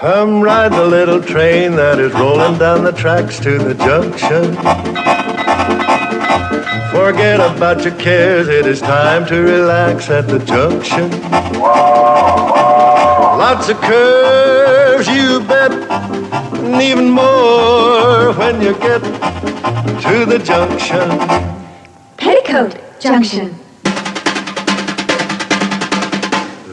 Come ride the little train that is rolling down the tracks to the junction. Forget about your cares, it is time to relax at the junction. Lots of curves, you bet, and even more when you get to the junction. Petticoat Junction.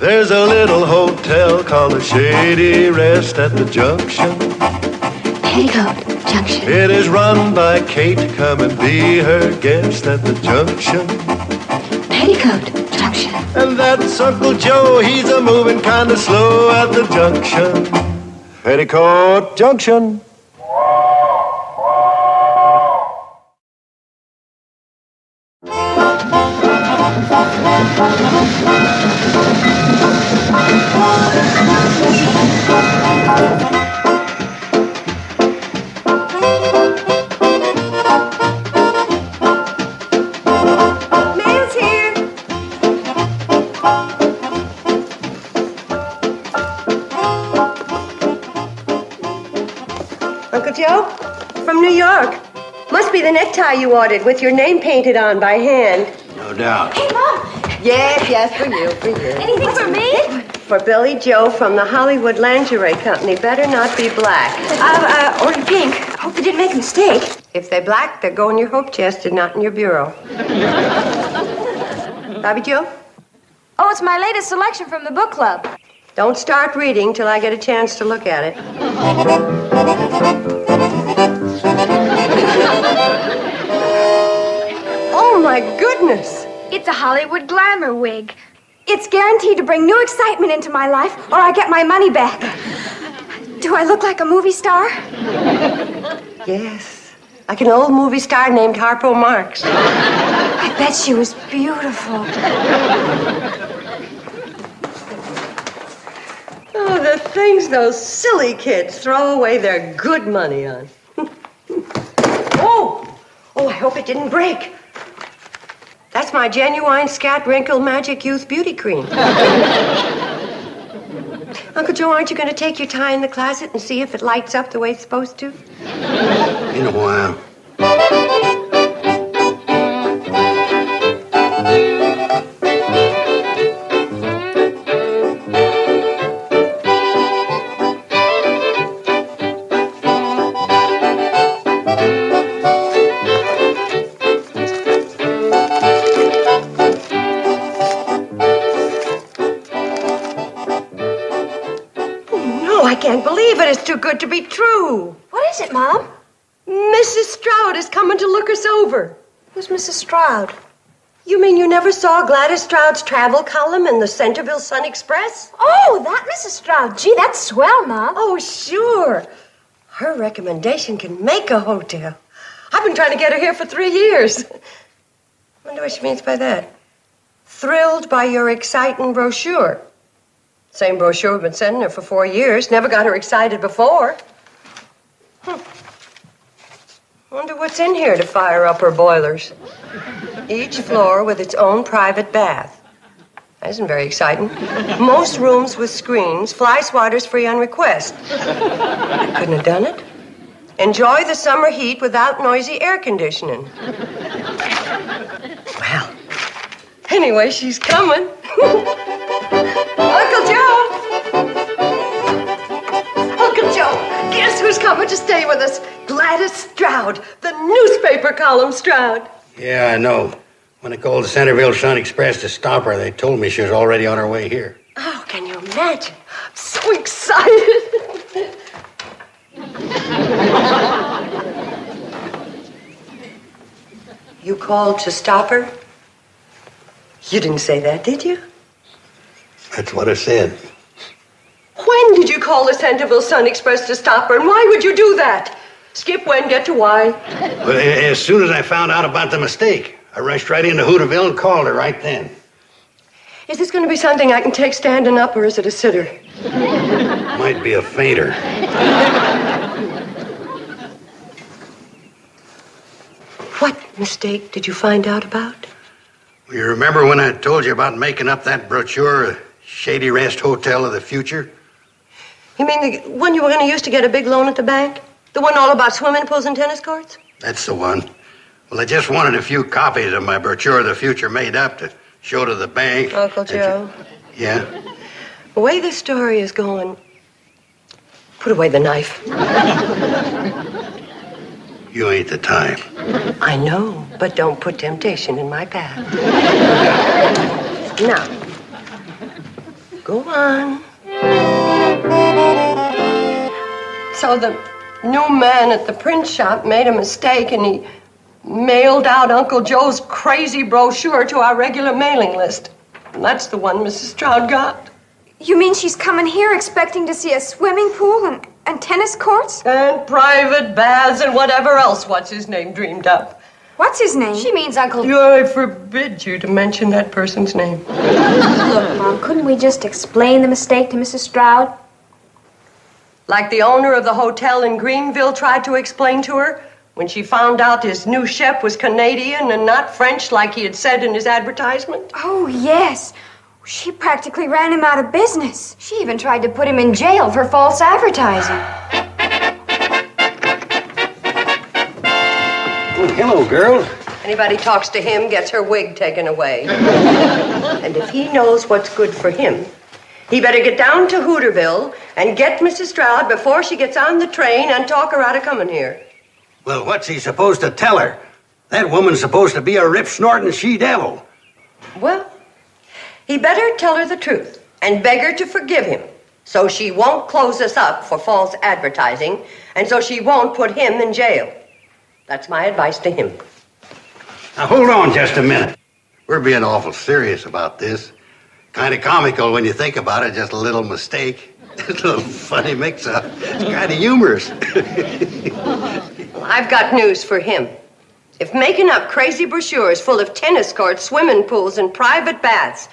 There's a little hotel called the Shady Rest at the junction. Petticoat Junction. It is run by Kate. Come and be her guest at the junction. Petticoat Junction. And that's Uncle Joe. He's a moving kind of slow at the junction. Petticoat Junction. Be the necktie you ordered with your name painted on by hand. No doubt. Hey, Mom. Yes, yes, for you, for you. Anything for me? For Billie Jo from the Hollywood Lingerie Company. Better not be black. Uh, uh, ordered pink. Hope they didn't make a mistake. If they're black, they'll go in your hope chest and not in your bureau. Bobbie Jo? Oh, it's my latest selection from the book club. Don't start reading till I get a chance to look at it. My goodness! It's a Hollywood glamour wig. It's guaranteed to bring new excitement into my life, or I get my money back. Do I look like a movie star? Yes. Like an old movie star named Harpo Marx. I bet she was beautiful. Oh, the things those silly kids throw away their good money on. oh! Oh, I hope it didn't break. That's my genuine scat wrinkle magic youth beauty cream. Uncle Joe, aren't you going to take your tie in the closet and see if it lights up the way it's supposed to? In a while. Good to be true. What is it, Mom? Mrs. Stroud is coming to look us over. Who's Mrs. Stroud? You mean you never saw Gladys Stroud's travel column in the Centerville Sun Express? Oh, that Mrs. Stroud. Gee, that's swell, Mom. Oh, sure. Her recommendation can make a hotel. I've been trying to get her here for three years. Wonder what she means by that. Thrilled by your exciting brochure. Same brochure we've been sending her for four years. Never got her excited before. Wonder what's in here to fire up her boilers. Each floor with its own private bath. That isn't very exciting. Most rooms with screens, fly swatters free on request. I couldn't have done it. Enjoy the summer heat without noisy air conditioning. Well, anyway, she's coming. Uncle Joe! Uncle Joe, guess who's coming to stay with us? Gladys Stroud, the newspaper column Stroud. Yeah, I know. When I called the Centerville Sun Express to stop her, they told me she was already on her way here. Oh, can you imagine? I'm so excited. you called to stop her? You didn't say that, did you? That's what I said. When did you call the Centerville Sun Express to stop her, and why would you do that? Skip when, get to why. But as soon as I found out about the mistake, I rushed right into Hooterville and called her right then. Is this going to be something I can take standing up, or is it a sitter? Might be a fainter. What mistake did you find out about? You remember when I told you about making up that brochure? Shady Rest Hotel of the future? You mean the one you were going to use to get a big loan at the bank? The one all about swimming pools and tennis courts? That's the one. Well, I just wanted a few copies of my brochure of the future made up to show to the bank. Uncle Joe, Yeah? the way this story is going, put away the knife. You ain't the time. I know, but don't put temptation in my path. now, go on. So the new man at the print shop made a mistake and he mailed out Uncle Joe's crazy brochure to our regular mailing list. And that's the one Mrs. Stroud got. You mean she's coming here expecting to see a swimming pool and, and tennis courts? And private baths and whatever else what's his name dreamed up. What's his name? She means Uncle. I forbid you to mention that person's name. Look, Mom, couldn't we just explain the mistake to Mrs. Stroud? Like the owner of the hotel in Greenville tried to explain to her when she found out his new chef was Canadian and not French like he had said in his advertisement. Oh, yes. She practically ran him out of business. She even tried to put him in jail for false advertising. Oh, hello, girl. Anybody talks to him gets her wig taken away. and if he knows what's good for him, he better get down to Hooterville and get Mrs. Stroud before she gets on the train and talk her out of coming here. Well, what's he supposed to tell her? That woman's supposed to be a rip snorting she devil. Well, he better tell her the truth and beg her to forgive him so she won't close us up for false advertising and so she won't put him in jail. That's my advice to him. Now, hold on just a minute. We're being awful serious about this. Kind of comical when you think about it, just a little mistake. Just a little funny mix up. It's kind of humorous. I've got news for him. If making up crazy brochures full of tennis courts, swimming pools, and private baths,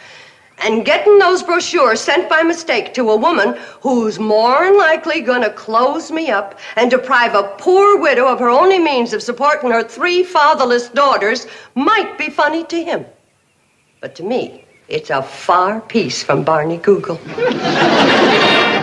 and getting those brochures sent by mistake to a woman who's more than likely gonna close me up and deprive a poor widow of her only means of supporting her three fatherless daughters might be funny to him. But to me, it's a far piece from Barney Google.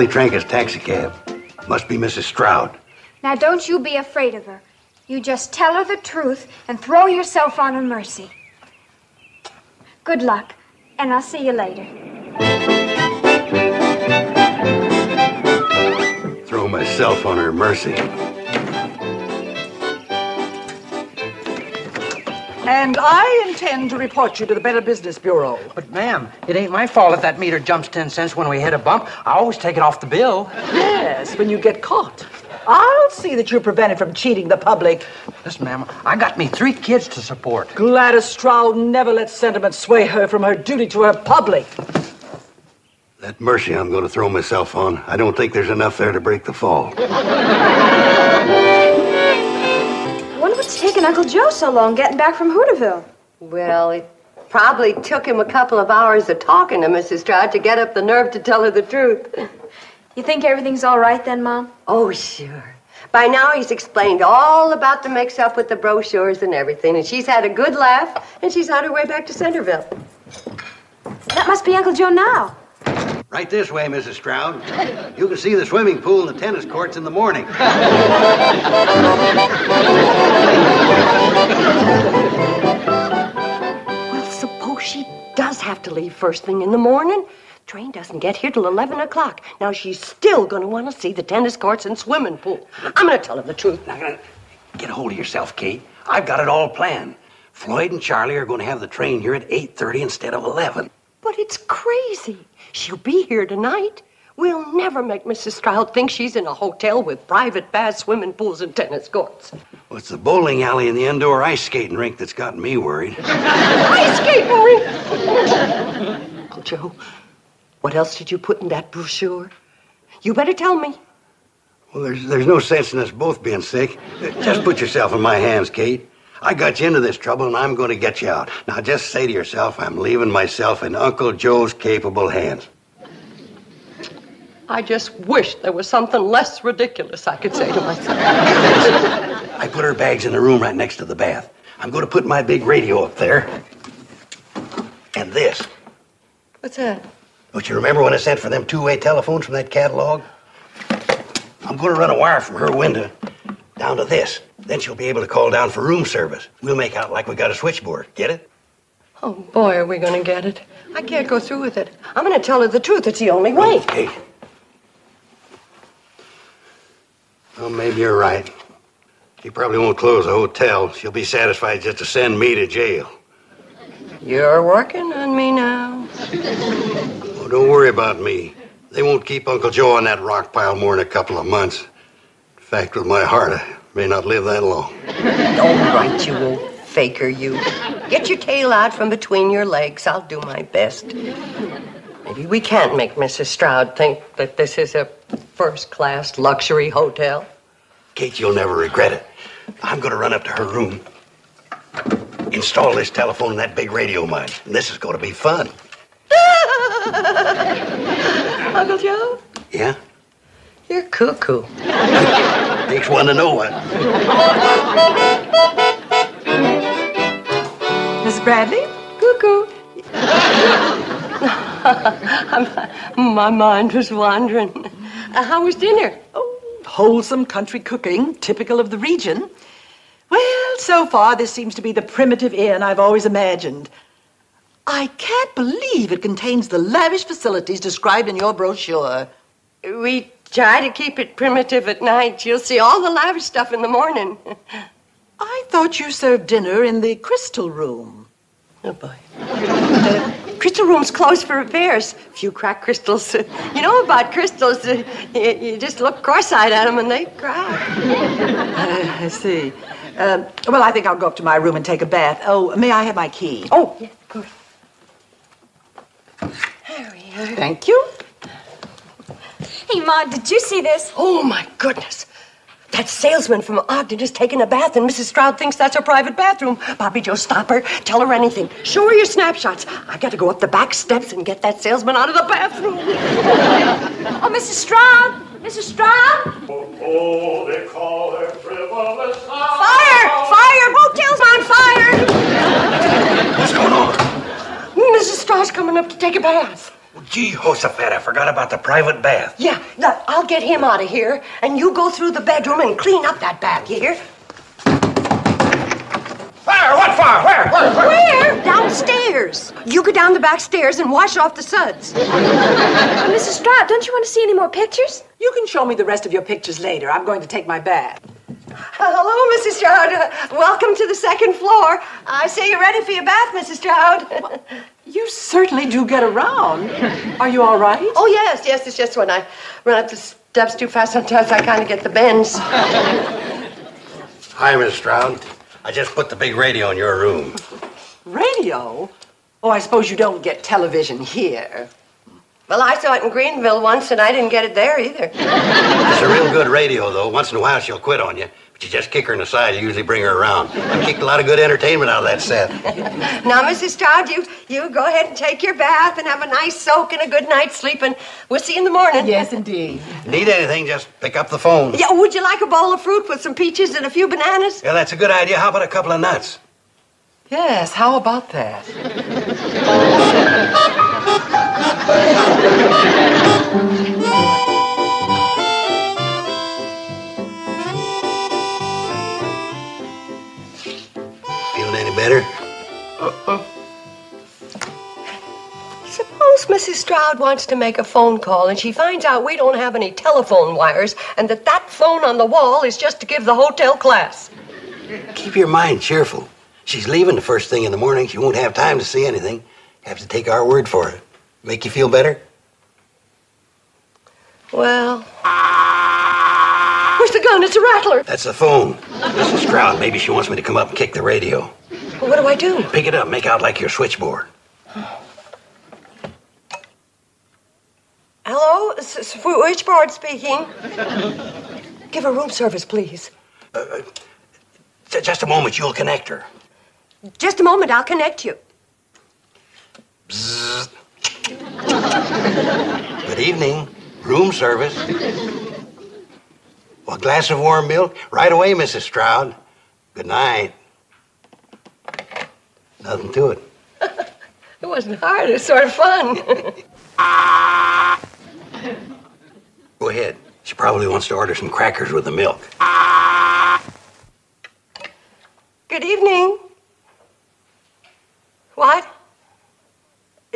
Comes Willie taxicab. Must be Mrs. Stroud. Now, don't you be afraid of her. You just tell her the truth and throw yourself on her mercy. Good luck, and I'll see you later. Throw myself on her mercy. And I intend to report you to the Better Business Bureau. But, ma'am, it ain't my fault if that meter jumps 10 cents when we hit a bump. I always take it off the bill. Yes, when you get caught. I'll see that you're prevented from cheating the public. Listen, ma'am, I got me three kids to support. Gladys Stroud never lets sentiment sway her from her duty to her public. That mercy I'm going to throw myself on. I don't think there's enough there to break the fall. What's taking Uncle Joe so long getting back from Hooterville. Well, it probably took him a couple of hours of talking to Mrs. Stroud to get up the nerve to tell her the truth. You think everything's all right then, Mom? Oh, sure. By now, he's explained all about the mix up with the brochures and everything, and she's had a good laugh, and she's on her way back to Centerville. That must be Uncle Joe now. Right this way, Mrs. Stroud. You can see the swimming pool and the tennis courts in the morning. Well, suppose she does have to leave first thing in the morning. Train doesn't get here till 11 o'clock. Now, she's still going to want to see the tennis courts and swimming pool. I'm going to tell her the truth. Now, get a hold of yourself, Kate. I've got it all planned. Floyd and Charlie are going to have the train here at 8.30 instead of 11. But it's crazy. She'll be here tonight. We'll never make Mrs. Stroud think she's in a hotel with private baths, swimming pools, and tennis courts. Well, it's the bowling alley and the indoor ice skating rink that's got me worried. Ice skating rink! Uncle Joe, What else did you put in that brochure? You better tell me. Well, there's, there's no sense in us both being sick. Just put yourself in my hands, Kate. I got you into this trouble, and I'm going to get you out. Now, just say to yourself, I'm leaving myself in Uncle Joe's capable hands. I just wish there was something less ridiculous I could say to myself. I put her bags in the room right next to the bath. I'm going to put my big radio up there. And this. What's that? Don't you remember when I sent for them two-way telephones from that catalog? I'm going to run a wire from her window down to this. Then she'll be able to call down for room service. We'll make out like we got a switchboard. Get it? Oh, boy, are we going to get it. I can't go through with it. I'm going to tell her the truth. It's the only way. Kate. Well, maybe you're right. She probably won't close the hotel. She'll be satisfied just to send me to jail. You're working on me now. Oh, don't worry about me. They won't keep Uncle Joe on that rock pile more than a couple of months. In fact, with my heart, I may not live that long. All right, you old faker, you. Get your tail out from between your legs. I'll do my best. Maybe we can't make Mrs. Stroud think that this is a first class luxury hotel. Kate, you'll never regret it. I'm going to run up to her room, install this telephone and that big radio of mine. And this is going to be fun. Uncle Joe, Yeah? You're cuckoo. Takes one to know one. Miss Bradley? Cuckoo. my mind was wandering. Uh, how was dinner? Oh, Wholesome country cooking, typical of the region. Well, so far, this seems to be the primitive inn I've always imagined. I can't believe it contains the lavish facilities described in your brochure. We try to keep it primitive at night. You'll see all the lavish stuff in the morning. I thought you served dinner in the crystal room. Oh, boy. The crystal room's closed for repairs. A few cracked crystals. You know about crystals, uh, you, you just look cross-eyed at them and they crack. I see. Um, well, I think I'll go up to my room and take a bath. Oh, may I have my key? Oh, yes, of course. Harry, uh, Thank you. Hey, Ma, did you see this? Oh, my goodness. That salesman from Ogden is taking a bath, and Mrs. Stroud thinks that's her private bathroom. Bobbie Jo, stop her. Tell her anything. Show her your snapshots. I got to go up the back steps and get that salesman out of the bathroom. Oh, Mrs. Stroud! Mrs. Stroud! Oh, they call her frivolous. Fire! Fire! Motel's on fire! What's going on? Mrs. Stroud's coming up to take a bath. Well, gee, Josephat, I forgot about the private bath. Yeah, look, I'll get him out of here, and you go through the bedroom and clean up that bath, you hear? Fire! What fire? Where? Where? Where? Where? Downstairs. You go down the back stairs and wash off the suds. Mrs. Stroud, don't you want to see any more pictures? You can show me the rest of your pictures later. I'm going to take my bath. Hello, Mrs. Stroud. Uh, welcome to the second floor. I see you're ready for your bath, Mrs. Stroud. You certainly do get around. Are you all right? oh, yes, yes. It's just when I run up the steps too fast, sometimes I kind of get the bends. Hi, Miss Stroud. I just put the big radio in your room. Radio? Oh, I suppose you don't get television here. Well, I saw it in Greenville once, and I didn't get it there either. It's a real good radio, though. Once in a while, she'll quit on you. But you just kick her in the side. You usually bring her around. I kicked a lot of good entertainment out of that set. Now, Mrs. Todd, you, you go ahead and take your bath and have a nice soak and a good night's sleep, and we'll see you in the morning. Yes, indeed. Need anything, just pick up the phone. Yeah, would you like a bowl of fruit with some peaches and a few bananas? Yeah, that's a good idea. How about a couple of nuts? Yes, how about that? Better? Suppose Mrs. Stroud wants to make a phone call and she finds out we don't have any telephone wires and that that phone on the wall is just to give the hotel class. Keep your mind cheerful. She's leaving the first thing in the morning. She won't have time to see anything. Have to take our word for it. Make you feel better? Well. Where's the gun? It's a rattler. That's the phone. Mrs. Stroud, maybe she wants me to come up and kick the radio. Well, what do I do? Pick it up, make out like your switchboard. Hello? switchboard speaking. Give her room service, please. Uh, uh, j- Just a moment, you'll connect her. Just a moment, I'll connect you. Good evening. Room service. A glass of warm milk? Right away, Mrs. Stroud. Good night. Nothing to it. It wasn't hard, it was sort of fun. Go ahead. She probably wants to order some crackers with the milk. Good evening. What?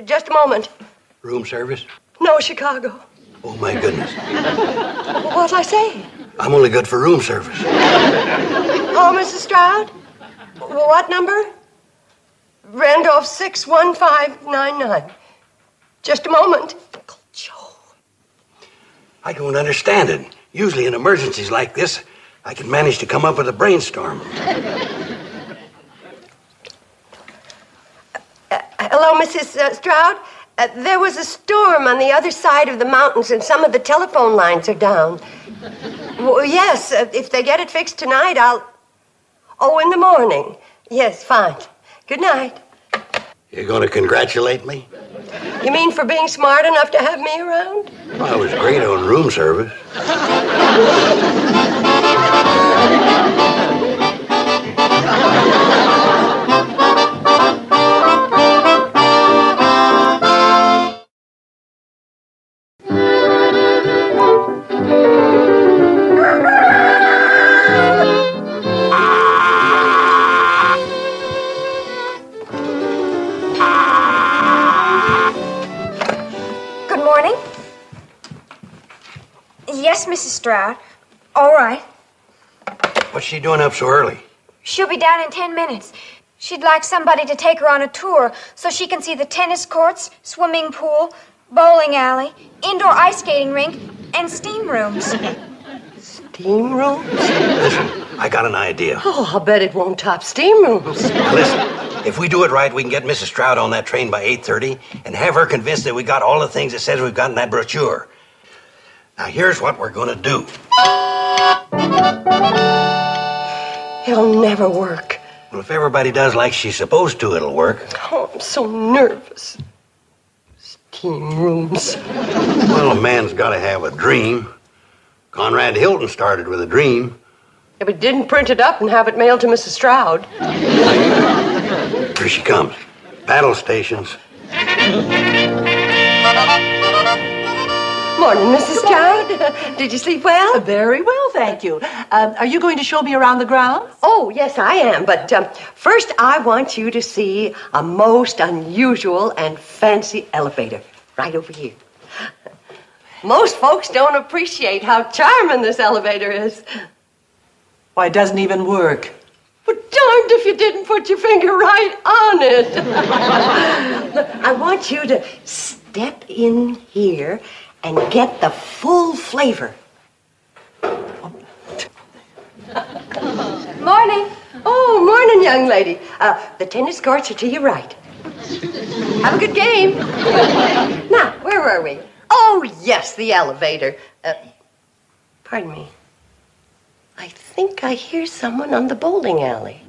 Just a moment. Room service? No, Chicago. Oh, my goodness. What'll I say? I'm only good for room service. Oh, Mrs. Stroud? What number? Randolph 61599. Just a moment. Uncle Joe. I don't understand it. Usually in emergencies like this, I can manage to come up with a brainstorm. Hello, Mrs. Uh, Stroud. Uh, there was a storm on the other side of the mountains, and some of the telephone lines are down. Well, yes, uh, if they get it fixed tonight, I'll. Oh, in the morning. Yes, fine. Good night. You're going to congratulate me? You mean for being smart enough to have me around? Well, I was great on room service. Stroud. All right. What's she doing up so early? She'll be down in ten minutes. She'd like somebody to take her on a tour so she can see the tennis courts, swimming pool, bowling alley, indoor ice skating rink, and steam rooms. Steam rooms? Listen, I got an idea. Oh, I'll bet it won't top steam rooms. Listen, if we do it right, we can get Mrs. Stroud on that train by 8.30 and have her convinced that we got all the things it says we've got in that brochure. Now, here's what we're going to do. It'll never work. Well, if everybody does like she's supposed to, it'll work. Oh, I'm so nervous. Steam rooms. Well, a man's got to have a dream. Conrad Hilton started with a dream. If it didn't print it up and have it mailed to Mrs. Stroud. Here she comes. Battle stations. Morning, Mrs. Stroud. Did you sleep well? Very well, thank you. Um, are you going to show me around the grounds? Oh, yes, I am. But um, first, I want you to see a most unusual and fancy elevator right over here. Most folks don't appreciate how charming this elevator is. Why, it doesn't even work. But darned if you didn't put your finger right on it. Look, I want you to step in here and get the full flavor. Morning. Oh, morning, young lady. Uh, the tennis courts are to your right. Have a good game. now, where were we? Oh, yes, the elevator. Uh, pardon me. I think I hear someone on the bowling alley.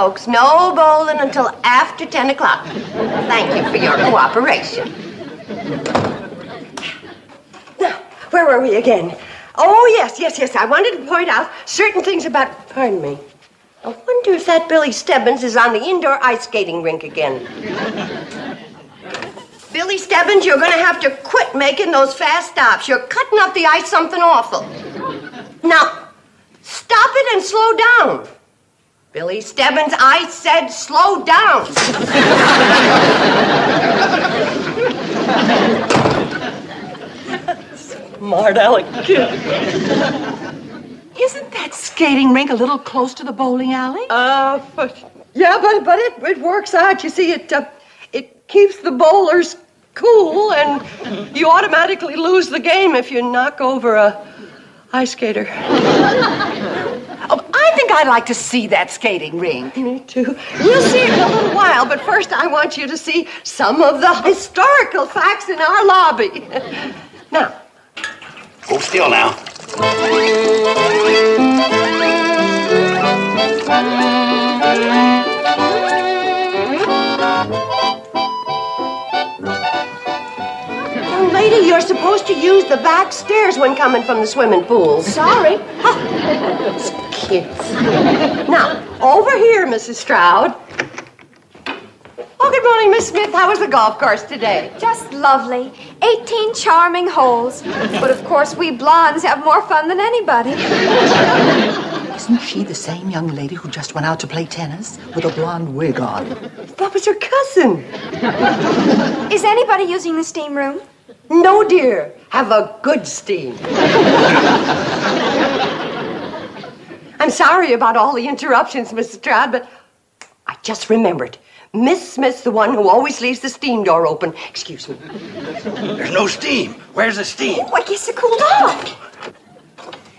Folks, no bowling until after 10 o'clock. Thank you for your cooperation. Now, where were we again? Oh, yes, yes, yes. I wanted to point out certain things about. Pardon me. I wonder if that Billy Stebbins is on the indoor ice skating rink again. Billy Stebbins, you're going to have to quit making those fast stops. You're cutting up the ice something awful. Now, stop it and slow down. Billy Stebbins, I said slow down. Smart aleck kid. Isn't that skating rink a little close to the bowling alley? Uh, but, yeah, but but it, it works out. You see, it uh, it keeps the bowlers cool, and you automatically lose the game if you knock over a ice skater. I think I'd like to see that skating ring. Me too. We'll see it in a little while, but first I want you to see some of the historical facts in our lobby. Now, Hold still now. young lady, you're supposed to use the back stairs when coming from the swimming pool. Sorry. Kids. Now, over here, Mrs. Stroud. Oh, good morning, Miss Smith. How was the golf course today? Just lovely. 18 charming holes. But of course, we blondes have more fun than anybody. Isn't she the same young lady who just went out to play tennis with a blonde wig on? That was your cousin. Is anybody using the steam room? No, dear. Have a good steam. I'm sorry about all the interruptions, Mrs. Stroud, but I just remembered. Miss Smith's the one who always leaves the steam door open. Excuse me. There's no steam. Where's the steam? Oh, I guess it cooled off.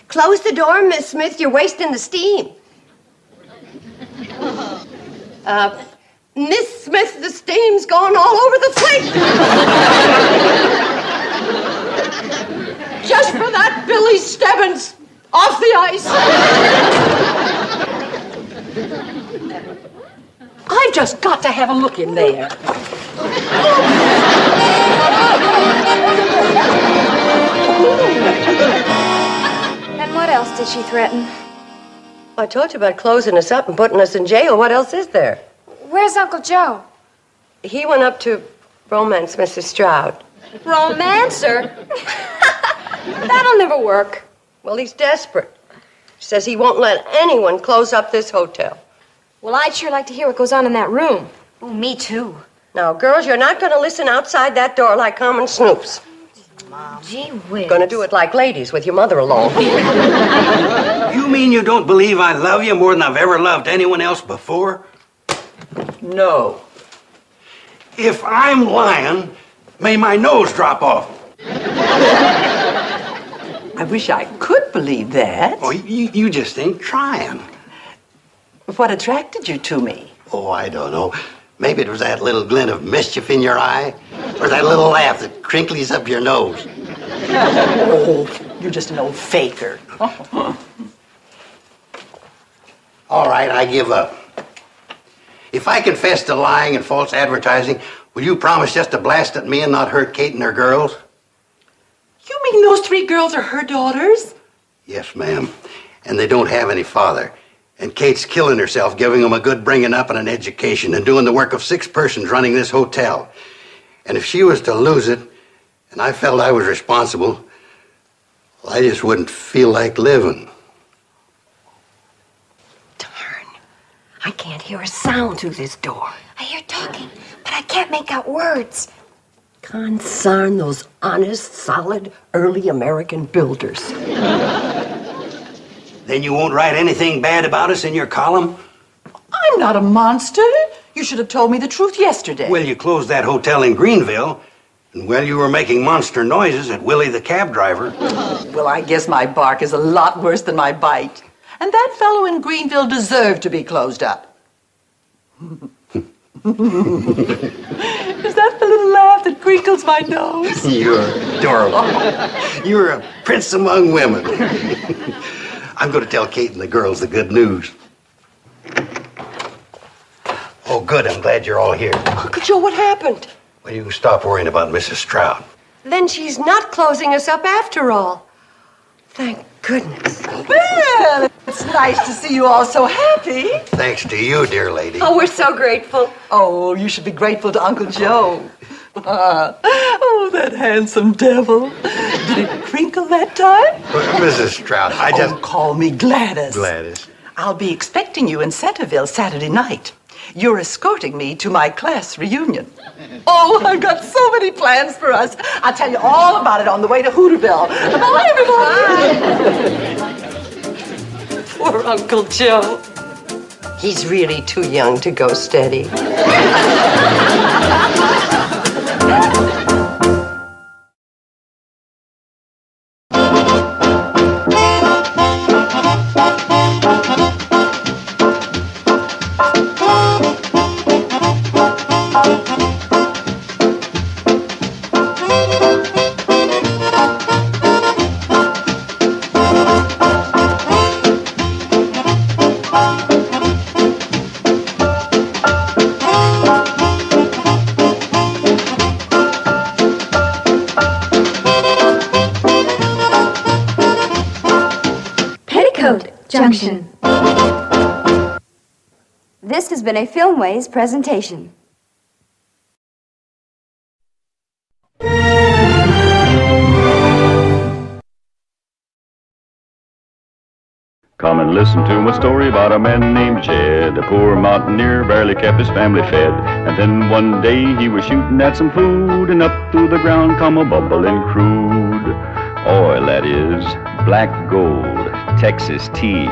Close the door, Miss Smith. You're wasting the steam. Uh, Miss Smith, the steam's gone all over the place. Just for that Billy Stebbins off the ice. I've just got to have a look in there. And what else did she threaten? I told you about closing us up and putting us in jail. What else is there? Where's Uncle Joe? He went up to romance Mrs. Stroud. Romancer? That'll never work. Well, he's desperate. Says he won't let anyone close up this hotel. Well, I'd sure like to hear what goes on in that room. Oh, me too. Now, girls, you're not going to listen outside that door like common snoops. Gee whiz. Going to do it like ladies with your mother along. You mean you don't believe I love you more than I've ever loved anyone else before? No. If I'm lying, may my nose drop off. I wish I could believe that. Oh, you, you just ain't trying. What attracted you to me? Oh, I don't know. Maybe it was that little glint of mischief in your eye, or that little laugh that crinkles up your nose. Oh, you're just an old faker. All right, I give up. If I confess to lying and false advertising, will you promise just to blast at me and not hurt Kate and her girls? You mean those three girls are her daughters? Yes, ma'am. And they don't have any father. And Kate's killing herself, giving them a good bringing up and an education, and doing the work of six persons running this hotel. And if she was to lose it, and I felt I was responsible, well, I just wouldn't feel like living. Darn. I can't hear a sound through this door. I hear talking, but I can't make out words. Concern those honest, solid, early American builders. Then you won't write anything bad about us in your column? I'm not a monster. You should have told me the truth yesterday. Well, you closed that hotel in Greenville, and well, you were making monster noises at Willie the cab driver. Well, I guess my bark is a lot worse than my bite. And that fellow in Greenville deserved to be closed up. is that the little laugh that crinkles my nose? You're adorable. You're a prince among women. I'm going to tell Kate and the girls the good news. Oh, good. I'm glad you're all here. Uncle Joe, what happened? Well, you can stop worrying about Mrs. Stroud. Then she's not closing us up after all. Thank goodness. Well, it's nice to see you all so happy. Thanks to you, dear lady. Oh, we're so grateful. Oh, you should be grateful to Uncle Joe. Ah, oh, that handsome devil. Did it crinkle that time? Well, Mrs. Stroud, I just. Oh, call me Gladys. Gladys. I'll be expecting you in Centerville Saturday night. You're escorting me to my class reunion. Oh, I've got so many plans for us. I'll tell you all about it on the way to Hooterville. Bye, everybody. Poor Uncle Joe. He's really too young to go steady. Filmways presentation. Come and listen to my story about a man named Jed. A poor mountaineer barely kept his family fed. And then one day he was shooting at some food, and up through the ground come a bubbling crude. Oil, that is, black gold, Texas tea.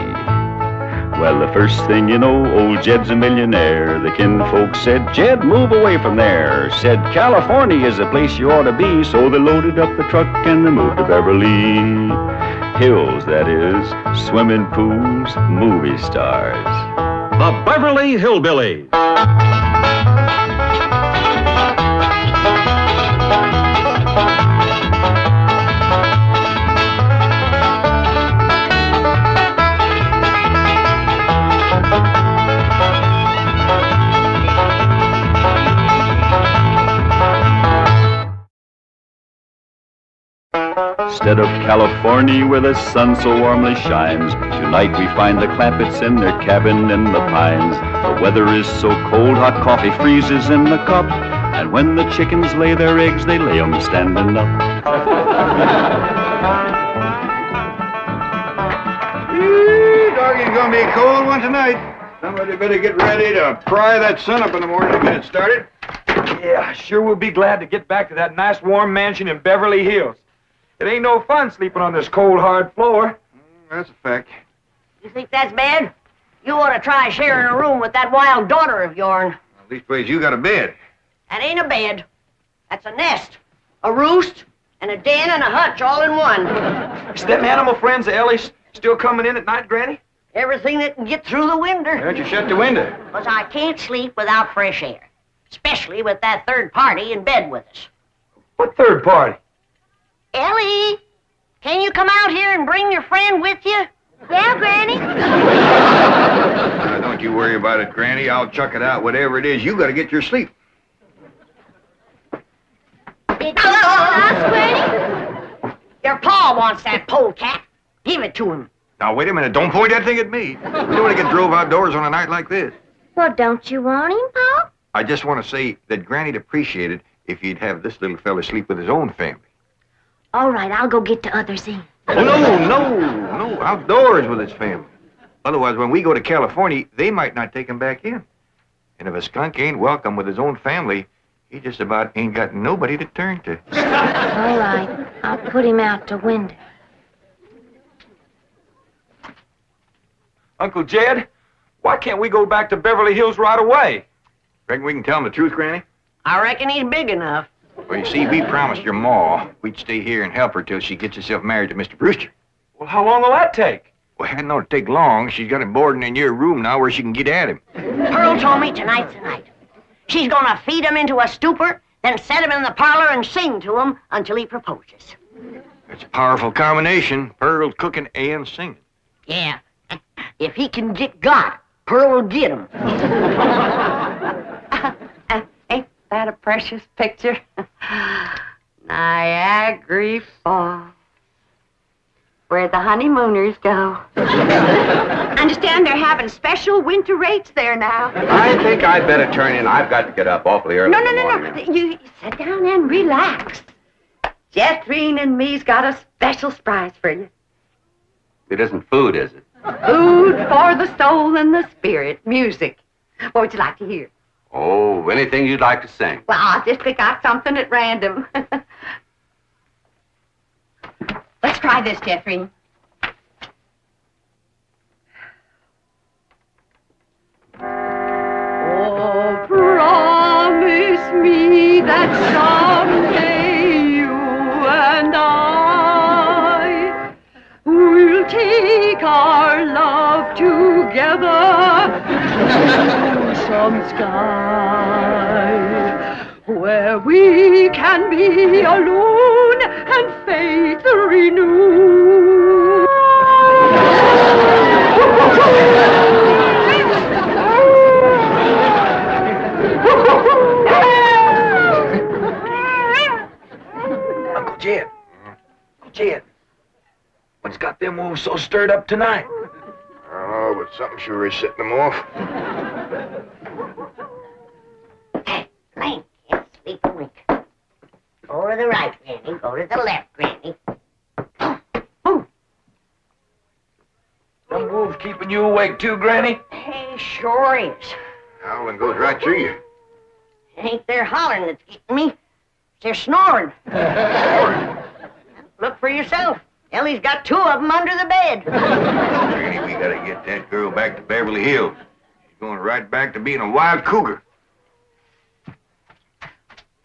Well, the first thing you know, old Jed's a millionaire. The kinfolk said, Jed, move away from there. Said, California is the place you ought to be. So they loaded up the truck and they moved to Beverly Hills, that is, swimming pools, movie stars. The Beverly Hillbillies. Instead of California where the sun so warmly shines, tonight we find the Clampetts in their cabin in the pines. The weather is so cold, hot coffee freezes in the cup, and when the chickens lay their eggs, they lay 'em standing up. Ooh, Doggy's gonna be a cold one tonight. Somebody better get ready to pry that sun up in the morning to get it started. Yeah, I sure will be glad to get back to that nice warm mansion in Beverly Hills. It ain't no fun sleeping on this cold, hard floor. Mm, that's a fact. You think that's bad? You ought to try sharing a room with that wild daughter of yourn. At least ways you got a bed. That ain't a bed. That's a nest, a roost, and a den and a hutch all in one. Is them animal friends of Ellie's still coming in at night, Granny? Everything that can get through the window. Why don't you shut the window? Because I can't sleep without fresh air. Especially with that third party in bed with us. What third party? Ellie, can you come out here and bring your friend with you? Yeah, Granny. Now, don't you worry about it, Granny. I'll chuck it out, whatever it is. You gotta get your sleep. Did you us, Granny? Your pa wants that polecat. Give it to him. Now, wait a minute. Don't point that thing at me. You don't want to get drove outdoors on a night like this. Well, don't you want him, Pa? I just want to say that Granny'd appreciate it if you'd have this little fella sleep with his own family. All right, I'll go get the others in. Oh, no, no, no. Outdoors with his family. Otherwise, when we go to California, they might not take him back in. And if a skunk ain't welcome with his own family, he just about ain't got nobody to turn to. All right, I'll put him out to window. Uncle Jed, why can't we go back to Beverly Hills right away? Reckon we can tell him the truth, Granny? I reckon he's big enough. Well, you see, we promised your ma we'd stay here and help her till she gets herself married to Mr. Brewster. Well, how long will that take? Well, it hadn't ought to take long. She's got him boarding in your room now where she can get at him. Pearl told me tonight's the night. She's gonna feed him into a stupor, then set him in the parlor and sing to him until he proposes. It's a powerful combination. Pearl cooking and singing. Yeah. If he can get got, Pearl will get him. Ain't that a precious picture? Niagara Falls. Where the honeymooners go. Understand they're having special winter rates there now. I think I'd better turn in. I've got to get up awfully early. No, no, no, morning. no. You sit down and relax. Jethrine and me's got a special surprise for you. It isn't food, is it? Food for the soul and the spirit. Music. What would you like to hear? Oh, anything you'd like to sing. Well, I'll just pick out something at random. Let's try this, Jeffrey. Oh, promise me that someday you and I will take our love together to some sky where we can be alone and faith renew. Uncle Jed. Uncle Jed. What's got them wolves so stirred up tonight? all, but something sure is setting them off. Blink. Yes, sleep a wink. Go to the right, Granny. Go to the left, Granny. Them wolves keeping you awake too, Granny? Hey, sure is. Howling goes right through you. It ain't their hollering that's getting me. They're snoring. Look for yourself. Ellie's got two of them under the bed. Granny, we gotta get that girl back to Beverly Hills. She's going right back to being a wild cougar.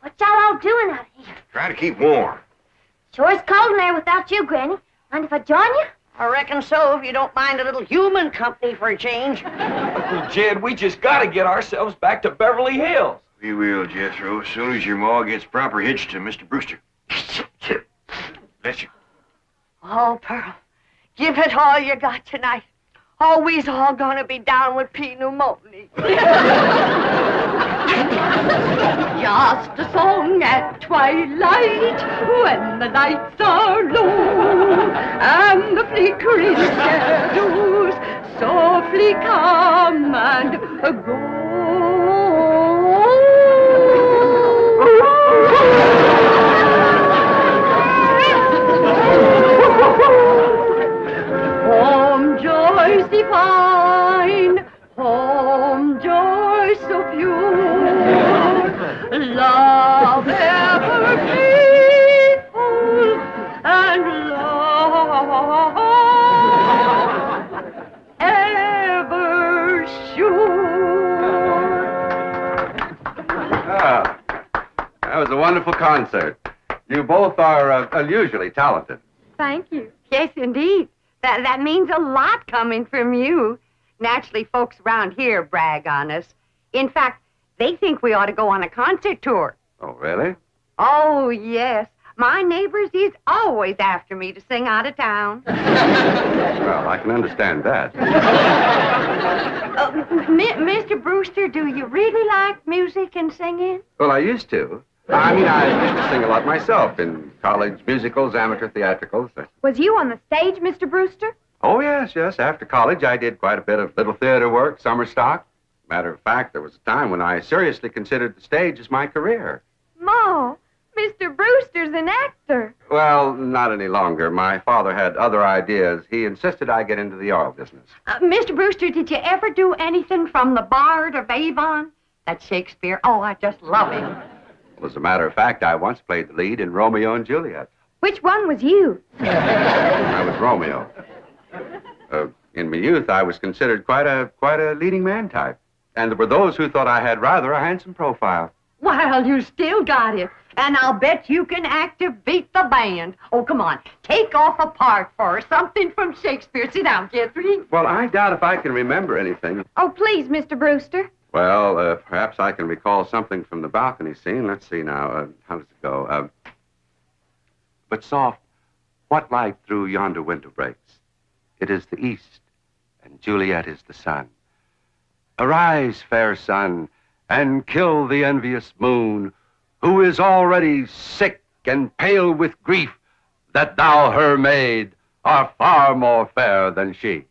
What y'all all doing out here? Trying to keep warm. Sure is cold in there without you, Granny. Mind if I join you? I reckon so, if you don't mind a little human company for a change. Uncle Jed, we just gotta get ourselves back to Beverly Hills. We will, Jethro, as soon as your ma gets proper hitched to Mr. Brewster. Bless you. Oh, Pearl, give it all you got tonight. Always all gonna be down with pneumonia. Just a song at twilight when the lights are low and the flickering shadows softly come and Home Ah, that was a wonderful concert. You both are uh, unusually talented. Thank you. Yes, indeed. That that means a lot coming from you. Naturally, folks around here brag on us. In fact, they think we ought to go on a concert tour. Oh, really? Oh, yes. My neighbors is always after me to sing out of town. Well, I can understand that. Uh, M- Mr. Brewster, do you really like music and singing? Well, I used to. I mean, I used to sing a lot myself in college musicals, amateur theatricals. Was you on the stage, Mr. Brewster? Oh, yes, yes. After college, I did quite a bit of little theater work, summer stock. Matter of fact, there was a time when I seriously considered the stage as my career. Ma, Mr. Brewster's an actor. Well, not any longer. My father had other ideas. He insisted I get into the oil business. Uh, Mr. Brewster, did you ever do anything from the Bard of Avon? That Shakespeare. Oh, I just love him. Well, as a matter of fact, I once played the lead in Romeo and Juliet. Which one was you? I was Romeo. Uh, in my youth, I was considered quite a quite a leading man type, and there were those who thought I had rather a handsome profile. Well, you still got it. And I'll bet you can act to beat the band. Oh, come on. Take off a part for us. Something from Shakespeare. Sit down, Catherine. Well, I doubt if I can remember anything. Oh, please, Mr. Brewster. Well, uh, perhaps I can recall something from the balcony scene. Let's see now. Uh, how does it go? Uh, but soft, what light through yonder window breaks? It is the east, and Juliet is the sun. Arise, fair sun, and kill the envious moon, who is already sick and pale with grief that thou, her maid, are far more fair than she.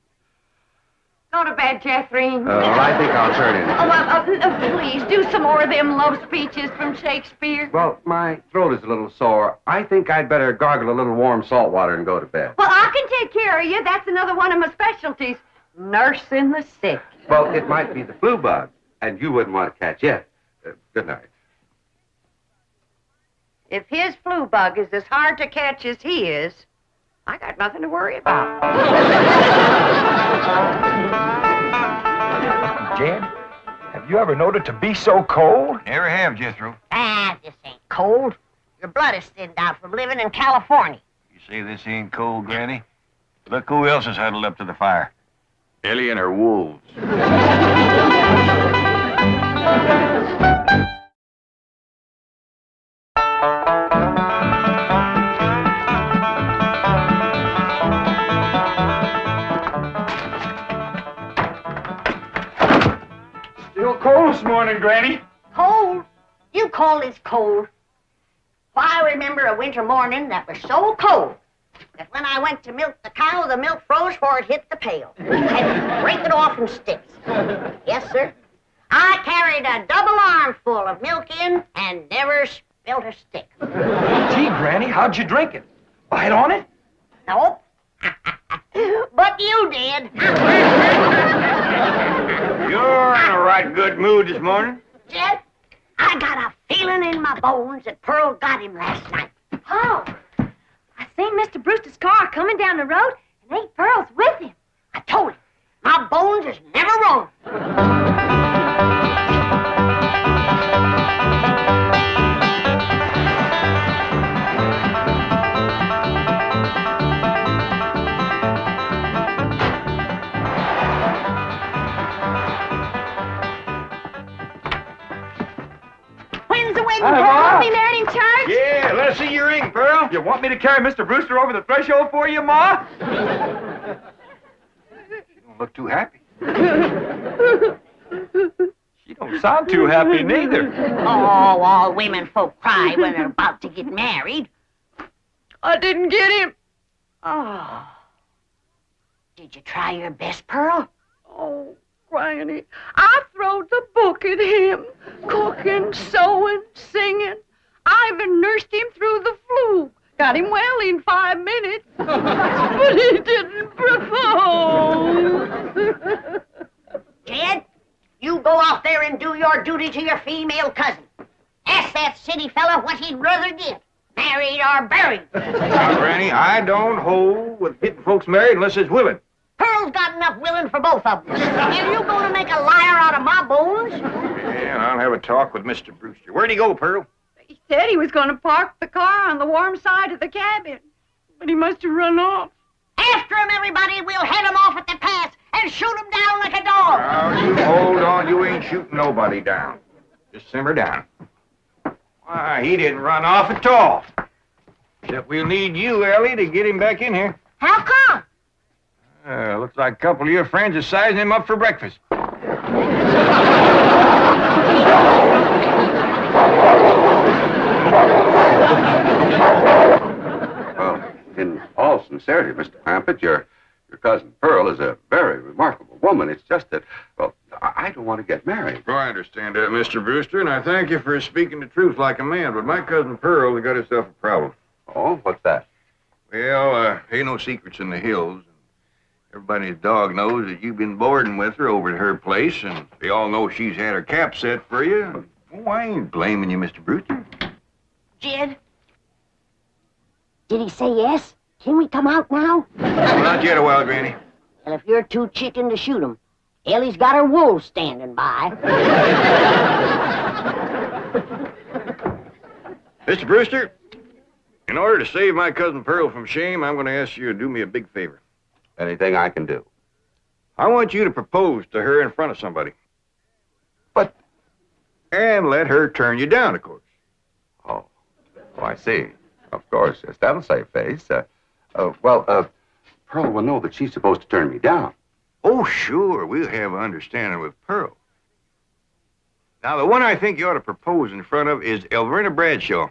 Go to bed, Catherine. Uh, I think I'll turn in. Oh, uh, uh, please, do some more of them love speeches from Shakespeare. Well, my throat is a little sore. I think I'd better gargle a little warm salt water and go to bed. Well, I can take care of you. That's another one of my specialties. Nursing the sick. Well, it might be the flu bug, and you wouldn't want to catch it. Uh, good night. If his flu bug is as hard to catch as he is, I got nothing to worry about. Jed, have you ever known it to be so cold? Never have, Jethro. Ah, this ain't cold. Your blood is thinned out from living in California. You say this ain't cold, Granny? Look who else is huddled up to the fire. Ellie and her wolves. cold this morning, Granny. Cold? You call this cold? Why, I remember a winter morning that was so cold that when I went to milk the cow, the milk froze before it hit the pail. I had to break it off in sticks. Yes, sir. I carried a double armful of milk in and never spilled a stick. Gee, Granny, how'd you drink it? Bite on it? Nope. but you did. You're in a right good mood this morning. Jed, I got a feeling in my bones that Pearl got him last night. Oh, I seen Mr. Brewster's car coming down the road, and Aunt Pearl's with him. I told him, my bones is never wrong. When's the wedding, Hi, Pearl? Ma. Be married in church? Yeah, let's see your ring, Pearl. You want me to carry Mr. Brewster over the threshold for you, Ma? You don't look too happy. She don't sound too happy neither. Oh, all women folk cry when they're about to get married. I didn't get him. Oh. Did you try your best, Pearl? Oh, Granny, I throwed the book at him. Cooking, sewing, singing. I even nursed him through the flu. Got him well in five minutes. but he didn't propose. Jed, you go out there and do your duty to your female cousin. Ask that city fella what he'd rather get, married or buried. Now, Granny, I don't hold with getting folks married unless it's willing. Pearl's got enough willing for both of them. Are you going to make a liar out of my bones? Yeah, I'll have a talk with Mr. Brewster. Where'd he go, Pearl? he said he was going to park the car on the warm side of the cabin. But he must have run off. After him, everybody. We'll head him off at the pass and shoot him down like a dog. Now, you hold on. You ain't shooting nobody down. Just simmer down. Why, he didn't run off at all. Except we'll need you, Ellie, to get him back in here. How come? Uh, looks like a couple of your friends are sizing him up for breakfast. Well, in all sincerity, Mr. Clampett, your your cousin Pearl is a very remarkable woman. It's just that, well, I I don't want to get married. Oh, I understand that, Mr. Brewster, and I thank you for speaking the truth like a man. But my cousin Pearl has got herself a problem. Oh, what's that? Well, uh, ain't no secrets in the hills. Everybody's dog knows that you've been boarding with her over at her place, and they all know she's had her cap set for you. Oh, I ain't blaming you, Mr. Brewster. Jed? Did he say yes? Can we come out now? Well, not yet a while, Granny. Well, if you're too chicken to shoot him, Ellie's got her wolves standing by. Mr. Brewster, in order to save my cousin Pearl from shame, I'm going to ask you to do me a big favor. Anything I can do. I want you to propose to her in front of somebody. But- And let her turn you down, of course. Oh, oh, I see. Of course, yes, that'll save face. Uh, uh, well, uh, Pearl will know that she's supposed to turn me down. Oh, sure. We'll have an understanding with Pearl. Now, the one I think you ought to propose in front of is Elverna Bradshaw.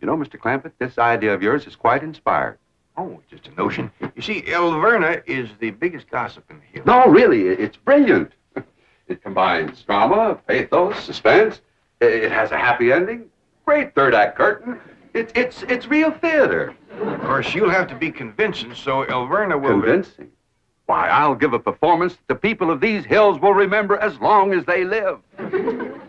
You know, Mr. Clampett, this idea of yours is quite inspired. Oh, just a notion. You see, Elverna is the biggest gossip in the hills. No, really, it's brilliant. It combines drama, pathos, suspense. It has a happy ending. Great third act curtain. It's it's it's real theater. Of course, you'll have to be convincing, so Elverna will... Convincing. Why, I'll give a performance that the people of these hills will remember as long as they live.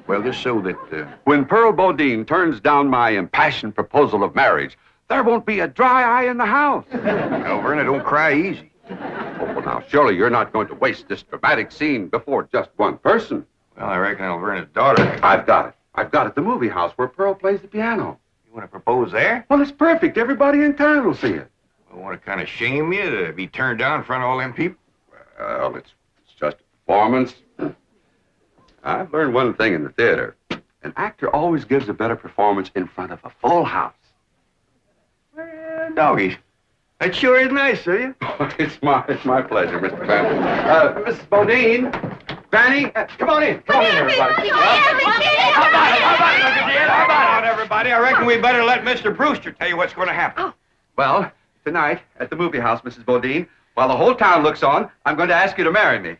Well, just so that... Uh... When Pearl Bodine turns down my impassioned proposal of marriage, there won't be a dry eye in the house. Elverna, don't cry easy. Oh, well, now, surely you're not going to waste this dramatic scene before just one person. Well, I reckon Elverna's daughter... I've got it. I've got it. The movie house where Pearl plays the piano. You want to propose there? Well, it's perfect. Everybody in town will see it. I want to kind of shame you to be turned down in front of all them people? Well, it's, it's just a performance. I've learned one thing in the theater. An actor always gives a better performance in front of a full house. Well, doggies. That sure is nice of you. it's my it's my pleasure, Mr. Clancy. Uh, Mrs. Bodine, Fanny, uh, come on in. Come on in, everybody. How about it? How about it, Uncle Jed? How about it, everybody? I reckon we better let Mr. Brewster tell you what's going to happen. Well, Tonight, at the movie house, Mrs. Bodine, while the whole town looks on, I'm going to ask you to marry me.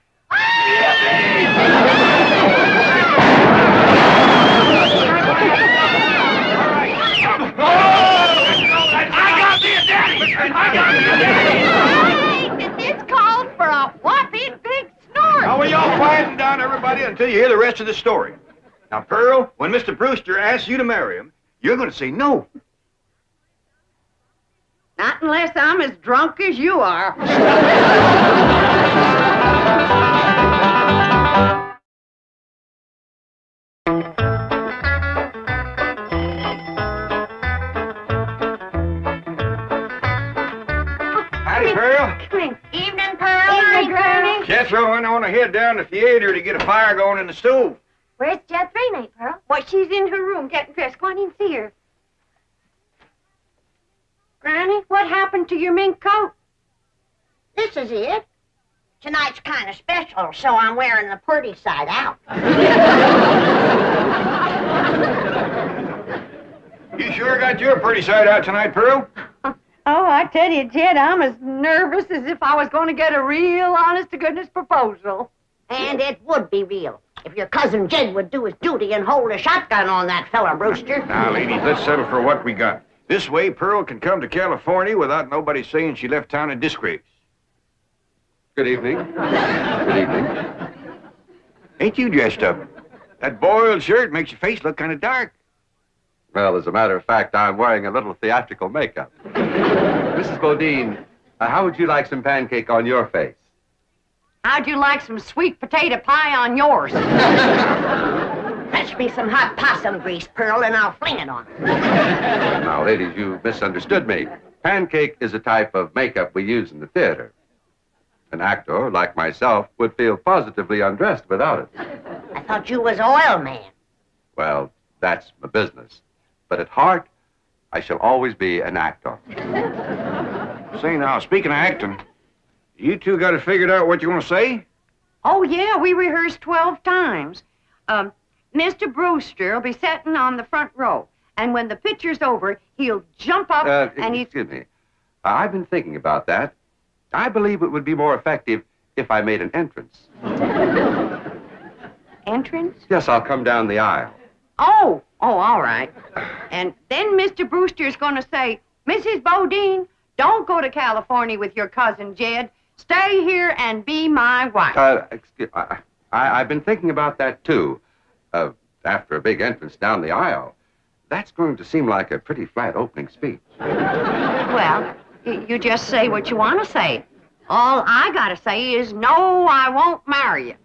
It's called for a whopping big snort. Now, will y'all quieten down, everybody, until you hear the rest of the story? Now, Pearl, when Mr. Brewster asks you to marry him, you're going to say no. Not unless I'm as drunk as you are. Granny. Jethro went on ahead down to the theater to get a fire going in the stove. Where's Jethro, Aunt Pearl? Why, she's in her room getting dressed. Go on in and see her. Granny, what happened to your mink coat? This is it. Tonight's kind of special, so I'm wearing the pretty side out. You sure got your pretty side out tonight, Pearl? Oh, I tell you, Jed, I'm as nervous as if I was going to get a real honest-to-goodness proposal. And it would be real if your cousin Jed would do his duty and hold a shotgun on that fella, Brewster. Now, ladies, let's settle for what we got. This way, Pearl can come to California without nobody saying she left town in disgrace. Good evening. Good evening. Ain't you dressed up? That boiled shirt makes your face look kind of dark. Well, as a matter of fact, I'm wearing a little theatrical makeup. Mrs. Bodine, uh, how would you like some pancake on your face? How'd you like some sweet potato pie on yours? Fetch me some hot possum grease, Pearl, and I'll fling it on. Now, ladies, you misunderstood me. Pancake is a type of makeup we use in the theater. An actor, like myself, would feel positively undressed without it. I thought you was oil man. Well, that's my business. But at heart, I shall always be an actor. Say now, speaking of acting, you two got it figured out what you want to say? Oh, yeah, we rehearsed 12 times. Um, Mr. Brewster will be sitting on the front row, and when the picture's over, he'll jump up Uh, and he... excuse me. Uh, I've been thinking about that. I believe it would be more effective if I made an entrance. Entrance? Yes, I'll come down the aisle. Oh, oh, all right. And then Mr. Brewster's going to say, Mrs. Bodine, don't go to California with your cousin Jed. Stay here and be my wife. Uh, excuse, I, I, I've been thinking about that too. Uh, after a big entrance down the aisle, that's going to seem like a pretty flat opening speech. Well, you just say what you want to say. All I got to say is, no, I won't marry you.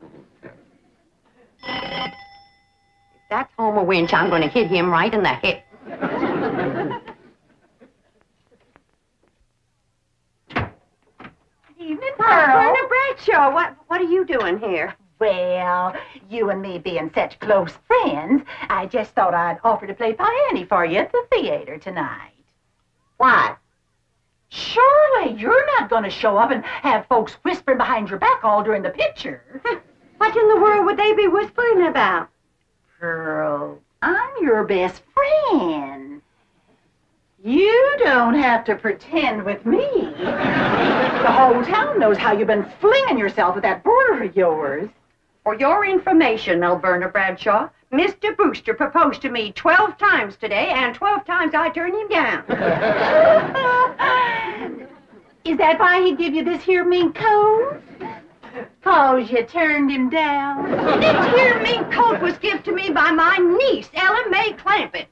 That's Homer Winch, I'm going to hit him right in the head. Good Evening, Pearl. Elverna Bradshaw, what, what are you doing here? Well, you and me being such close friends, I just thought I'd offer to play Piany for you at the theater tonight. Why? Surely you're not going to show up and have folks whispering behind your back all during the picture. What in the world would they be whispering about? Pearl, I'm your best friend. You don't have to pretend with me. The whole town knows how you've been flinging yourself at that brother of yours. For your information, Elverna Bradshaw, Mr. Brewster proposed to me 12 times today, and 12 times I turned him down. Is that why he give you this here mink coat? Cause you turned him down? this here mink coat was given to me by my niece, Elly May Clampett.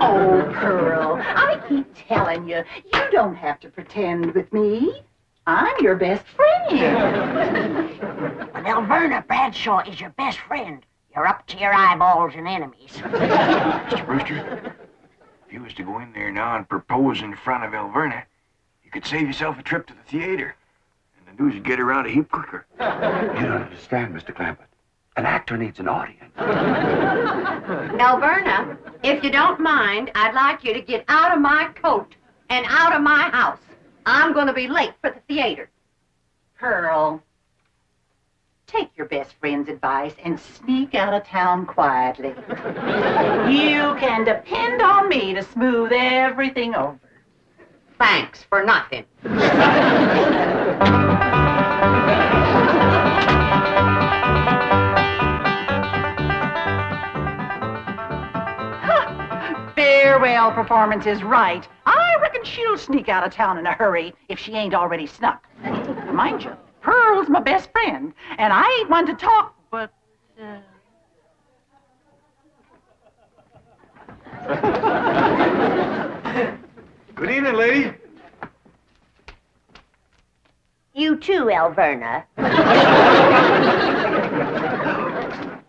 Oh, Pearl, I keep telling you, you don't have to pretend with me. I'm your best friend. When Elverna Bradshaw is your best friend, you're up to your eyeballs in enemies. Mr. Brewster, if you was to go in there now and propose in front of Elverna, you could save yourself a trip to the theater. The news would get around a heap quicker. You don't understand, Mr. Clampett. An actor needs an audience. Elverna, if you don't mind, I'd like you to get out of my coat and out of my house. I'm going to be late for the theater. Pearl, take your best friend's advice and sneak out of town quietly. You can depend on me to smooth everything over. Thanks for nothing. Farewell performance is right. I reckon she'll sneak out of town in a hurry if she ain't already snuck. Mind you, Pearl's my best friend, and I ain't one to talk, but. Uh... Good evening, lady. You too, Elverna.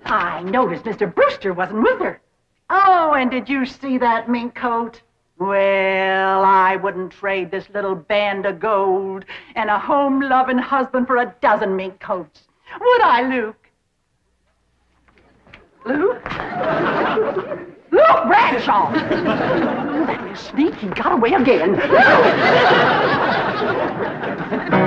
I noticed Mr. Brewster wasn't with her. Oh, and did you see that mink coat? Well, I wouldn't trade this little band of gold and a home-loving husband for a dozen mink coats. Would I, Luke? Luke? Luke Bradshaw! that little sneak, he got away again. that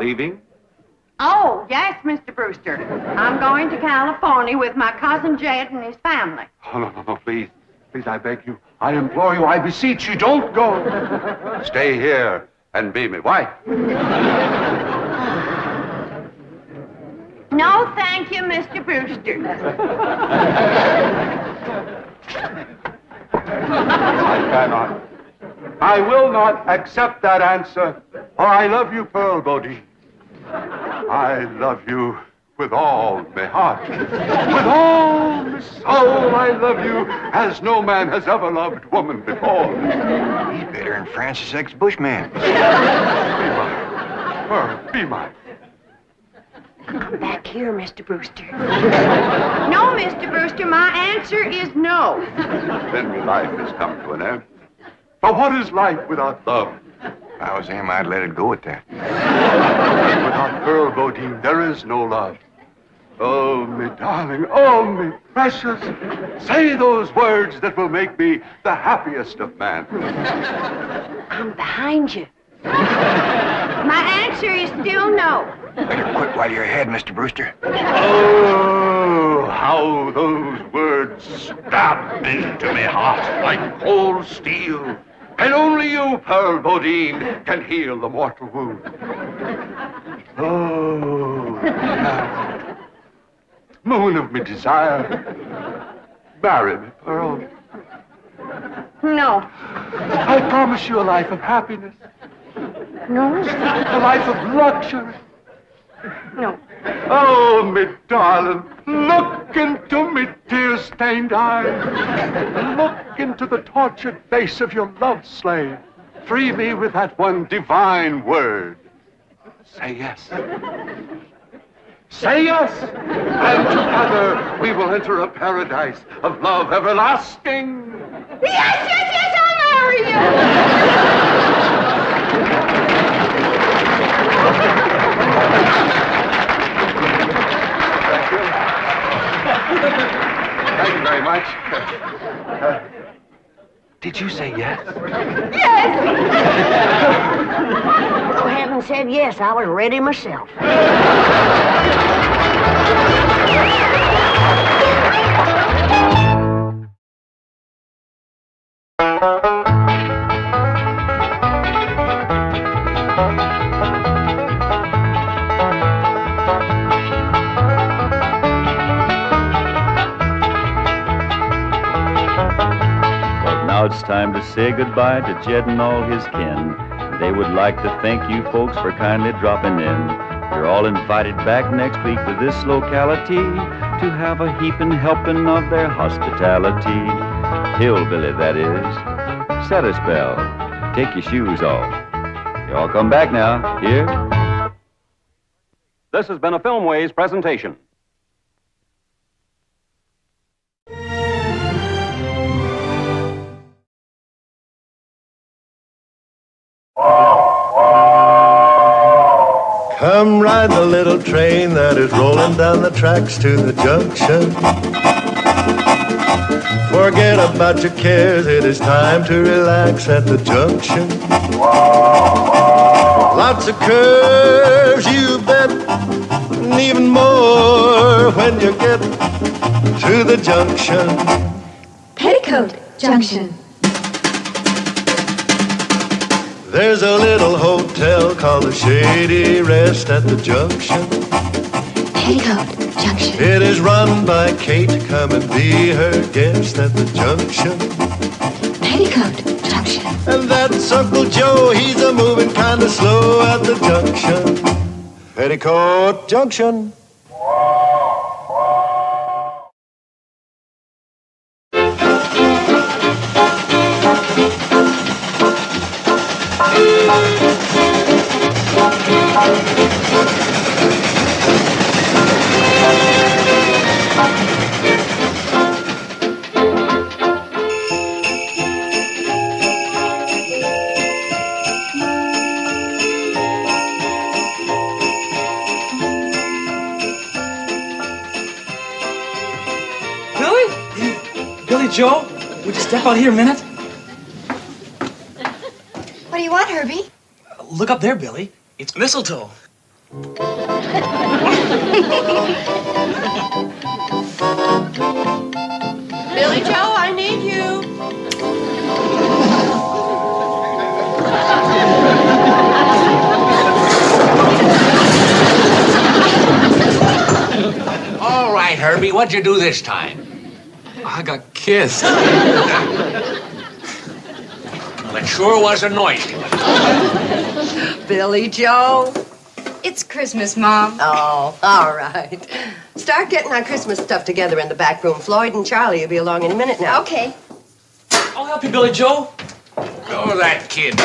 leaving? Oh, yes, Mr. Brewster. I'm going to California with my cousin Jed and his family. Oh, no, no, no, please. Please, I beg you. I implore you. I beseech you. Don't go. Stay here and be my wife. No, thank you, Mr. Brewster. I cannot. I will not accept that answer. For I love you, Pearl Bodine. I love you with all my heart. With all my soul, I love you as no man has ever loved woman before. He's better than Francis X. Bushman. Be mine. Pearl, be mine. Come back here, Mr. Brewster. no, Mr. Brewster, my answer is no. Then my life has come to an end. But what is life without love? If I was him, I'd let it go at that. Without Pearl Bodine, there is no love. Oh, me darling, oh, me precious, say those words that will make me the happiest of men. I'm behind you. My answer is still no. Better quit while you're ahead, Mr. Brewster. Oh, how those words stabbed into me heart like cold steel. And only you, Pearl Bodine, can heal the mortal wound. Oh, moon of me desire, marry me, Pearl. No. I promise you a life of happiness. No. A life of luxury. No. Oh, me darling, look into me tear-stained eyes. Look into the tortured face of your love slave. Free me with that one divine word. Say yes. Say yes, and together we will enter a paradise of love everlasting. Yes, yes, yes, I'll marry you. Thank you very much. Uh, did you say yes? Yes! hadn't said yes, I was ready myself. Say goodbye to Jed and all his kin. They would like to thank you folks for kindly dropping in. You're all invited back next week to this locality to have a heaping helping of their hospitality. Hillbilly, that is. Set a spell. Take your shoes off. You all come back now. Here? This has been a Filmways presentation. Come ride the little train that is rolling down the tracks to the junction. Forget about your cares, it is time to relax at the junction. Lots of curves, you bet, and even more when you get to the junction. Petticoat Junction. There's a little hotel called the Shady Rest at the junction. Petticoat Junction. It is run by Kate. Come and be her guest at the junction. Petticoat Junction. And that's Uncle Joe. He's a moving kind of slow at the junction. Petticoat Junction. Out here a minute? What do you want, Herby? Look up there, Billie. It's mistletoe. Billie Jo, I need you. All right, Herby, what'd you do this time? I got kissed. Well, it sure was a noisy one. Billie Jo. It's Christmas, Mom. Oh, all right. Start getting our Christmas stuff together in the back room. Floyd and Charlie will be along in a minute now. Okay. I'll help you, Billie Jo. Oh, that kid.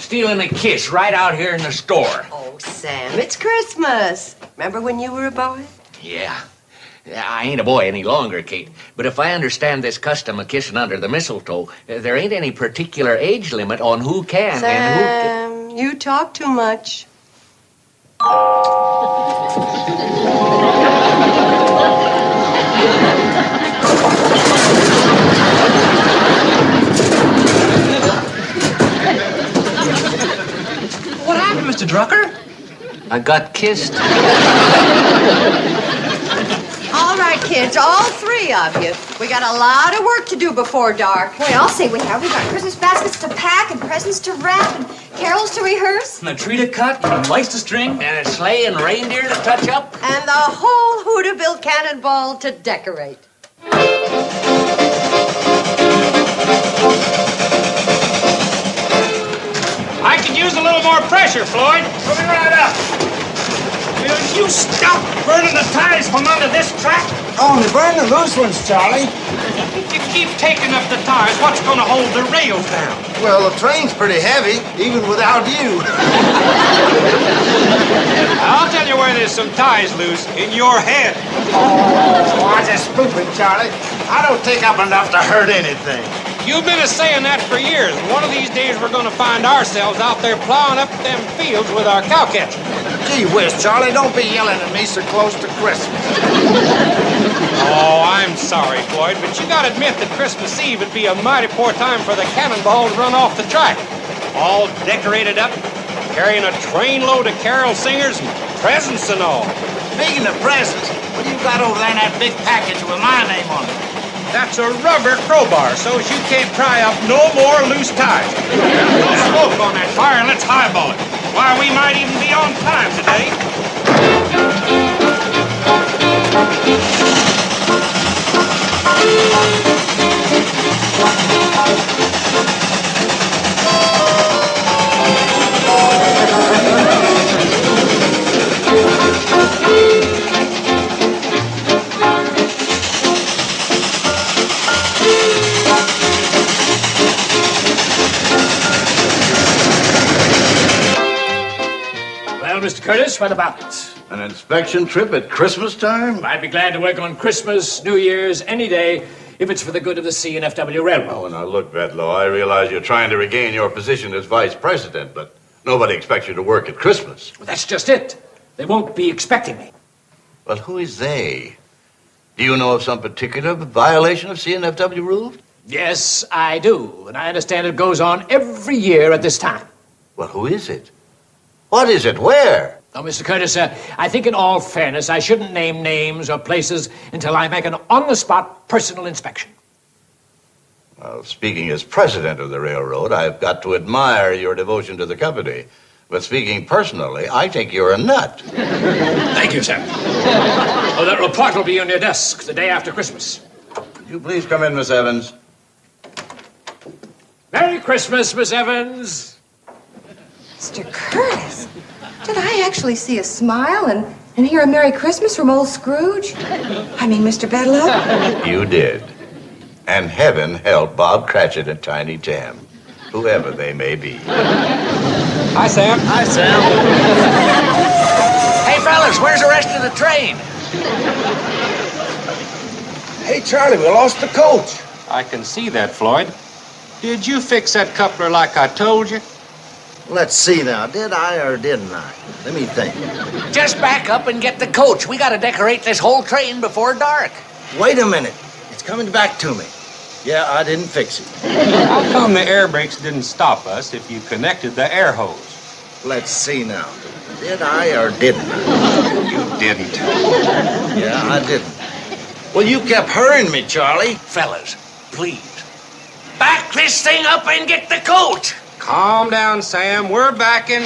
Stealing a kiss right out here in the store. Oh, Sam, it's Christmas. Remember when you were a boy? Yeah. Yeah, I ain't a boy any longer, Kate. But if I understand this custom of kissing under the mistletoe, uh, there ain't any particular age limit on who can and who can. Sam, you talk too much. What happened, Mr. Drucker? I got kissed. All right, kids, all three of you. We got a lot of work to do before dark. Boy, I'll say we have. We got Christmas baskets to pack and presents to wrap and carols to rehearse. And a tree to cut and lights to string. And a sleigh and reindeer to touch up. And the whole Hooterville cannonball to decorate. I could use a little more pressure, Floyd. Coming right up. Will you stop burning the tires from under this track? Only burn the loose ones, Charlie. If you keep taking up the tires, what's going to hold the rails down? Well, the train's pretty heavy, even without you. I'll tell you where there's some ties loose. In your head. Oh, I just spoofing, Charlie. I don't think I'm enough to hurt anything. You've been a saying that for years. One of these days we're going to find ourselves out there plowing up them fields with our cow catcher. Gee whiz, Charlie, don't be yelling at me so close to Christmas. Oh, I'm sorry, Floyd, but you gotta admit that Christmas Eve would be a mighty poor time for the cannonball to run off the track. All decorated up, carrying a trainload of carol singers and presents and all. Speaking of presents, what do you got over there in that big package with my name on it? That's a rubber crowbar, so as you can't pry up no more loose ties. No smoke on that fire, and let's highball it. Why, we might even be on time today. Well, Mr. Curtis, what about it? An inspection trip at Christmas time? I'd be glad to work on Christmas, New Year's, any day, if it's for the good of the C&FW Railroad. Oh, now look, Bedloe, I realize you're trying to regain your position as vice president, but nobody expects you to work at Christmas. Well, that's just it. They won't be expecting me. Well, who is they? Do you know of some particular violation of C&FW rules? Yes, I do, and I understand it goes on every year at this time. Well, who is it? What is it? Where? Oh, Mr. Curtis, uh, I think in all fairness, I shouldn't name names or places until I make an on-the-spot personal inspection. Well, speaking as president of the railroad, I've got to admire your devotion to the company. But speaking personally, I think you're a nut. Thank you, sir. Oh, that report will be on your desk the day after Christmas. Would you please come in, Miss Evans? Merry Christmas, Miss Evans. Mr. Curtis, did I actually see a smile and, and hear a Merry Christmas from old Scrooge? I mean, Mr. Bedloe? You did. And heaven help Bob Cratchit and Tiny Tim, whoever they may be. Hi, Sam. Hi, Sam. hey, fellas, where's the rest of the train? Hey, Charlie, we lost the coach. I can see that, Floyd. Did you fix that coupler like I told you? Let's see now. Did I or didn't I? Let me think. Just back up and get the coach. We gotta decorate this whole train before dark. Wait a minute. It's coming back to me. Yeah, I didn't fix it. How come the air brakes didn't stop us if you connected the air hose? Let's see now. Did I or didn't I? You didn't. Yeah, I didn't. Well, you kept hurrying me, Charlie. Fellas, please. Back this thing up and get the coach. Calm down, Sam. We're backing.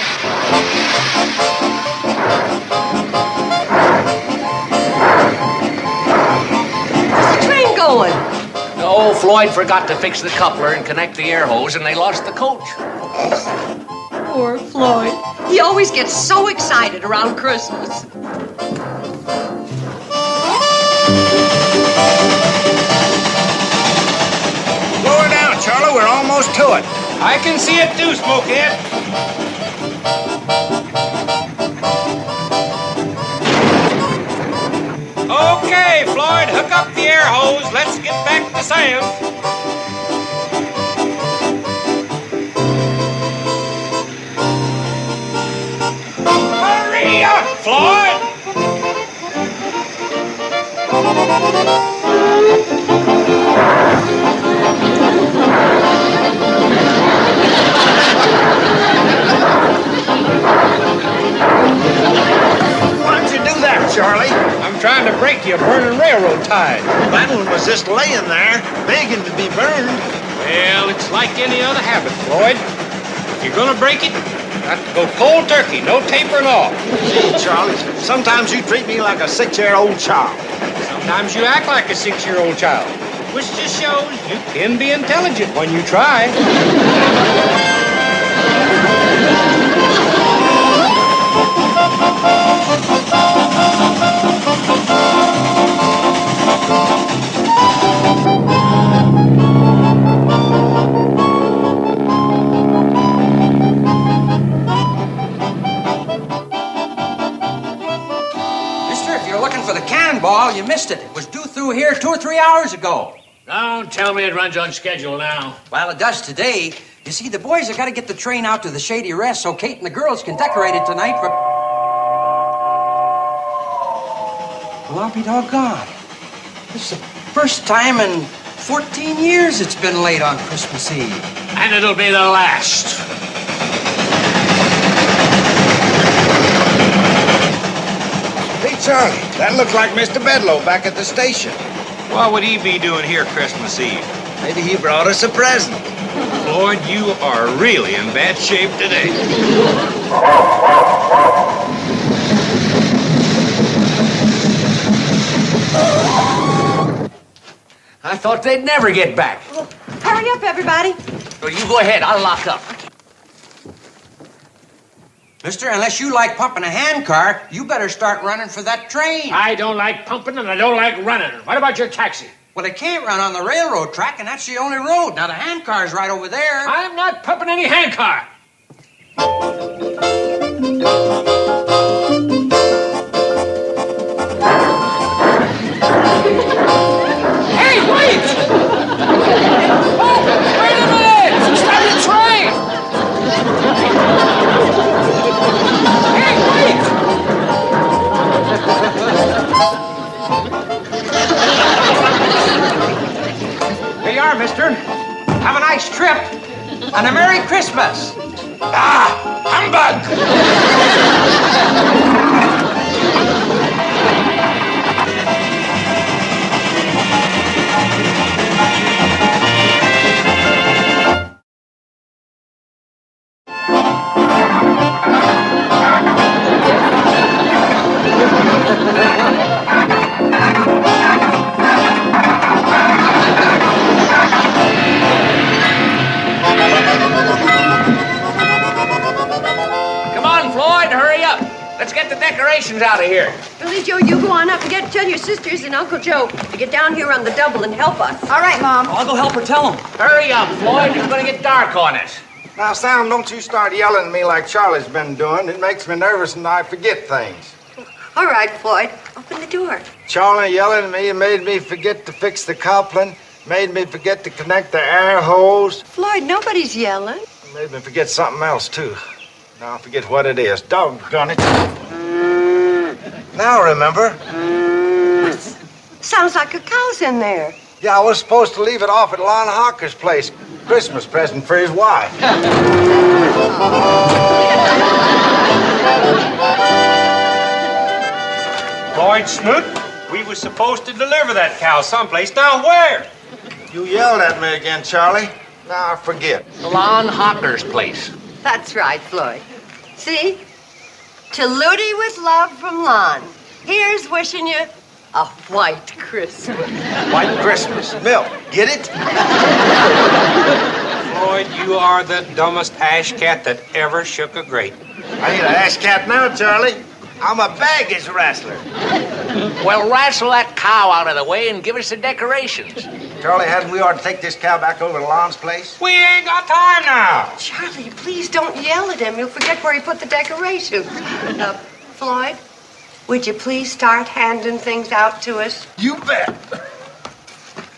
Where's the train going? No, Floyd forgot to fix the coupler and connect the air hose, and they lost the coach. Poor Floyd. He always gets so excited around Christmas. Slow her down, Charlie. We're almost to it. I can see it too, Smokehead. Okay, Floyd, hook up the air hose. Let's get back to Sam. Hurry up, Floyd! Charlie? I'm trying to break you a burning railroad tie. That one was just laying there, begging to be burned. Well, it's like any other habit, Floyd. If you're gonna break it, got to go cold turkey, no tapering off. Gee, Charlie, sometimes you treat me like a six-year-old child. Sometimes you act like a six-year-old child, which just shows you can be intelligent when you try. cannonball, you missed it. It was due through here two or three hours ago. Don't tell me it runs on schedule now. Well, it does today. You see, the boys have got to get the train out to the Shady Rest so Kate and the girls can decorate it tonight for. Well, I'll be doggone. This is the first time in 14 years it's been late on Christmas Eve. And it'll be the last. Charlie, that looks like Mr. Bedloe back at the station. What would he be doing here Christmas Eve? Maybe he brought us a present. Floyd, you are really in bad shape today. I thought they'd never get back. Hurry up, everybody. Well, you go ahead. I'll lock up. Mister, unless you like pumping a handcar, you better start running for that train. I don't like pumping and I don't like running. What about your taxi? Well, they can't run on the railroad track, and that's the only road. Now, the handcar's right over there. I'm not pumping any handcar. Have a nice trip. And a Merry Christmas. Ah, humbug! Here. Billie Jo, you go on up and get tell your sisters and Uncle Joe to get down here on the double and help us. All right, Mom. I'll go help her tell him. Hurry up, Floyd. It's going to get dark on us. Now, Sam, don't you start yelling at me like Charlie's been doing. It makes me nervous and I forget things. All right, Floyd, open the door. Charlie yelling at me made me forget to fix the coupling, made me forget to connect the air hose, Floyd, nobody's yelling. made me forget something else, too. Now I forget what it is. Doggone it. Now remember. Mm. Sounds like a cow's in there. Yeah, I was supposed to leave it off at Lon Hawker's place. Christmas present for his wife. Floyd Smoot, we was supposed to deliver that cow someplace. Now where? You yelled at me again, Charlie. Now I forget. Lon Hawker's place. That's right, Floyd. See? To Ludi with love from Lon. Here's wishing you a white Christmas. White Christmas. Milk. Get it? Floyd, you are the dumbest ash cat that ever shook a grate. I need an ash cat now, Charlie. I'm a baggage wrestler. Well, wrestle that cow out of the way and give us the decorations. Charlie, hadn't we ought to take this cow back over to Lon's place? We ain't got time now. Charlie, please don't yell at him. You'll forget where he put the decorations. Uh, Floyd, would you please start handing things out to us? You bet.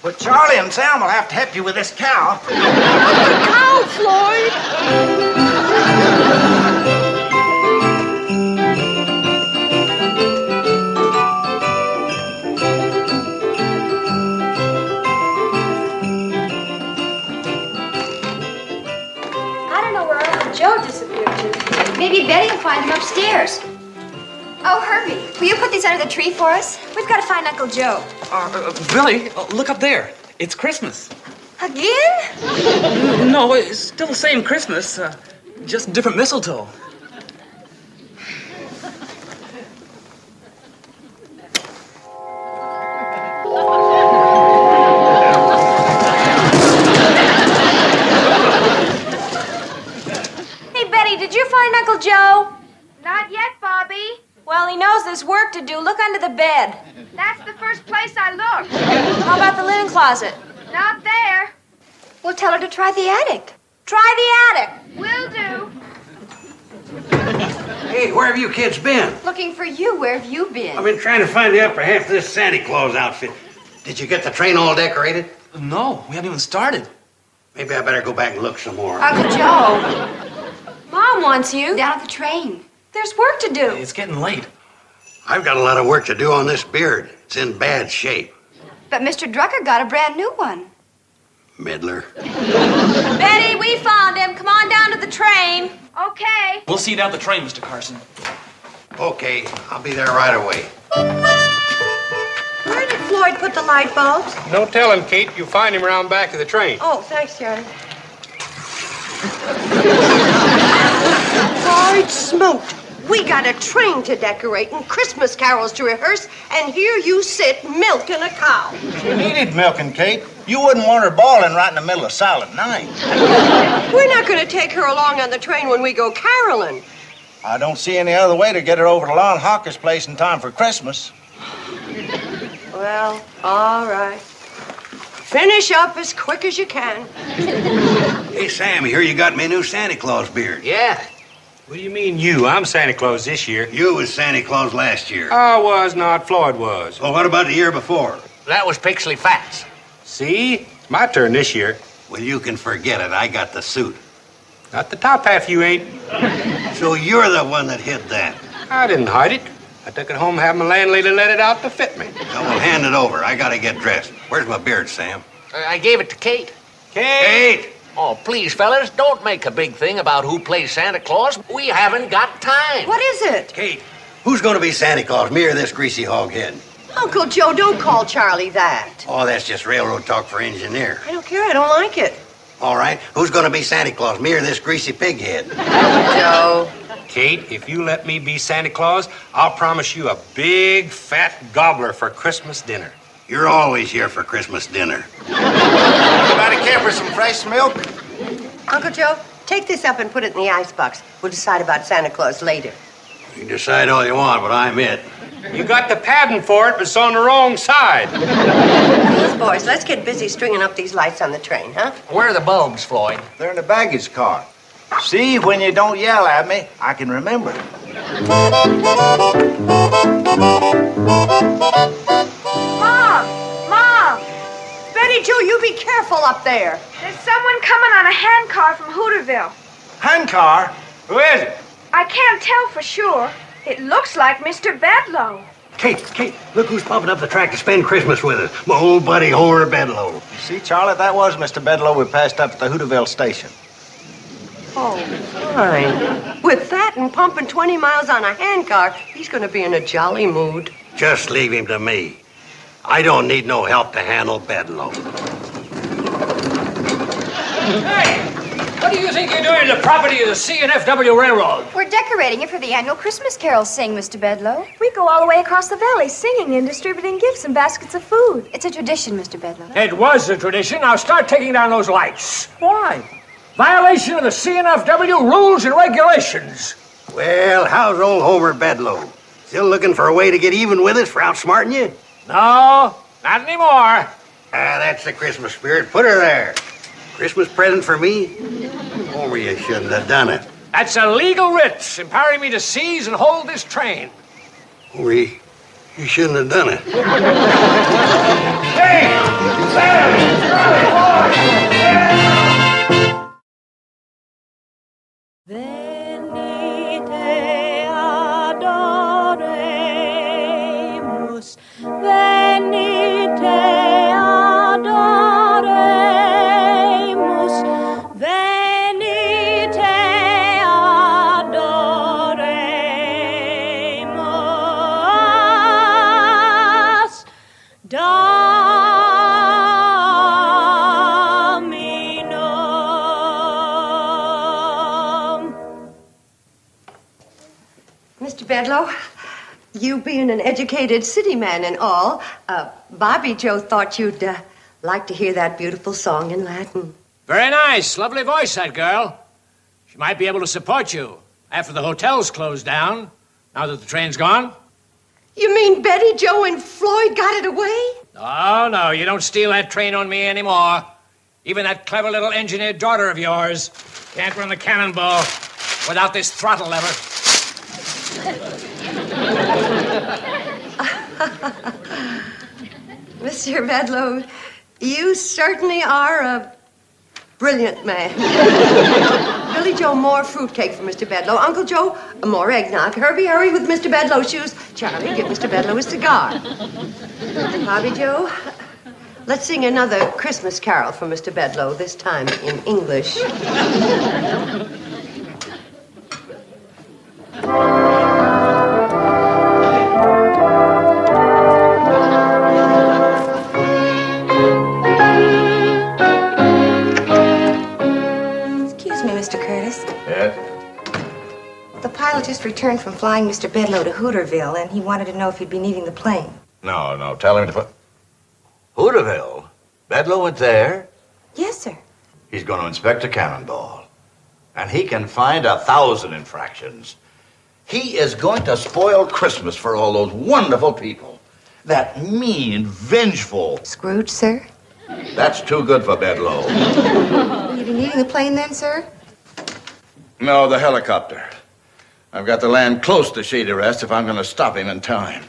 But Charlie and Sam will have to help you with this cow. Cow, Floyd! Maybe Betty will find him upstairs. Oh, Herby, will you put these under the tree for us? We've got to find Uncle Joe. Uh, uh, Billy, uh, look up there. It's Christmas. Again? No, it's still the same Christmas, uh, just different mistletoe. The bed. That's the first place I looked. How about the linen closet? Not there. We'll tell her to try the attic. Try the attic. Will do. Hey, where have you kids been? Looking for you. Where have you been? I've been trying to find the upper half of this Santa Claus outfit. Did you get the train all decorated? No, we haven't even started. Maybe I better go back and look some more. Uncle Joe. Mom wants you. Down at the train. There's work to do. It's getting late. I've got a lot of work to do on this beard. It's in bad shape. But Mr. Drucker got a brand new one. Meddler. Betty, we found him. Come on down to the train. Okay. We'll see you down the train, Mr. Carson. Okay, I'll be there right away. Where did Floyd put the light bulbs? No telling, Kate. You'll find him around back of the train. Oh, thanks, Charlie. Floyd smoked. We got a train to decorate and Christmas carols to rehearse, and here you sit milking a cow. She needed milking, Kate. You wouldn't want her bawling right in the middle of silent night. We're not going to take her along on the train when we go caroling. I don't see any other way to get her over to Lon Hawker's place in time for Christmas. Well, all right. Finish up as quick as you can. Hey, Sam, here you got me a new Santa Claus beard. Yeah. What do you mean you? I'm Santa Claus this year. You was Santa Claus last year. I was not. Floyd was. Well, what about the year before? That was Pixley Fats. See? It's my turn this year. Well, you can forget it. I got the suit. Not the top half, you ain't. So you're the one that hid that. I didn't hide it. I took it home, had my landlady let it out to fit me. Now, well, hand it over. I gotta get dressed. Where's my beard, Sam? I gave it to Kate. Kate! Kate! Oh, please, fellas, don't make a big thing about who plays Santa Claus. We haven't got time. What is it? Kate, who's gonna be Santa Claus, me or this greasy hoghead? Uncle Joe, don't call Charlie that. Oh, that's just railroad talk for engineer. I don't care. I don't like it. All right, who's gonna be Santa Claus, me or this greasy pig head? Joe. Kate, if you let me be Santa Claus, I'll promise you a big fat gobbler for Christmas dinner. You're always here for Christmas dinner. Anybody care for some fresh milk? Uncle Joe, take this up and put it in the icebox. We'll decide about Santa Claus later. You can decide all you want, but I'm it. You got the padding for it, but it's on the wrong side. Those boys, let's get busy stringing up these lights on the train, huh? Where are the bulbs, Floyd? They're in the baggage car. See, when you don't yell at me, I can remember. Mom! Mom! Betty Jo, you be careful up there. There's someone coming on a handcar from Hooterville. Handcar? Who is it? I can't tell for sure. It looks like Mr. Bedloe. Kate, Kate, look who's popping up the track to spend Christmas with us. My old buddy Homer Bedloe. You see, Charlie, that was Mr. Bedloe we passed up at the Hooterville station. Oh, fine. With that and pumping 20 miles on a handcar, he's going to be in a jolly mood. Just leave him to me. I don't need no help to handle Bedloe. Hey! What do you think you're doing to the property of the CNFW Railroad? We're decorating it for the annual Christmas carol sing, Mr. Bedloe. We go all the way across the valley singing and distributing gifts and baskets of food. It's a tradition, Mr. Bedloe. It was a tradition. Now start taking down those lights. Why? Violation of the CNFW rules and regulations. Well, how's old Homer Bedloe? Still looking for a way to get even with us for outsmarting you? No, not anymore. Ah, that's the Christmas spirit. Put her there. Christmas present for me? Homer, you shouldn't have done it. That's a legal writ empowering me to seize and hold this train. Homer, you, you shouldn't have done it. Hey! Venite you being an educated city man and all, uh, Bobbie Jo thought you'd uh, like to hear that beautiful song in Latin. Very nice. Lovely voice, that girl. She might be able to support you after the hotel's closed down, now that the train's gone. You mean Betty Jo and Floyd got it away? Oh, no, you don't steal that train on me anymore. Even that clever little engineer daughter of yours can't run the cannonball without this throttle lever. Mr. Bedloe, you certainly are a brilliant man. Billie Jo, more fruitcake for Mr. Bedloe. Uncle Joe, more eggnog. Herby, hurry with Mr. Bedloe's shoes. Charlie, give Mr. Bedloe a cigar. Bobbie Jo, let's sing another Christmas carol for Mr. Bedloe, this time in English. just returned from flying Mr. Bedloe to Hooterville, and he wanted to know if he'd be needing the plane. No, no, tell him to put. Hooterville? Bedloe went there? Yes, sir. He's going to inspect a cannonball. And he can find a thousand infractions. He is going to spoil Christmas for all those wonderful people. That mean, vengeful. Scrooge, sir? That's too good for Bedloe. Will you be needing the plane then, sir? No, the helicopter. I've got to land close to Shady Rest if I'm going to stop him in time.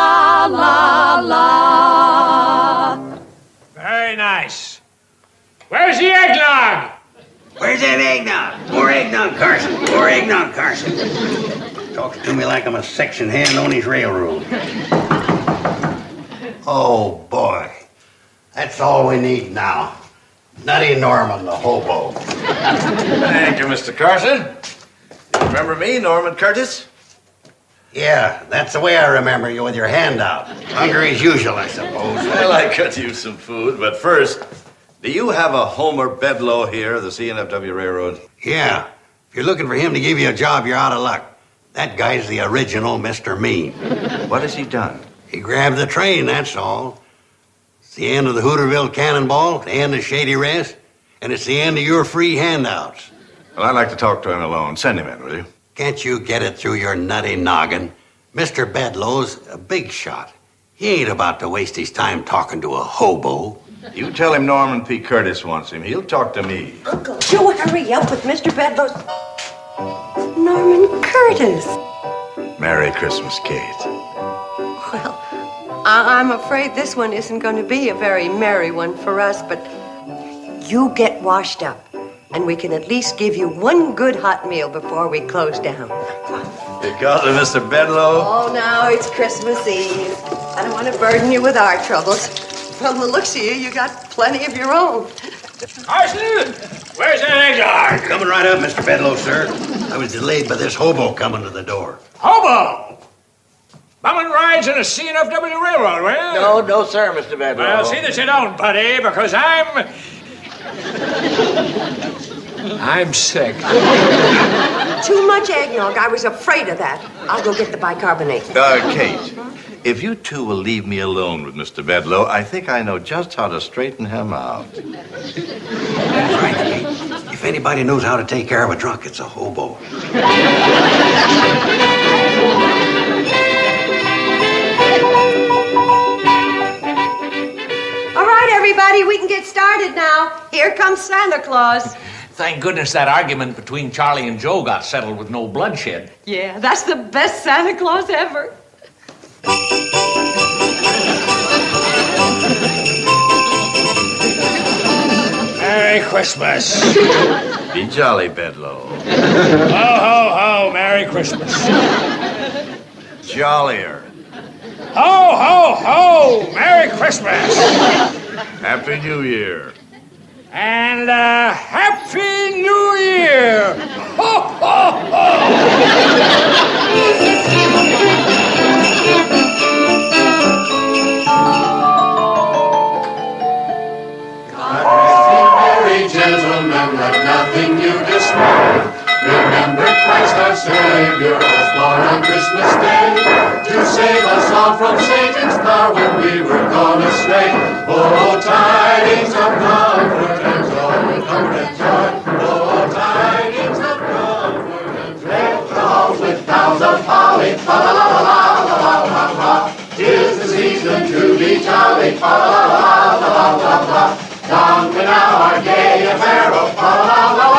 La la la la la. Very nice. Where's the eggnog? Where's that eggnog? More eggnog, Carson. More eggnog, Carson. Talks to me like I'm a section hand on his railroad. Oh, boy. That's all we need now. Nutty Norman, the hobo. Thank you, Mr. Carson. You remember me, Norman Curtis? Yeah, that's the way I remember you with your hand out. Hungry as usual, I suppose. Well, I could use some food, but first, do you have a Homer Bedloe here of the CNFW Railroad? Yeah. If you're looking for him to give you a job, you're out of luck. That guy's the original Mr. Mean. What has he done? He grabbed the train, that's all. It's the end of the Hooterville Cannonball, the end of Shady Rest, and it's the end of your free handouts. Well, I'd like to talk to him alone. Send him in, will you? Can't you get it through your nutty noggin? Mr. Bedloe's a big shot. He ain't about to waste his time talking to a hobo. You tell him Norman P. Curtis wants him. He'll talk to me. Uncle Joe, hurry up with Mr. Bedloe's. Norman Curtis. Merry Christmas, Kate. Well, I- I'm afraid this one isn't going to be a very merry one for us, but you get washed up, and we can at least give you one good hot meal before we close down. Because of Mr. Bedloe? Oh, now it's Christmas Eve. I don't want to burden you with our troubles. From the looks of you, you got plenty of your own. Carson, where's that eggnog? Coming right up, Mr. Bedloe, sir. I was delayed by this hobo coming to the door. Hobo! Bumming rides in a CNFW railroad, well? No, no, sir, Mr. Bedloe. Well, see that you don't, buddy, because I'm. I'm sick. Too much eggnog. I was afraid of that. I'll go get the bicarbonate. Uh, Kate, if you two will leave me alone with Mr. Bedloe, I think I know just how to straighten him out. If anybody knows how to take care of a drunk, it's a hobo. Right, we can get started now. Here comes Santa Claus. Thank goodness that argument between Charlie and Joe got settled with no bloodshed. Yeah, that's the best Santa Claus ever. Merry Christmas. Be jolly, Bedloe. Ho, ho, ho. Merry Christmas. Jollier. Ho, ho, ho. Merry Christmas. Happy New Year. And uh, Happy New Year. Ho, ho, Merry gentlemen, let nothing you dismay. Remember Christ our Savior was born on Christmas Day to save us all from Satan's power when we were gone astray. Oh, tidings of comfort and joy, comfort and joy. Oh, tidings of comfort and joy. Bells with boughs of holly, fa la la la la la la la. Tis the season to be jolly, fa la la la la la la. Don we now our gay apparel, fa la la.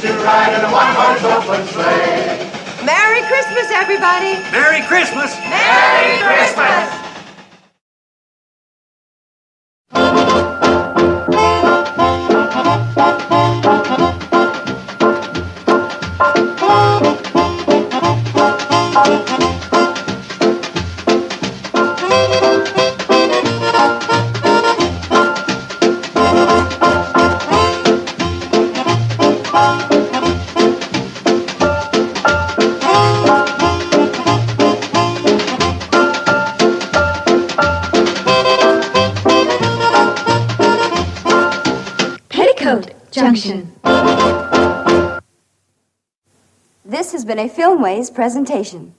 Fun to ride in a one-horse open sleigh. Merry Christmas, everybody. Merry Christmas. Merry Christmas. Been a Filmways presentation.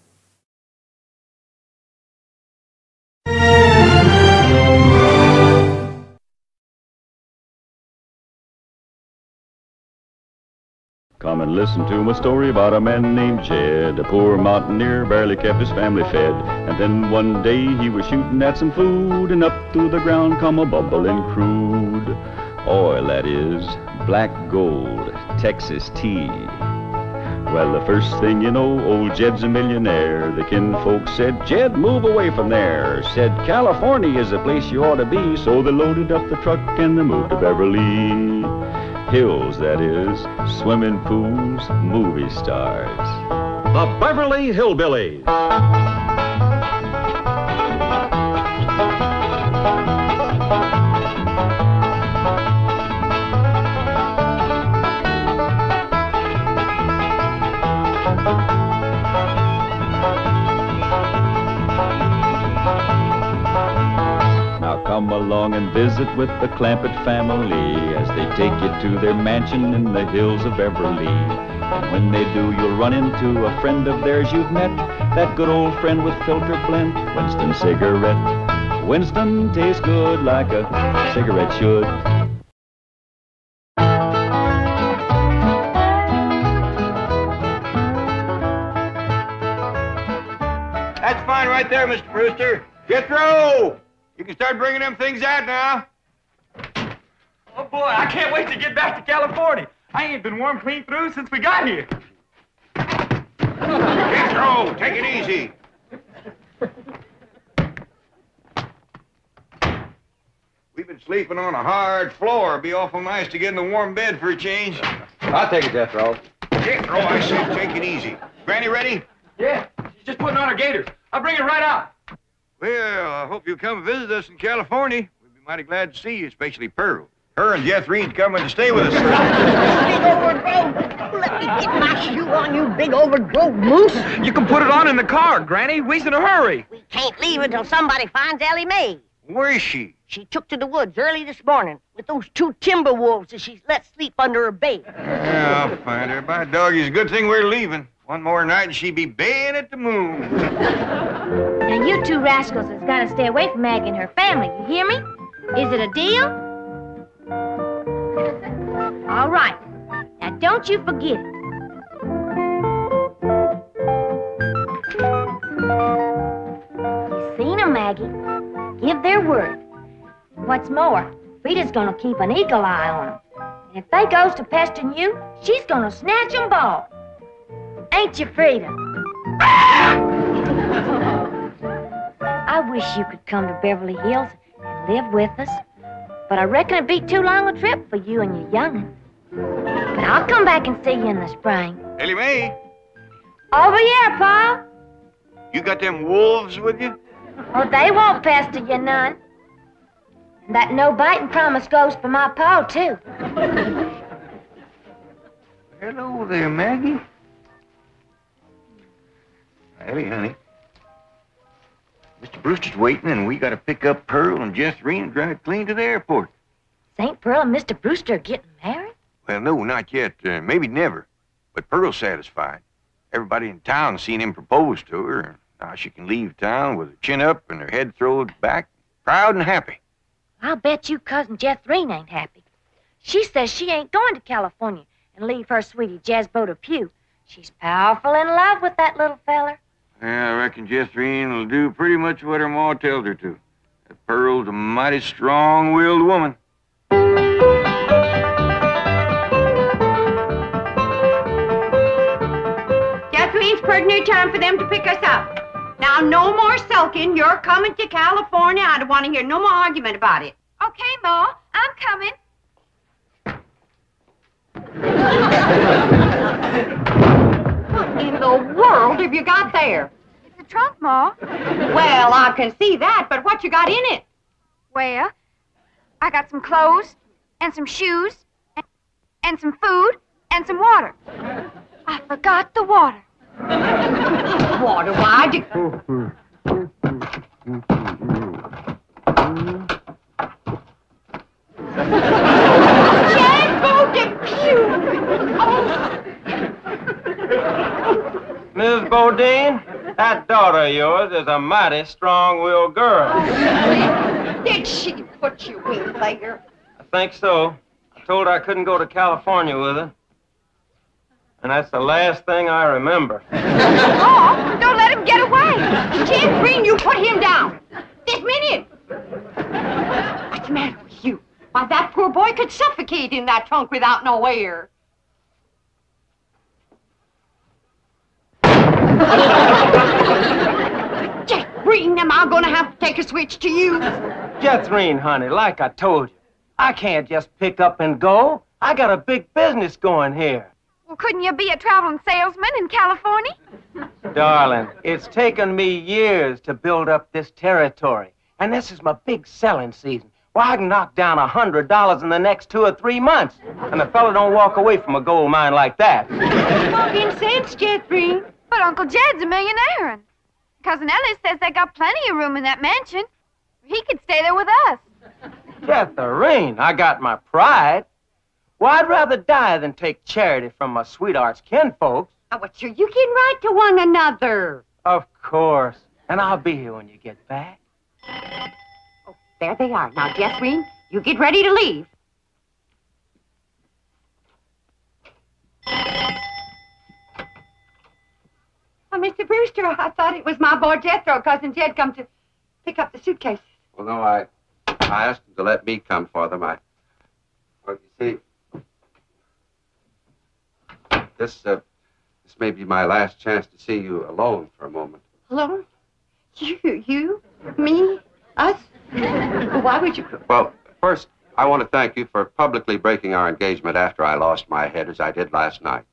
Come and listen to my story about a man named Jed. A poor mountaineer barely kept his family fed. And then one day he was shooting at some food, and up through the ground come a bubbling crude. Oil, that is, black gold, Texas tea. Well, the first thing you know, old Jed's a millionaire. The kinfolk said, Jed, move away from there. Said, California is the place you ought to be. So they loaded up the truck and they moved to Beverly Hills, that is, swimming pools, movie stars. The Beverly Hillbillies. Along and visit with the Clampett family as they take you to their mansion in the hills of Beverly. And when they do, you'll run into a friend of theirs you've met, that good old friend with filter blend, Winston Cigarette. Winston tastes good like a cigarette should. That's fine right there, Mr. Brewster. Jethro! You can start bringing them things out now. Oh boy, I can't wait to get back to California. I ain't been warm clean through since we got here. Jethro, take it easy. We've been sleeping on a hard floor. It'd be awful nice to get in a warm bed for a change. I'll take it, Jethro. Jethro, I said take it easy. Granny ready? Yeah, she's just putting on her gaiters. I'll bring it right out. Well, I hope you'll come visit us in California. We'd be mighty glad to see you, especially Pearl. Her and Jethrine's coming to stay with us. Big overgrown. Let me get my shoe on you, big overgrown moose. You can put it on in the car, Granny. We's in a hurry. We can't leave until somebody finds Elly May. Where is she? She took to the woods early this morning with those two timber wolves that she's let sleep under her bed. Yeah, I'll find her. By doggy, it's a good thing we're leaving. One more night and she'd be baying at the moon. Now, you two rascals has got to stay away from Maggie and her family. You hear me? Is it a deal? All right. Now, don't you forget it. You seen 'em, Maggie. Give their word. What's more, Frida's gonna keep an eagle eye on 'em. And if they goes to pestering you, she's gonna snatch 'em both. Ain't you, Frida? I wish you could come to Beverly Hills and live with us. But I reckon it'd be too long a trip for you and your young'un. But I'll come back and see you in the spring. Elly May, Over here, Pa. you got them wolves with you? Oh, they won't pester you none. And that no biting promise goes for my pa, too. Hello there, Maggie. Elly, honey. Mr. Brewster's waiting, and we got to pick up Pearl and Jethrine and drive clean to the airport. St. Pearl and Mr. Brewster are getting married? Well, no, not yet. Uh, maybe never. But Pearl's satisfied. Everybody in town seen him propose to her. And now she can leave town with her chin up and her head thrown back, proud and happy. I'll bet you cousin Jethrine ain't happy. She says she ain't going to California and leave her sweetie Jazbo Pew. She's powerful in love with that little feller. Yeah, I reckon Jethrine will do pretty much what her ma tells her to. That Pearl's a mighty strong-willed woman. Just means pretty near time for them to pick us up. Now, no more sulking. You're coming to California. I don't want to hear no more argument about it. Okay, Ma, I'm coming. What in the world have you got there? It's a trunk, Ma. Well, I can see that, but what you got in it? Well, I got some clothes and some shoes and, and some food and some water. I forgot the water. Water, why'd you... Jethro Depew! Oh, Miss Bodine, that daughter of yours is a mighty strong-willed girl. did she put you in there? I think so. I told her I couldn't go to California with her. And that's the last thing I remember. Oh, don't let him get away. Jethrine, you put him down. This minute. What's the matter with you? Why, that poor boy could suffocate in that trunk without no air. Jethrine, am I gonna have to take a switch to you? Jethrine, honey, like I told you, I can't just pick up and go. I got a big business going here. Well, couldn't you be a traveling salesman in California? Darling, it's taken me years to build up this territory, and this is my big selling season. Well, I can knock down a hundred dollars in the next two or three months, and a fella don't walk away from a gold mine like that. Talking sense, Jeffrey. But Uncle Jed's a millionaire, and Cousin Elly says they got plenty of room in that mansion. He could stay there with us. Jethrine, I got my pride. Well, I'd rather die than take charity from my sweetheart's kinfolks. Oh, uh, but sure, you can write to one another. Of course. And I'll be here when you get back. Oh, there they are. Now, Jethrine, you get ready to leave. Oh, Brewster, I thought it was my boy Jethro, Cousin Jed, come to pick up the suitcase. Well, no, I, I asked him to let me come for them. I, well, you see, this, uh, this may be my last chance to see you alone for a moment. Alone? You, you, me, us? Why would you? Well, first, I want to thank you for publicly breaking our engagement after I lost my head, as I did last night.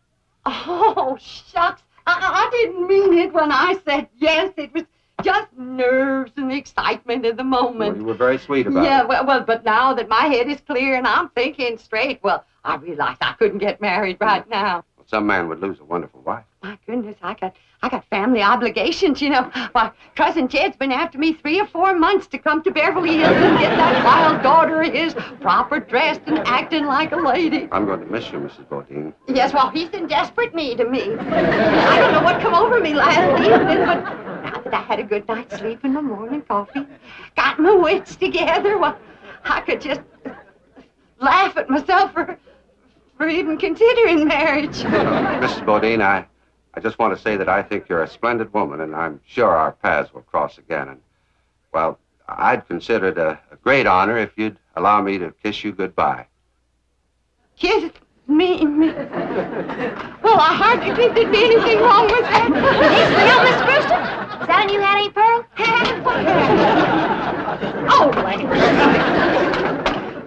Oh, shucks. I, I didn't mean it when I said yes. It was just nerves and the excitement of the Well, moment. you were very sweet about yeah, it. well, well, but now that my head is clear and I'm thinking straight, well, I realize I couldn't get married right now. Some man would lose a wonderful wife. My goodness, I got I got family obligations, you know. Why, cousin Jed's been after me three or four months to come to Beverly Hills and get that wild daughter of his proper dressed and acting like a lady. I'm going to miss you, Mrs. Bodine. Yes, well, he's in desperate need of me. I don't know what come over me last evening, but now that I had a good night's sleep and my morning coffee, got my wits together, well, I could just laugh at myself for, for even considering marriage. Mrs. Bodine, I, I just want to say that I think you're a splendid woman, and I'm sure our paths will cross again. And, well, I'd consider it a, a great honor if you'd allow me to kiss you goodbye. Kiss me, me. Well, I hardly think there'd be anything wrong with that. Is real, Miss Brewster? Is that a new hat, Aunt Pearl? oh, wait.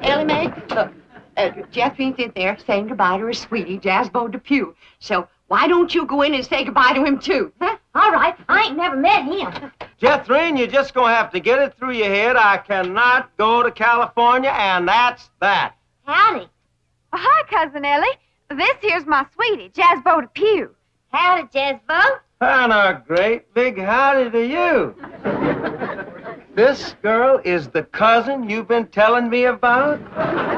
Elly May, look, uh, Jethrine's in there saying goodbye to her sweetie, Jasbo Depew. So why don't you go in and say goodbye to him, too? Huh? All right. I ain't never met him. Jethrine, you're just going to have to get it through your head. I cannot go to California, and that's that. Howdy. Well, hi, Cousin Elly. This here's my sweetie, Jasbo Depew. Howdy, Jasbo. And a great big howdy to you. This girl is the cousin you've been telling me about?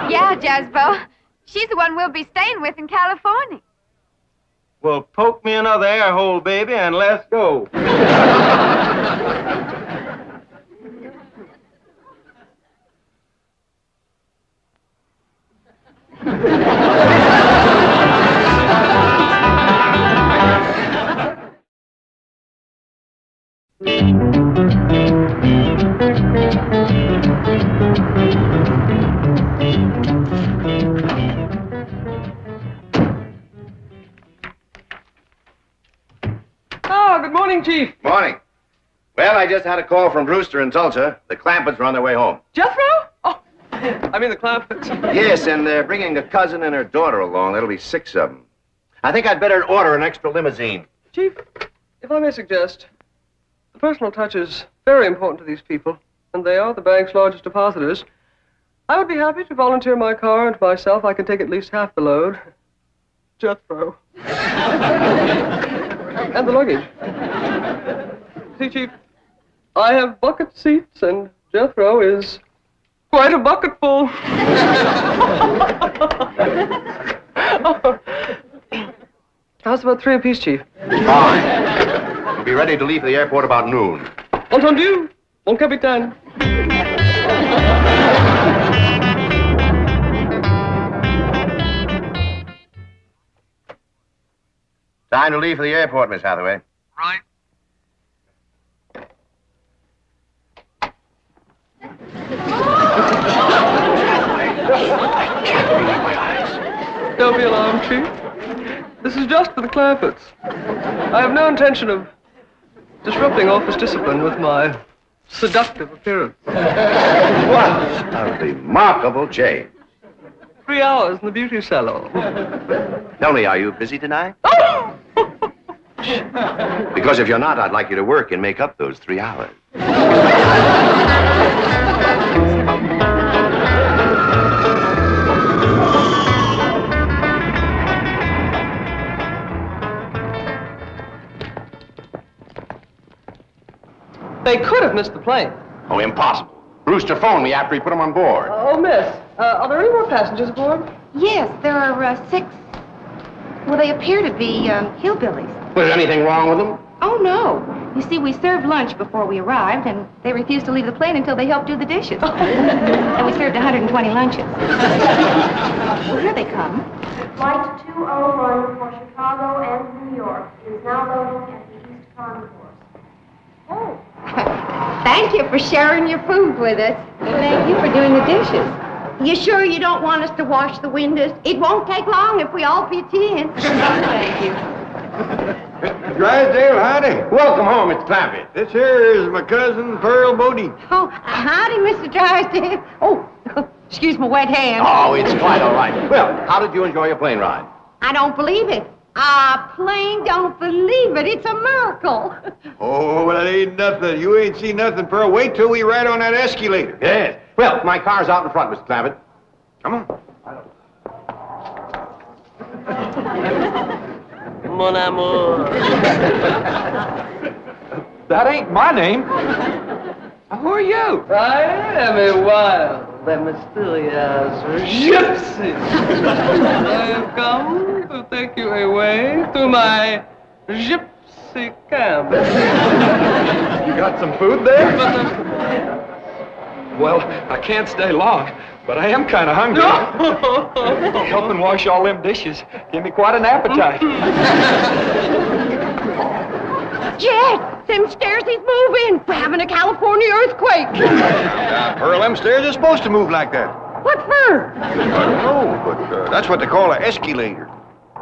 Yeah, Jazbo. She's the one we'll be staying with in California. Well, poke me another air hole, baby, and let's go. good morning, Chief. Morning. Well, I just had a call from Brewster in Tulsa. The Clampetts are on their way home. Jethro? Oh, I mean the Clampetts. Yes, and they're bringing a cousin and her daughter along. That'll be six of them. I think I'd better order an extra limousine. Chief, if I may suggest, the personal touch is very important to these people, and they are the bank's largest depositors. I would be happy to volunteer my car and myself. I can take at least half the load. Jethro. And the luggage. See, Chief, I have bucket seats, and Jethro is quite a bucketful. How's about three apiece, Chief? Fine. We'll be ready to leave the airport about noon. Entendu, mon capitaine. Time to leave for the airport, Miss Hathaway. Right. Don't be alarmed, Chief. This is just for the Clampetts. I have no intention of disrupting office discipline with my seductive appearance. What a remarkable change. Three hours in the beauty salon. Tell me, are you busy tonight? Oh! because if you're not, I'd like you to work and make up those three hours. They could have missed the plane. Oh, impossible. Brewster phoned me after he put him on board. Oh, miss, uh, are there any more passengers aboard? Yes, there are uh, six. Well, they appear to be um, hillbillies. Was there anything wrong with them? Oh, no. You see, we served lunch before we arrived, and they refused to leave the plane until they helped do the dishes. and we served 120 lunches. well, here they come. Flight 201 for Chicago and New York is now loading at the East Concourse. Oh. Thank you for sharing your food with us. Thank you for doing the dishes. You sure you don't want us to wash the windows? It won't take long if we all pitch in. Thank you. Drysdale, howdy. Welcome home, Mr. Clampett. This here is my cousin, Pearl Bodine. Oh, howdy, Mr. Drysdale. Oh, excuse my wet hand. Oh, it's quite all right. Well, how did you enjoy your plane ride? I don't believe it. I plain don't believe it. It's a miracle. Oh, well, it ain't nothing. You ain't seen nothing, Pearl. Wait till we ride on that escalator. Yes. Well, my car's out in front, Mr. Clampett. Come on. Mon amour. that ain't my name. Who are you? I am a wild and mysterious gypsy. I have come to take you away to my gypsy camp. You got some food there? Uh, well, I can't stay long, but I am kind of hungry. Helping wash all them dishes give me quite an appetite. Jed, them stairs is moving. We're having a California earthquake. Uh, Pearl, them stairs are supposed to move like that. What for? I don't know, but uh, that's what they call an escalator.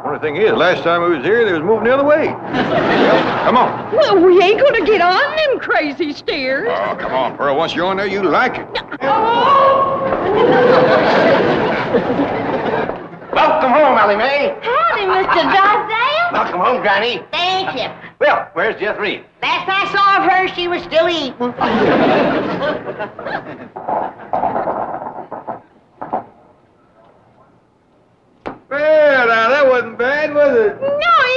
Only thing is, last time we was here, they was moving the other way. Well, come on. Well, we ain't gonna get on them crazy stairs. Oh, come on, Pearl. Once you're on there, you like it. Welcome home, Elly May. Howdy, Mr. Drysdale. Welcome home, Granny. Thank you. Well, where's Jethrine? Last I saw of her, she was still eating. Well, now, that wasn't bad, was it? No,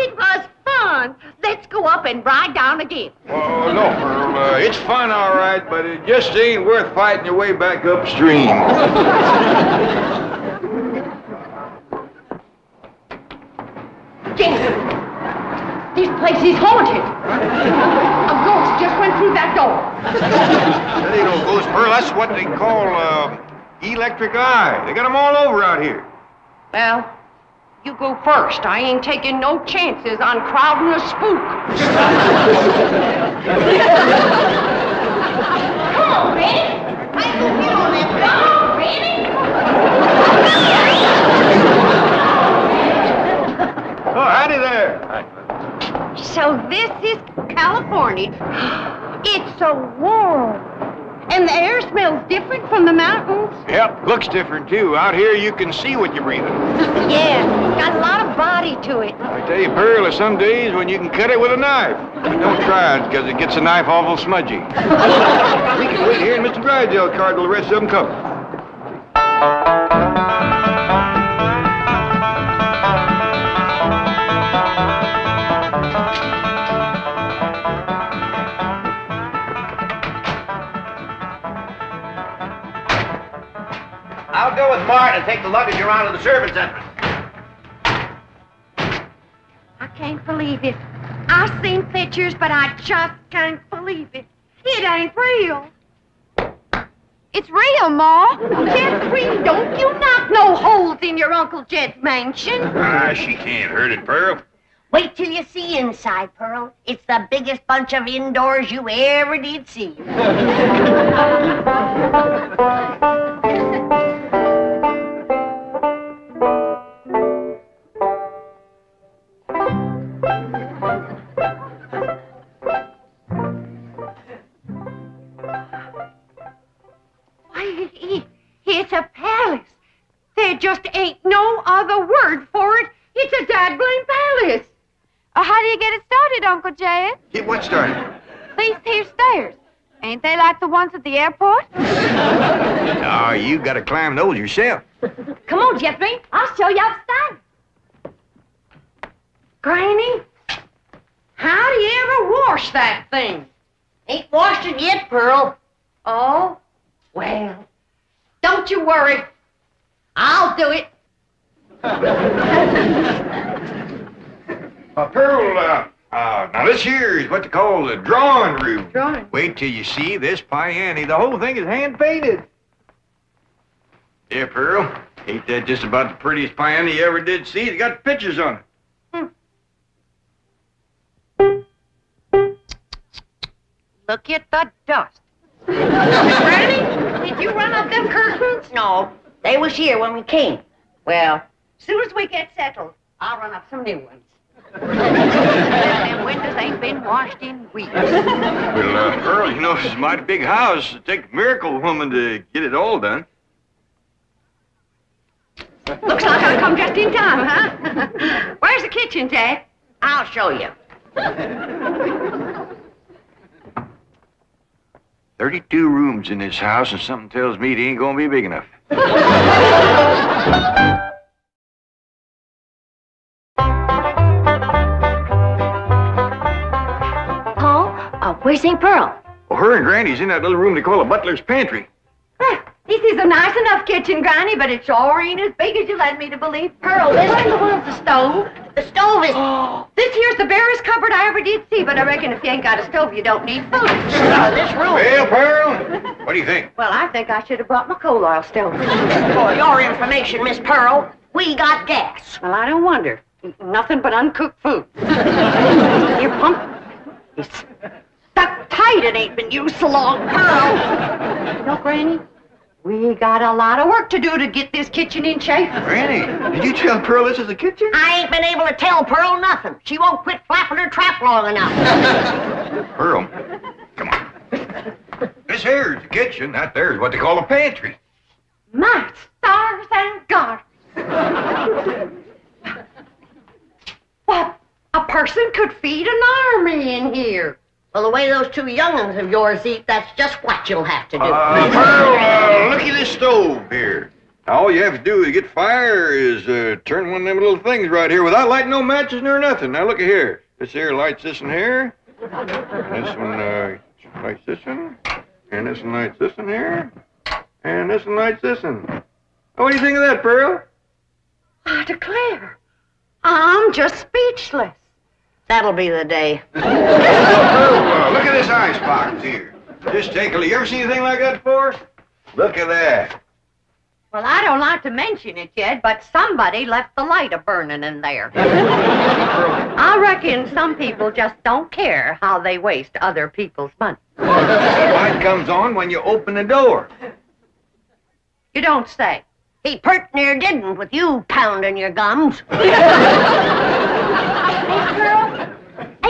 it was fun. Let's go up and ride down again. Oh, no, Pearl. Uh, it's fun, all right, but it just ain't worth fighting your way back upstream. Jason, this place is haunted. A ghost just went through that door. that ain't no ghost, Pearl. That's what they call uh, electric eye. They got them all over out here. Well, you go first. I ain't taking no chances on crowding a spook. Come on, Granny. I can get on that dog, Granny. oh, howdy there. So this is California. It's so warm. And the air smells different from the mountains. Yep, looks different too. Out here you can see what you're breathing. Yeah, got a lot of body to it. I tell you, Pearl, there's some days when you can cut it with a knife. But Don't try it, because it gets the knife awful smudgy. we can wait here in Mr. Drysdale's car till the rest of them come. I'll go with Martin and take the luggage around to the servants' entrance. I can't believe it. I've seen pictures, but I just can't believe it. It ain't real. It's real, Ma. Jeffrey, don't you knock no holes in your Uncle Jed's mansion. Ah, she can't hurt it, Pearl. Wait till you see inside, Pearl. It's the biggest bunch of indoors you ever did see. other word for it. It's a daggone palace. Uh, how do you get it started, Uncle Jed? Get what started? These here stairs. Ain't they like the ones at the airport? No, you gotta climb those yourself. Come on, Jeffrey. I'll show you upstairs. Granny, how do you ever wash that thing? Ain't washed it yet, Pearl. Oh, well, don't you worry. I'll do it. Pearl, uh, uh, now this here is what they call the drawing room. Drawing? Wait till you see this piano. The whole thing is hand painted. Yeah, Pearl. Ain't that just about the prettiest piano you ever did see? It's got pictures on it. Look at the dust. Granny, did you run up them curtains? No, they was here when we came. Well, as soon as we get settled, I'll run up some new ones. them windows ain't been washed in weeks. Well, uh, Pearl, you know, it's a mighty big house. It takes a miracle woman to get it all done. Looks like I've come just in time, huh? Where's the kitchen, Dad? I'll show you. Thirty-two rooms in this house, and something tells me it ain't gonna be big enough. where's St. Pearl? Well, her and Granny's in that little room they call a butler's pantry. This is a nice enough kitchen, Granny, but it sure ain't as big as you led me to believe. Pearl, this ain't the one with the stove. The stove is... Oh. this here's the barest cupboard I ever did see, but I reckon if you ain't got a stove, you don't need food. This room... Well, Pearl, what do you think? Well, I think I should have brought my coal oil stove. For your information, Miss Pearl, we got gas. Well, I don't wonder. Nothing but uncooked food. Your pump is stuck tight. It ain't been used so long, Pearl. You know, Granny, we got a lot of work to do to get this kitchen in shape. Granny, did you tell Pearl this is the kitchen? I ain't been able to tell Pearl nothing. She won't quit flapping her trap long enough. Pearl, come on. This here's the kitchen. That there's what they call a pantry. My stars and God. What? A person could feed an army in here. Well, the way those two young'uns of yours eat, that's just what you'll have to do. Uh, Pearl, uh, look at this stove here. All you have to do to get fire is uh, turn one of them little things right here without lighting no matches nor nothing. Now look at here. This here lights this in here. And this one uh, lights this one. And this one lights this in here. And this one lights this one. Oh, what do you think of that, Pearl? I declare, I'm just speechless. That'll be the day. Uh, look at this ice box here. Just take a look. You ever seen anything like that before? Look at that. Well, I don't like to mention it yet, but somebody left the light a burning in there. I reckon some people just don't care how they waste other people's money. The light comes on when you open the door. You don't say. He pert near didn't with you pounding your gums.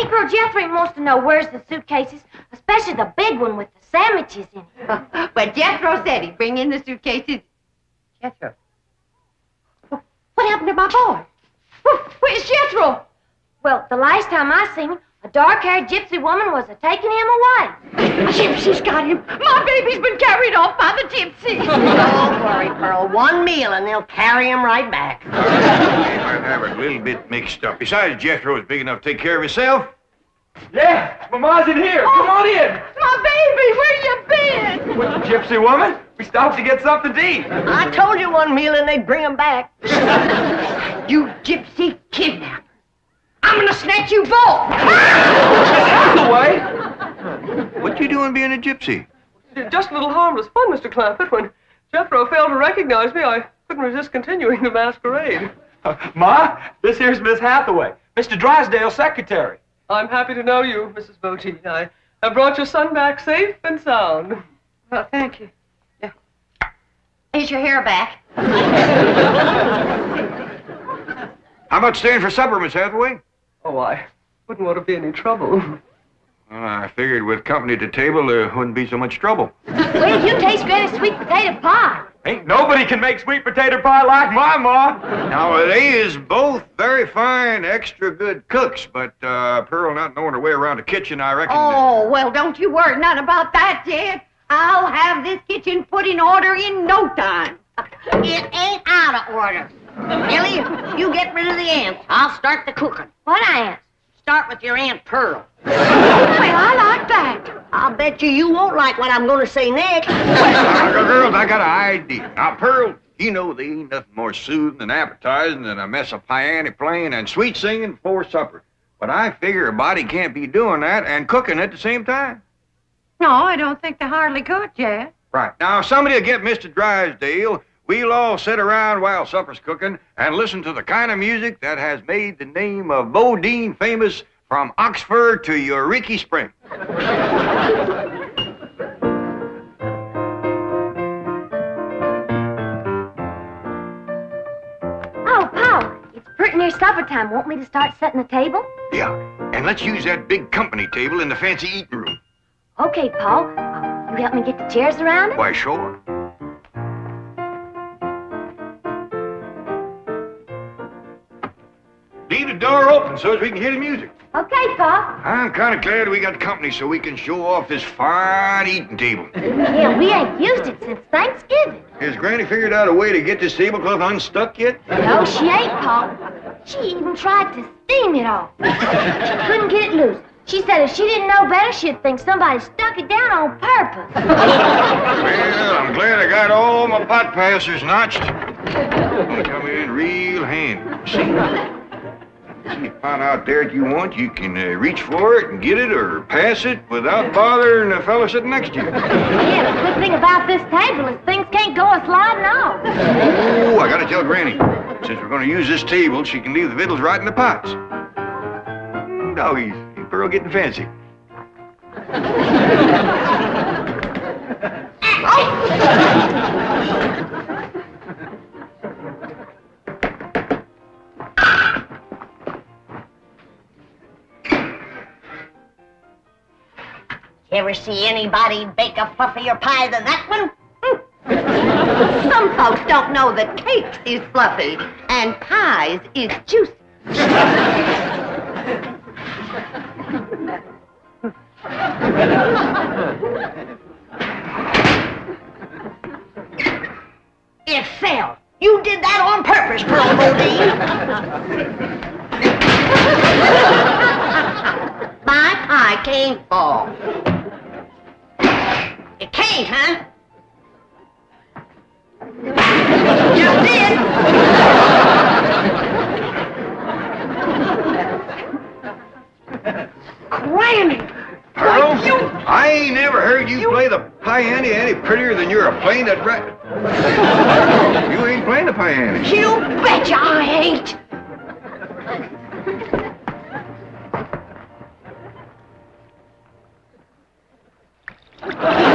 hey, Pearl. Jeffrey wants to know where's the suitcases, especially the big one with the sandwiches in it. But Jethro said he'd bring in the suitcases. Jethro. What happened to my boy? Where's Jethro? Well, the last time I seen him, a dark-haired gypsy woman was a taking him away. A gypsy's got him. My baby's been carried off by the gypsy. Don't worry, Pearl. One meal and they'll carry him right back. He might have a little bit mixed up. Besides, Jethro is big enough to take care of himself. Yeah, Mama's in here. Come on in. Oh, my baby, where you been? With the gypsy woman? We stopped to get something to eat. I told you one meal and they'd bring him back. You gypsy kidnapper. I'm gonna snatch you both. What you doing being a gypsy? Just a little harmless fun, Mr. Clampett. When Jethro failed to recognize me, I couldn't resist continuing the masquerade. Ma, this here's Miss Hathaway, Mr. Drysdale's secretary. I'm happy to know you, Mrs. Bodine. I have brought your son back safe and sound. Well, thank you. Yeah. Is your hair back? How about staying for supper, Miss Hathaway? Oh, I wouldn't want to be any trouble. Well, I figured with company at the table, there wouldn't be so much trouble. Wait you taste Granny's sweet potato pie. Ain't nobody can make sweet potato pie like my ma. Now, they is both very fine, extra good cooks, but uh, Pearl not knowing her way around the kitchen, I reckon. Oh, well, don't you worry none about that, Jed. I'll have this kitchen put in order in no time. It ain't out of order. Billy, you get rid of the ants. I'll start the cooking. What ants? Start with your Aunt Pearl. Well, I like that. I'll bet you you won't like what I'm going to say next. Now, girls, I got an idea. Now, Pearl, you know there ain't nothing more soothing and appetizing than a mess of piano playing and sweet singing before supper. But I figure a body can't be doing that and cooking at the same time. No, I don't think they hardly could, Jed. Right. Now, somebody will get Mr. Drysdale. We'll all sit around while supper's cooking and listen to the kind of music that has made the name of Bodine famous from Oxford to Eureka Spring. Oh, Pa, it's pretty near supper time. Want me to start setting the table? Yeah. And let's use that big company table in the fancy eating room. Okay, Paul. Uh, you help me get the chairs around it? Why, sure. Leave the door open so as we can hear the music. Okay, Pa. I'm kind of glad we got company so we can show off this fine eating table. Yeah, we ain't used it since Thanksgiving. Has Granny figured out a way to get this tablecloth unstuck yet? No, she ain't, Pa. She even tried to steam it off. She couldn't get it loose. She said if she didn't know better, she'd think somebody stuck it down on purpose. Well, I'm glad I got all my pot passers notched. Gonna come in real handy. See? You find out there that you want, you can uh, reach for it and get it or pass it without bothering the fella sitting next to you. Yeah, the good thing about this table is things can't go a sliding off. Oh, I gotta tell Granny. Since we're gonna use this table, she can leave the victuals right in the pots. Mm, Doggies, Pearl getting fancy. Ever see anybody bake a fluffier pie than that one? Hmm. Some folks don't know that cakes is fluffy and pies is juicy. It fell. You did that on purpose, Pearl Bodine. My pie can't fall. It can't, huh? You did. Granny! Pearl, I ain't never heard you, play the piano any prettier than you're a playing that right. you ain't playing the piano. You betcha I ain't. Before the battle,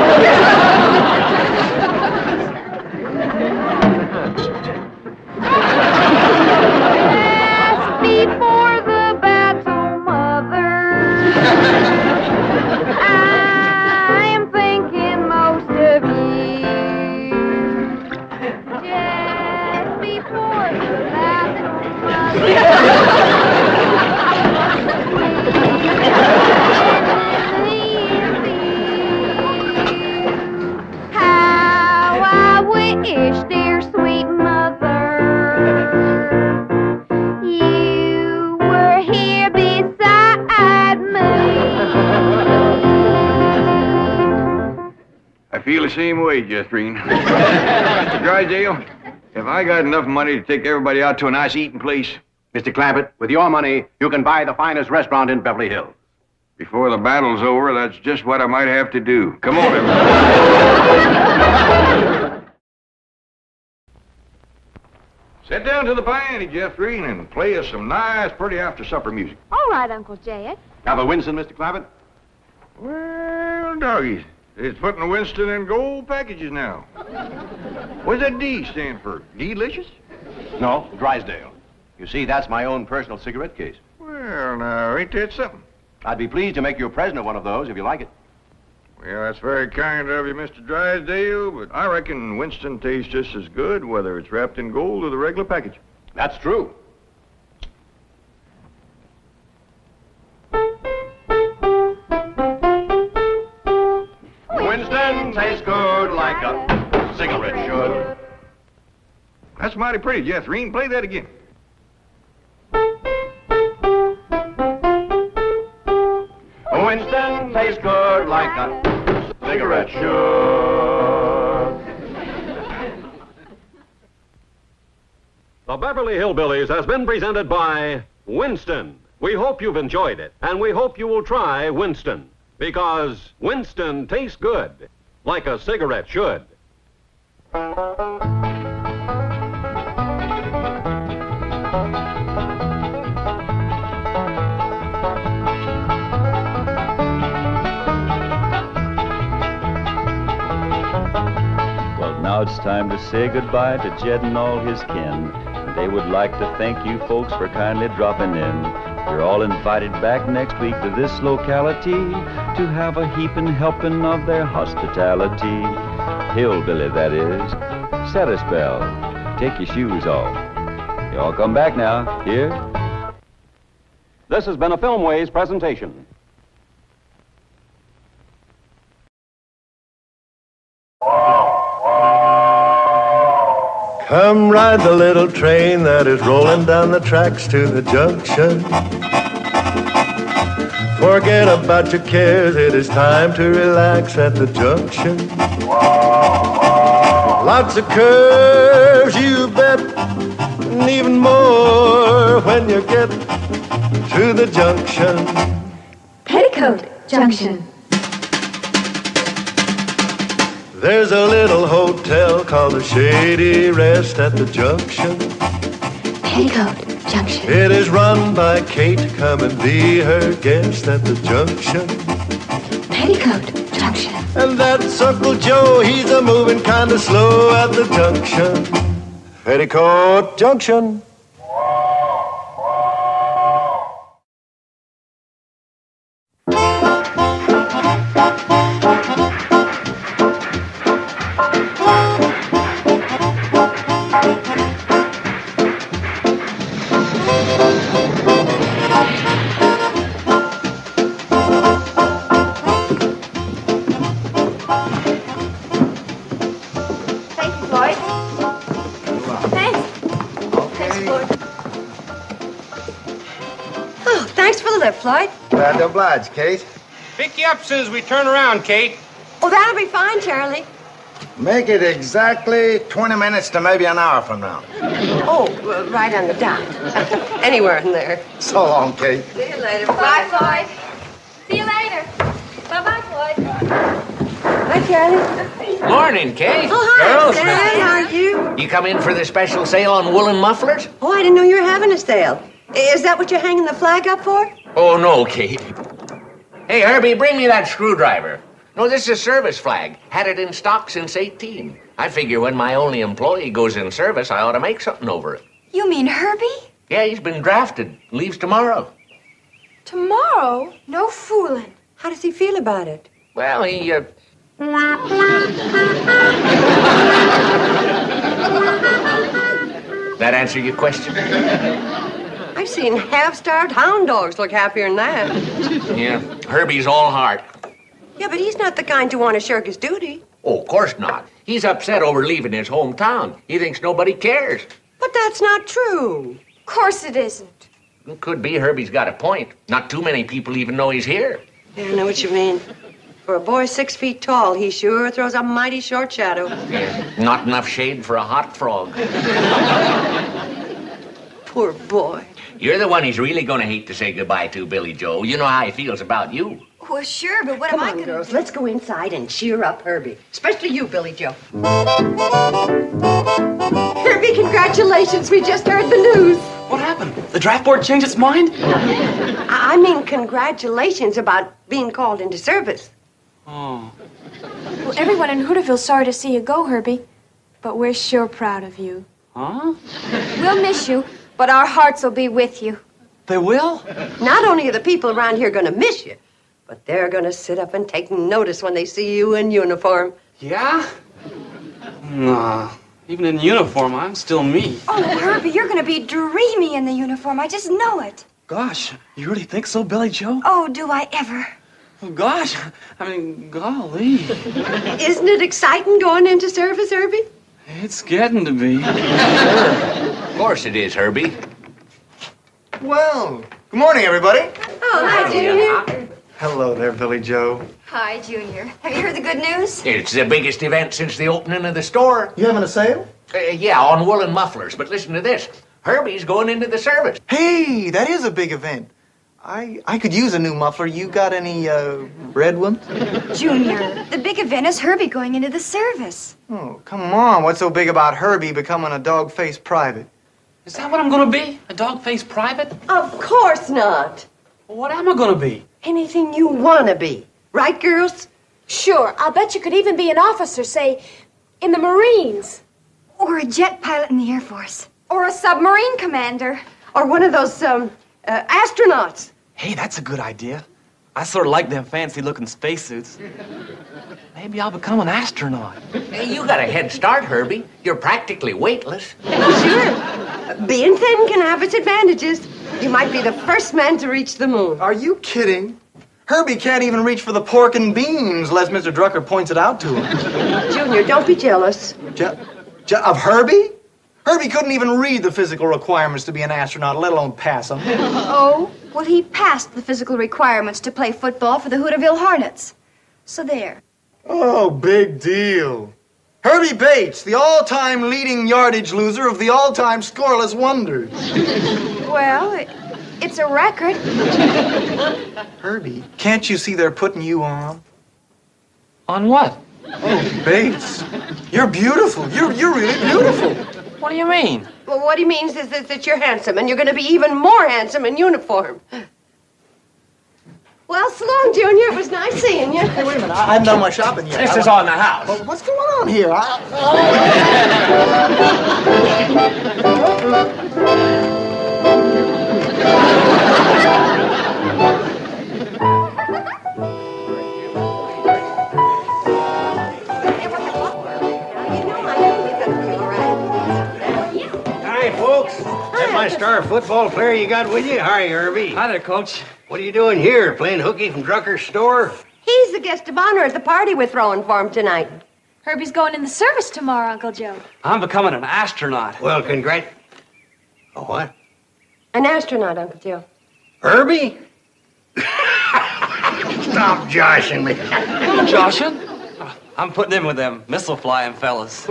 feel the same way, Jethrine. Mr. Drysdale, have I got enough money to take everybody out to a nice eating place? Mr. Clampett, with your money, you can buy the finest restaurant in Beverly Hills. Before the battle's over, that's just what I might have to do. Come on, everybody. Sit down to the piano, Jethrine, and play us some nice, pretty after-supper music. All right, Uncle Jed. Have a Winston, Mr. Clampett? Well, doggies, it's putting Winston in gold packages now. What does that D stand for? Delicious? No, Drysdale. You see, that's my own personal cigarette case. Well, now, ain't that something? I'd be pleased to make you a present of one of those if you like it. Well, that's very kind of you, Mr. Drysdale, but I reckon Winston tastes just as good whether it's wrapped in gold or the regular package. That's true. Tastes good like a cigarette should. That's mighty pretty, Jethrine. Play that again. Oh, Winston tastes good like a cigarette should. The Beverly Hillbillies has been presented by Winston. We hope you've enjoyed it, and we hope you will try Winston, because Winston tastes good, like a cigarette should. Well, now it's time to say goodbye to Jed and all his kin. They would like to thank you folks for kindly dropping in. You're all invited back next week to this locality to have a heaping helping of their hospitality. Hillbilly, that is. Set a spell. Take your shoes off. Y'all come back now. Here? This has been a Filmways presentation. Come ride the little train that is rolling down the tracks to the junction. Forget about your cares, it is time to relax at the junction. Lots of curves, you bet, and even more when you get to the junction. Petticoat Junction. There's a little hotel called the Shady Rest at the junction. Petticoat Junction. It is run by Kate. Come and be her guest at the junction. Petticoat Junction. And that's Uncle Joe. He's a moving kind of slow at the junction. Petticoat Junction. Glad to oblige, Kate. Pick you up as soon as we turn around, Kate. Oh, that'll be fine, Charlie. Make it exactly 20 minutes to maybe an hour from now. Oh, uh, right on the dot. Anywhere in there. So long, Kate. See you later. Bye, Floyd. See you later. Bye-bye, Floyd. Hi, Charlie. Morning, Kate. Oh, hi, Girls, Dad. How are you? You come in for the special sale on woolen mufflers? Oh, I didn't know you were having a sale. Is that what you're hanging the flag up for? Oh, no, Kate. Hey, Herby, bring me that screwdriver. No, this is a service flag. Had it in stock since 18. I figure when my only employee goes in service, I ought to make something over it. You mean Herby? Yeah, he's been drafted. Leaves tomorrow. Tomorrow? No fooling. How does he feel about it? Well, he, uh... That answer your question? I've seen half-starved hound dogs look happier than that. Yeah, Herby's all heart. Yeah, but he's not the kind to want to shirk his duty. Oh, of course not. He's upset over leaving his hometown. He thinks nobody cares. But that's not true. Of course it isn't. It could be Herby's got a point. Not too many people even know he's here. Yeah, I know what you mean. For a boy six feet tall, he sure throws a mighty short shadow. Yeah, Not enough shade for a hot frog. Poor boy. You're the one he's really going to hate to say goodbye to, Billie Jo. You know how he feels about you. Well, sure, but what Come am I gonna girls, let's go inside and cheer up Herby. Especially you, Billie Jo. Herby, congratulations. We just heard the news. What happened? The draft board changed its mind? I I mean, congratulations about being called into service. Oh. Well, everyone in Hooterville's sorry to see you go, Herby. But we're sure proud of you. Huh? We'll miss you, but our hearts will be with you. They will? Not only are the people around here going to miss you, but they're going to sit up and take notice when they see you in uniform. Yeah? Nah. Even in uniform, I'm still me. Oh, Herby, you're going to be dreamy in the uniform. I just know it. Gosh, you really think so, Billie Jo? Oh, do I ever? Oh, gosh, I mean, golly. Isn't it exciting going into service, Herby? It's getting to be. Of course it is, Herby. Well, good morning, everybody. Oh, hi, Junior. Hello there, Billie Jo. Hi, Junior. Have you heard the good news? It's the biggest event since the opening of the store. You having a sale? Uh, yeah, on woolen mufflers. But listen to this. Herby's going into the service. Hey, that is a big event. I I could use a new muffler. You got any uh, red ones? Junior, the big event is Herby going into the service. Oh, come on. What's so big about Herby becoming a dog-faced private? Is that what I'm gonna be? A dog-faced private? Of course not. What am I gonna be? Anything you want to be. Right, girls? Sure, I'll bet you could even be an officer, say, in the Marines. Or a jet pilot in the Air Force. Or a submarine commander. Or one of those, um, uh, astronauts. Hey, that's a good idea. I sort of like them fancy-looking spacesuits. Maybe I'll become an astronaut. Hey, you got a head start, Herby. You're practically weightless. Sure. Being thin can have its advantages. You might be the first man to reach the moon. Are you kidding? Herby can't even reach for the pork and beans, unless Mr. Drucker points it out to him. Junior, don't be jealous. Je- je- of Herby? Herby couldn't even read the physical requirements to be an astronaut, let alone pass them. Oh, well, he passed the physical requirements to play football for the Hooterville Hornets. So there. Oh, big deal. Herby Bates, the all-time leading yardage loser of the all-time scoreless wonders. Well, it, it's a record. Herby, can't you see they're putting you on? On what? Oh, Bates, you're beautiful. You're, you're really beautiful. What do you mean? Well, what he means is that, that you're handsome, and you're going to be even more handsome in uniform. Well, so long, Junior. It was nice seeing you. Hey, wait a minute. I haven't done my shopping yet. This I is wa- on the house. Well, what's going on here? I... Hi, That my star football player you got with you? Hi, Herby. Hi there, Coach. What are you doing here? Playing hooky from Drucker's store? He's the guest of honor at the party we're throwing for him tonight. Herby's going in the service tomorrow, Uncle Joe. I'm becoming an astronaut. Well, congrat. Oh, what? An astronaut, Uncle Joe. Herby? Stop joshing me. Joshing? I'm putting in with them missile flying fellas.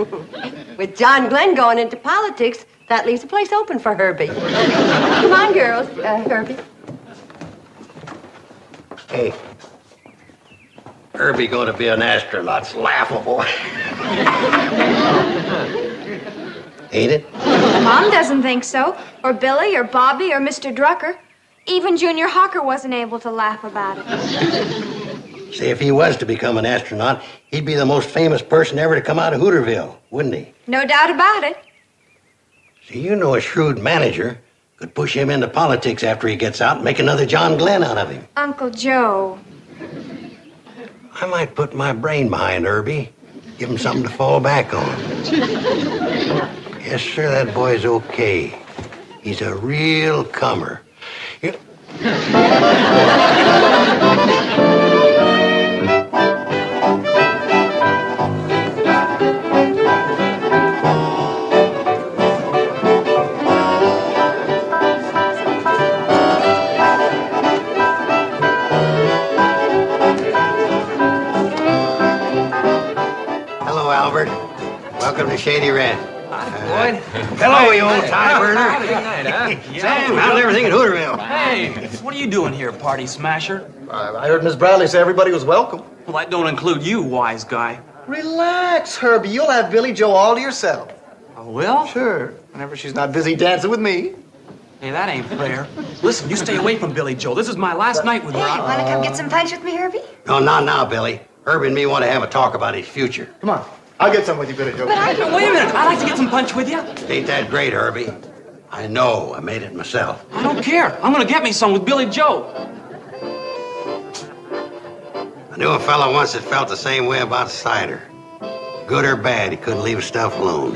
With John Glenn going into politics, that leaves a place open for Herby. Come on, girls. Uh, Herby. Hey. Herby going to be an astronaut's laughable. Ain't it? Mom doesn't think so. Or Billie, or Bobbie, or Mr. Drucker. Even Junior Hawker wasn't able to laugh about it. See, if he was to become an astronaut, he'd be the most famous person ever to come out of Hooterville, wouldn't he? No doubt about it. See, you know a shrewd manager could push him into politics after he gets out and make another John Glenn out of him. Uncle Joe. I might put my brain behind Herby, give him something to fall back on. yes, sir, that boy's okay. He's a real comer. You- Welcome to Shady Ranch. Boyd. Uh, hello, you old time burner. Good night, huh? Sam, how's everything at Hooterville? Hey, what are you doing here, party smasher? Uh, I heard Miss Bradley say everybody was welcome. Well, that don't include you, wise guy. Relax, Herby. You'll have Billie Jo all to yourself. Oh, will? Sure. Whenever she's not busy dancing with me. Hey, that ain't fair. Listen, you stay away from Billie Jo. This is my last night with her. Hey, I- want to come get some punch with me, Herby? No, not now, Billie. Herby and me want to have a talk about his future. Come on. I'll get some with you, Billie Jo. But I, wait a minute. I'd like to get some punch with you. Ain't that great, Herby? I know. I made it myself. I don't care. I'm gonna get me some with Billie Jo. I knew a fellow once that felt the same way about cider. Good or bad, he couldn't leave his stuff alone.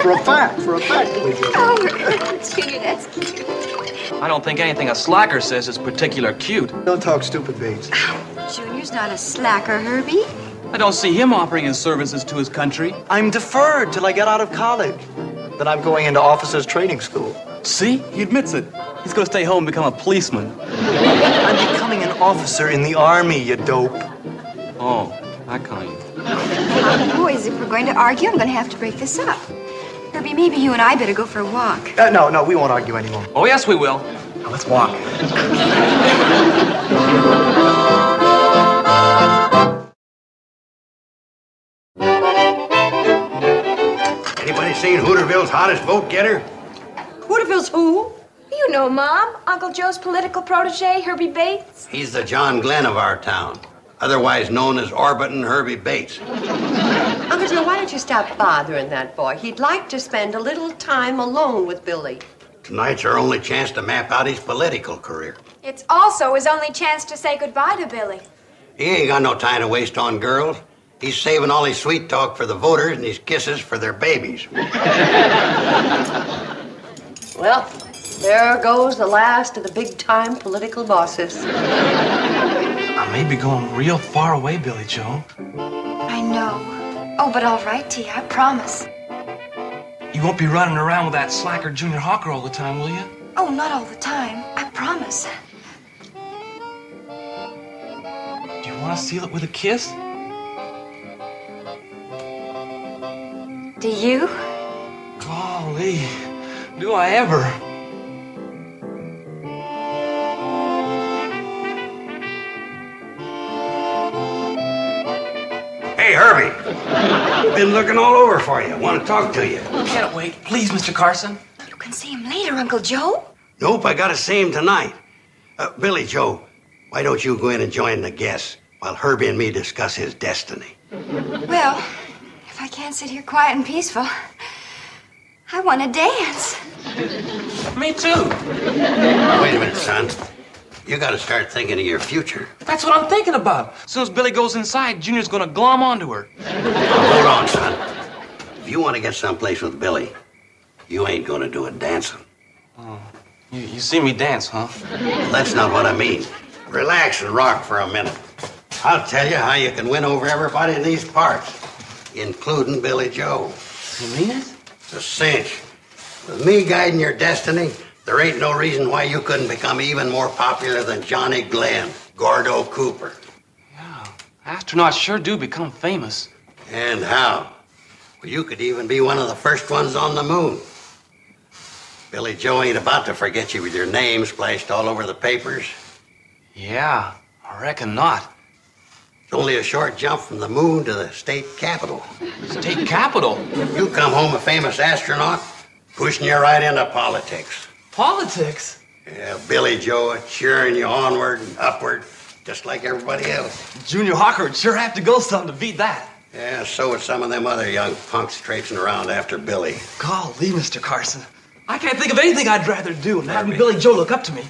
For a fact, for a fact, Billie Jo. Oh, Junior, that's cute. I don't think anything a slacker says is particular cute. Don't talk stupid, Bates. Junior's not a slacker, Herby. I don't see him offering his services to his country. I'm deferred till I get out of college. Then I'm going into officers' training school. See? He admits it. He's gonna stay home and become a policeman. I'm becoming an officer in the army, you dope. Oh, that kind. Boys, if we're going to argue, I'm going to have to break this up. Herby, maybe you and I better go for a walk. Uh, no, no, we won't argue anymore. Oh, yes, we will. Now, let's walk. seen hottest vote getter? Hooterville's who? You know, Mom. Uncle Joe's political protege, Herby Bates. He's the John Glenn of our town, otherwise known as Orbitin' Herby Bates. Uncle Joe, why don't you stop bothering that boy? He'd like to spend a little time alone with Billie. Tonight's our only chance to map out his political career. It's also his only chance to say goodbye to Billie. He ain't got no time to waste on girls. He's saving all his sweet talk for the voters and his kisses for their babies. Well, there goes the last of the big time political bosses. I may be going real far away, Billie Jo. I know. Oh, but all right, T, I promise. You won't be running around with that slacker Junior Hawker all the time, will you? Oh, not all the time. I promise. Do you want to seal it with a kiss? Do you? Golly, do I ever? Hey, Herby. Been looking all over for you. Want to talk to you. Can't wait. Please, Mr. Carson. You can see him later, Uncle Joe. Nope, I gotta see him tonight. Uh, Billie Jo, why don't you go in and join the guests while Herby and me discuss his destiny? Well, if I can't sit here quiet and peaceful, I want to dance. Me too. Wait a minute, son. You gotta start thinking of your future. That's what I'm thinking about. As soon as Billie goes inside, Junior's gonna glom onto her. Hold on, son. If you want to get someplace with Billie, you ain't gonna do it dancing. Oh, you, you see me dance, huh? That's not what I mean. Relax and rock for a minute. I'll tell you how you can win over everybody in these parts, including Billie Jo. You mean it? It's a cinch. With me guiding your destiny, there ain't no reason why you couldn't become even more popular than Johnny Glenn, Gordo Cooper. Yeah, astronauts sure do become famous. And how? Well, you could even be one of the first ones on the moon. Billie Jo ain't about to forget you with your name splashed all over the papers. Yeah, I reckon not. It's only a short jump from the moon to the state capitol. State capitol? You come home a famous astronaut, pushing you right into politics. Politics? Yeah, Billie Jo cheering you onward and upward, just like everybody else. Junior Hawker would sure have to go some to beat that. Yeah, so would some of them other young punks traipsing around after Billie. Golly, Mr. Carson. I can't think of anything I'd rather do than having Billie Jo look up to me.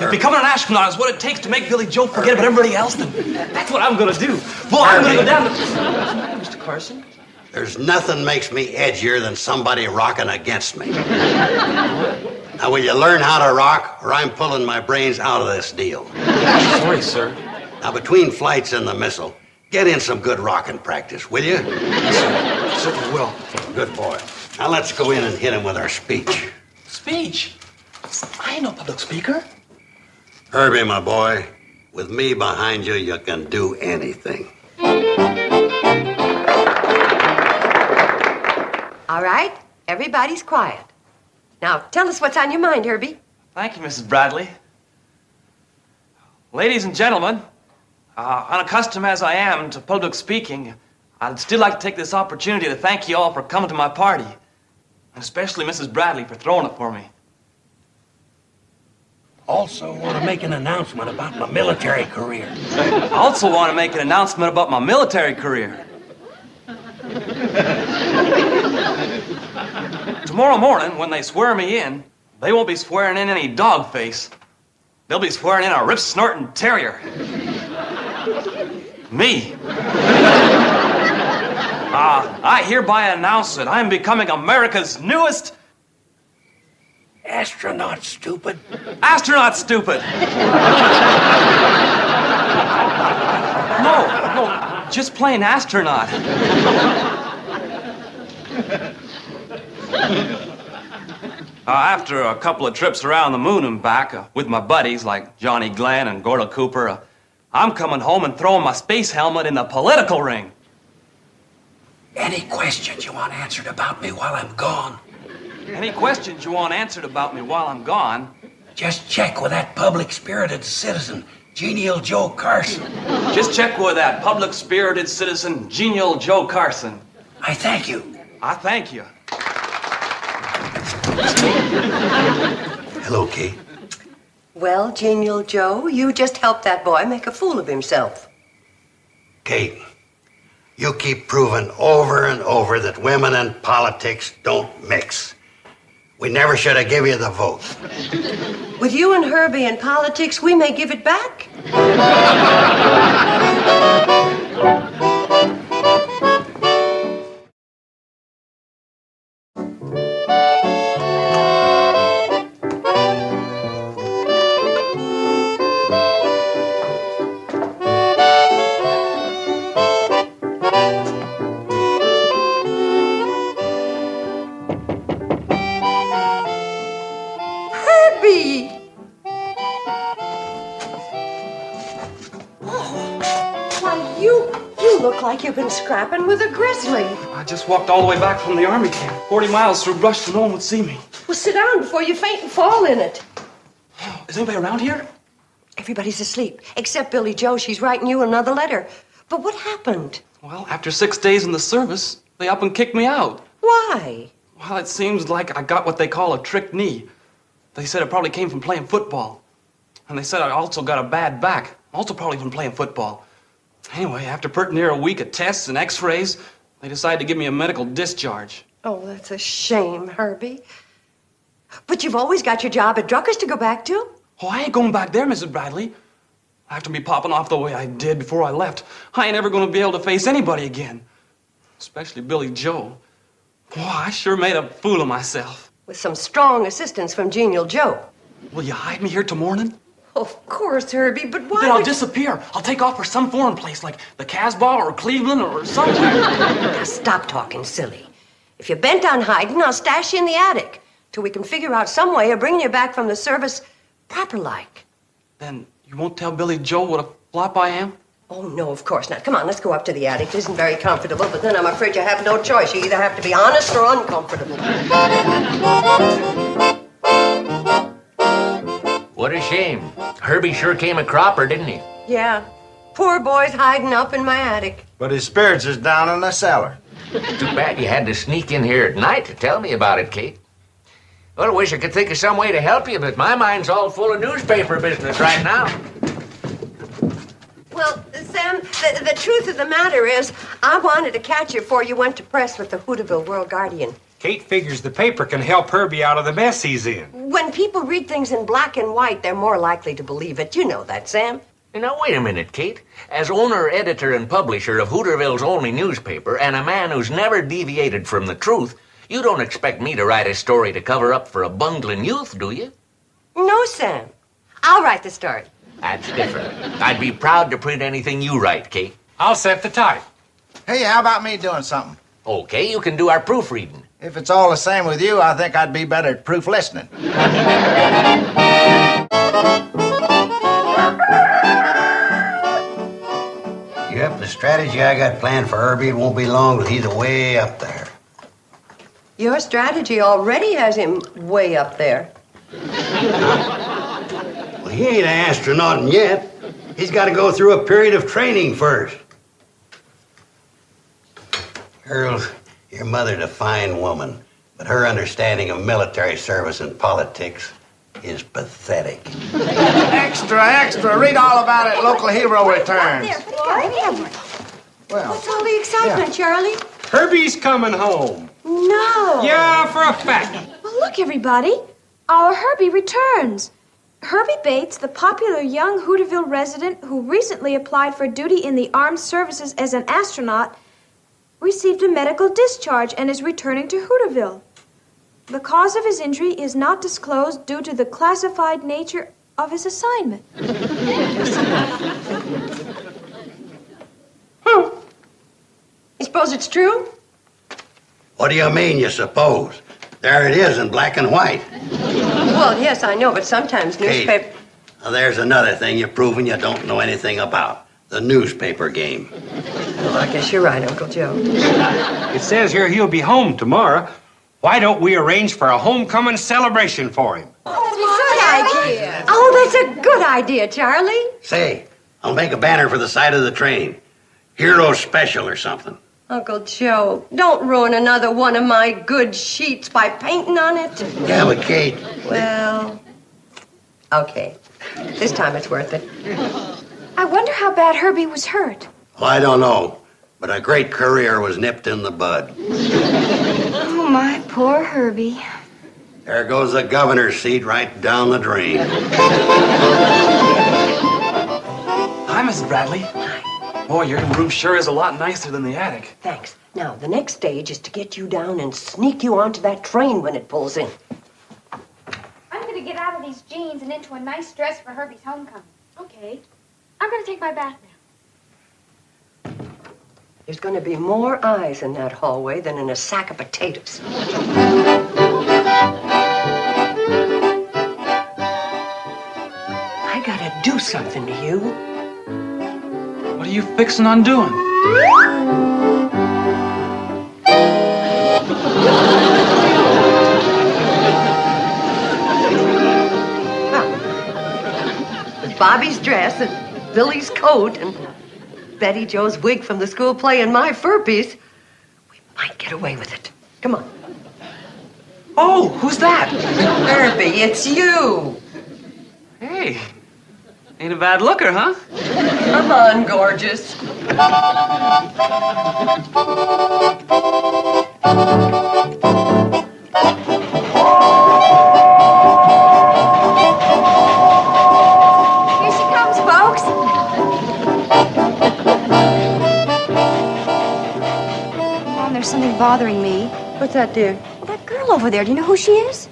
If becoming an astronaut is what it takes to make Billie Jo forget about everybody else, then that's what I'm gonna do. Boy, I'm gonna go down to. What's the matter, Mr. Carson? There's nothing makes me edgier than somebody rocking against me. now, will you learn how to rock, or I'm pulling my brains out of this deal? Sorry, sir. Now, between flights and the missile, get in some good rocking practice, will you? Yes, sir. Certainly will. Good boy. Now, let's go in and hit him with our speech. Speech? I ain't no public speaker. Herby, my boy, with me behind you, you can do anything. All right, everybody's quiet. Now, tell us what's on your mind, Herby. Thank you, Mrs. Bradley. Ladies and gentlemen, uh, unaccustomed as I am to public speaking, I'd still like to take this opportunity to thank you all for coming to my party, and especially Mrs. Bradley for throwing it for me. Also, want to make an announcement about my military career. I also want to make an announcement about my military career. Tomorrow morning, when they swear me in, they won't be swearing in any dog face. They'll be swearing in a rip snorting terrier. Me. Uh, I hereby announce that I'm becoming America's newest Astronaut, stupid. astronaut stupid. No, no, just plain astronaut. Uh, after a couple of trips around the moon and back uh, with my buddies like Johnny Glenn and Gordo Cooper, uh, I'm coming home and throwing my space helmet in the political ring. Any questions you want answered about me while I'm gone? Any questions you want answered about me while I'm gone? Just check with that public spirited citizen, Genial Joe Carson. Just check with that public spirited citizen, Genial Joe Carson. I thank you. I thank you. Hello, Kate. Well, Genial Joe, you just helped that boy make a fool of himself. Kate, you keep proving over and over that women and politics don't mix. We never should have given you the vote. With you and Herbie in politics, we may give it back. You've been scrapping with a grizzly. I just walked all the way back from the army camp, 40 miles through brush so no one would see me. Well, sit down before you faint and fall in it. Is anybody around here? Everybody's asleep, except Billie Jo. She's writing you another letter. But what happened? Well, after six days in the service, they up and kicked me out. Why? Well, it seems like I got what they call a trick knee. They said it probably came from playing football. And they said I also got a bad back, also probably from playing football. Anyway, after pretty near a week of tests and x rays, they decided to give me a medical discharge. Oh, that's a shame, Herby. But you've always got your job at Drucker's to go back to. Oh, I ain't going back there, Mrs. Bradley. After me popping off the way I did before I left, I ain't ever going to be able to face anybody again. Especially Billie Jo. Boy, I sure made a fool of myself. With some strong assistance from Genial Joe. Will you hide me here till morning? Of course, Herby, but why? Then I'll would- disappear. I'll take off for some foreign place like the Casbah or Cleveland or somewhere. Now, stop talking silly. If you're bent on hiding, I'll stash you in the attic till we can figure out some way of bringing you back from the service proper like. then you won't tell Billie Jo what a flop I am? Oh, no, of course not. Come on, let's go up to the attic. It isn't very comfortable, but then I'm afraid you have no choice. You either have to be honest or uncomfortable. What a shame. Herby sure came a cropper, didn't he? Yeah. Poor boy's hiding up in my attic. But his spirits is down in the cellar. Too bad you had to sneak in here at night to tell me about it, Kate. Well, I wish I could think of some way to help you, but my mind's all full of newspaper business right now. Well, Sam, the, the truth of the matter is, I wanted to catch you before you went to press with the Hooterville World Guardian. Kate figures the paper can help Herby out of the mess he's in. When people read things in black and white, they're more likely to believe it. You know that, Sam. Now, wait a minute, Kate. As owner, editor, and publisher of Hooterville's only newspaper, and a man who's never deviated from the truth, you don't expect me to write a story to cover up for a bungling youth, do you? No, Sam. I'll write the story. That's different. I'd be proud to print anything you write, Kate. I'll set the type. Hey, how about me doing something? Okay, you can do our proofreading. If it's all the same with you, I think I'd be better at proof listening. You have the strategy I got planned for Herby. It won't be long till he's way up there. Your strategy already has him way up there. Well, he ain't an astronaut yet. He's got to go through a period of training first. Earl, your mother's a fine woman, but her understanding of military service and politics is pathetic. Extra, extra. Read all about it. Local hero returns. Well, What's all the excitement, Charlie? Herby's coming home. No. Yeah, for a fact. Well, look, everybody. Our Herby returns. Herby Bates, the popular young Hooterville resident who recently applied for duty in the armed services as an astronaut, received a medical discharge and is returning to Hooterville. The cause of his injury is not disclosed due to the classified nature of his assignment. You suppose it's true? What do you mean, you suppose? There it is in black and white. Well, yes, I know, but sometimes Kate. newspaper. Now, there's another thing you're proving you don't know anything about the newspaper game. Well, I guess you're right, Uncle Joe. It says here he'll be home tomorrow. Why don't we arrange for a homecoming celebration for him? Oh, good idea. Oh, that's a good idea, Charlie. Say, I'll make a banner for the side of the train. Hero special or something. Uncle Joe, don't ruin another one of my good sheets by painting on it. Yeah, but Kate, Well, okay. This time it's worth it. I wonder how bad Herby was hurt. well, I don't know, but a great career was nipped in the bud. Oh, my poor Herby. There goes the governor's seat right down the drain. Hi, Mrs. Bradley. Hi. Boy, your room sure is a lot nicer than the attic. Thanks. Now, the next stage is to get you down and sneak you onto that train when it pulls in. I'm going to get out of these jeans and into a nice dress for Herby's homecoming. Okay. I'm going to take my bath now. There's going to be more eyes in that hallway than in a sack of potatoes. I gotta do something to you. What are you fixing on doing? With Bobbie's dress and Billie's coat and Betty Jo's wig from the school play and my fur piece, we might get away with it. Come on. Oh, who's that? Herby, it's you. Hey, ain't a bad looker, huh? Come on, gorgeous. Bothering me. What's that, dear? Well, that girl over there, do you know who she is?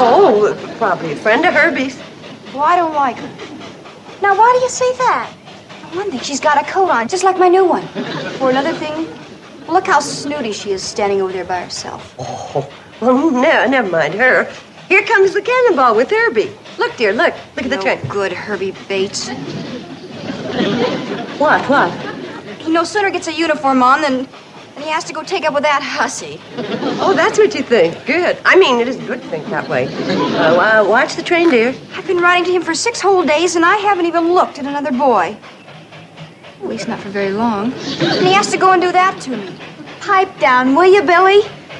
Oh, probably a friend of Herby's. Well, I don't like her. Now, why do you say that? For one thing, she's got a coat on, just like my new one. For another thing, look how snooty she is standing over there by herself. Oh, well, no, never mind her. Here comes the cannonball with Herby. Look, dear, look. Look at the No train. good, Herby Bates. What, what? He no sooner gets a uniform on than, than he has to go take up with that hussy. Oh, that's what you think. Good. I mean, it is good to think that way. Uh, uh, watch the train, dear. I've been writing to him for six whole days, and I haven't even looked at another boy. At least not for very long. And he has to go and do that to me. Pipe down, will you, Billie?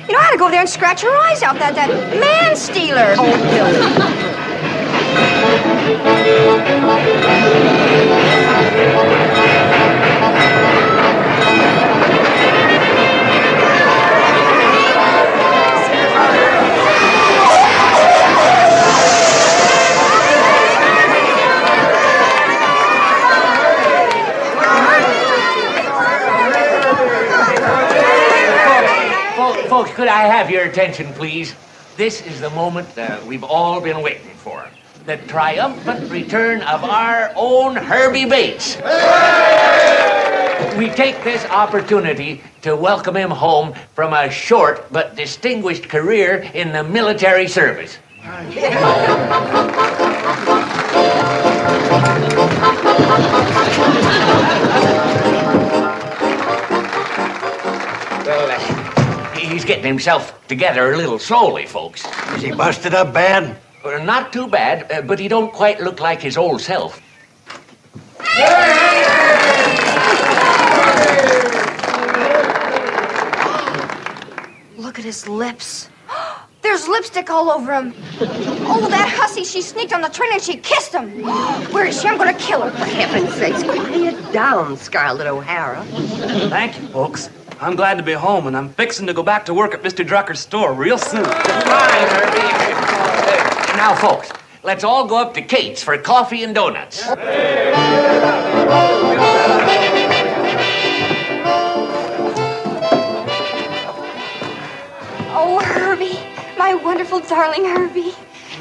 You know, I had to go there and scratch her eyes out, that, that man stealer. Oh, Billie. Folks, could I have your attention, please? This is the moment uh, we've all been waiting for. The triumphant return of our own Herby Bates. We take this opportunity to welcome him home from a short but distinguished career in the military service. himself together a little slowly, folks. Is he busted up bad? Uh, not too bad, uh, but he don't quite look like his old self. Look at his lips. There's lipstick all over him. Oh, that hussy, she sneaked on the train and she kissed him. Where is she? I'm gonna kill her. For heaven's sakes, quiet down, Scarlett O'Hara. Thank you, folks. I'm glad to be home, and I'm fixing to go back to work at Mr. Drucker's store real soon. Now, folks, let's all go up to Kate's for coffee and donuts. Oh, Herby. My wonderful darling Herby.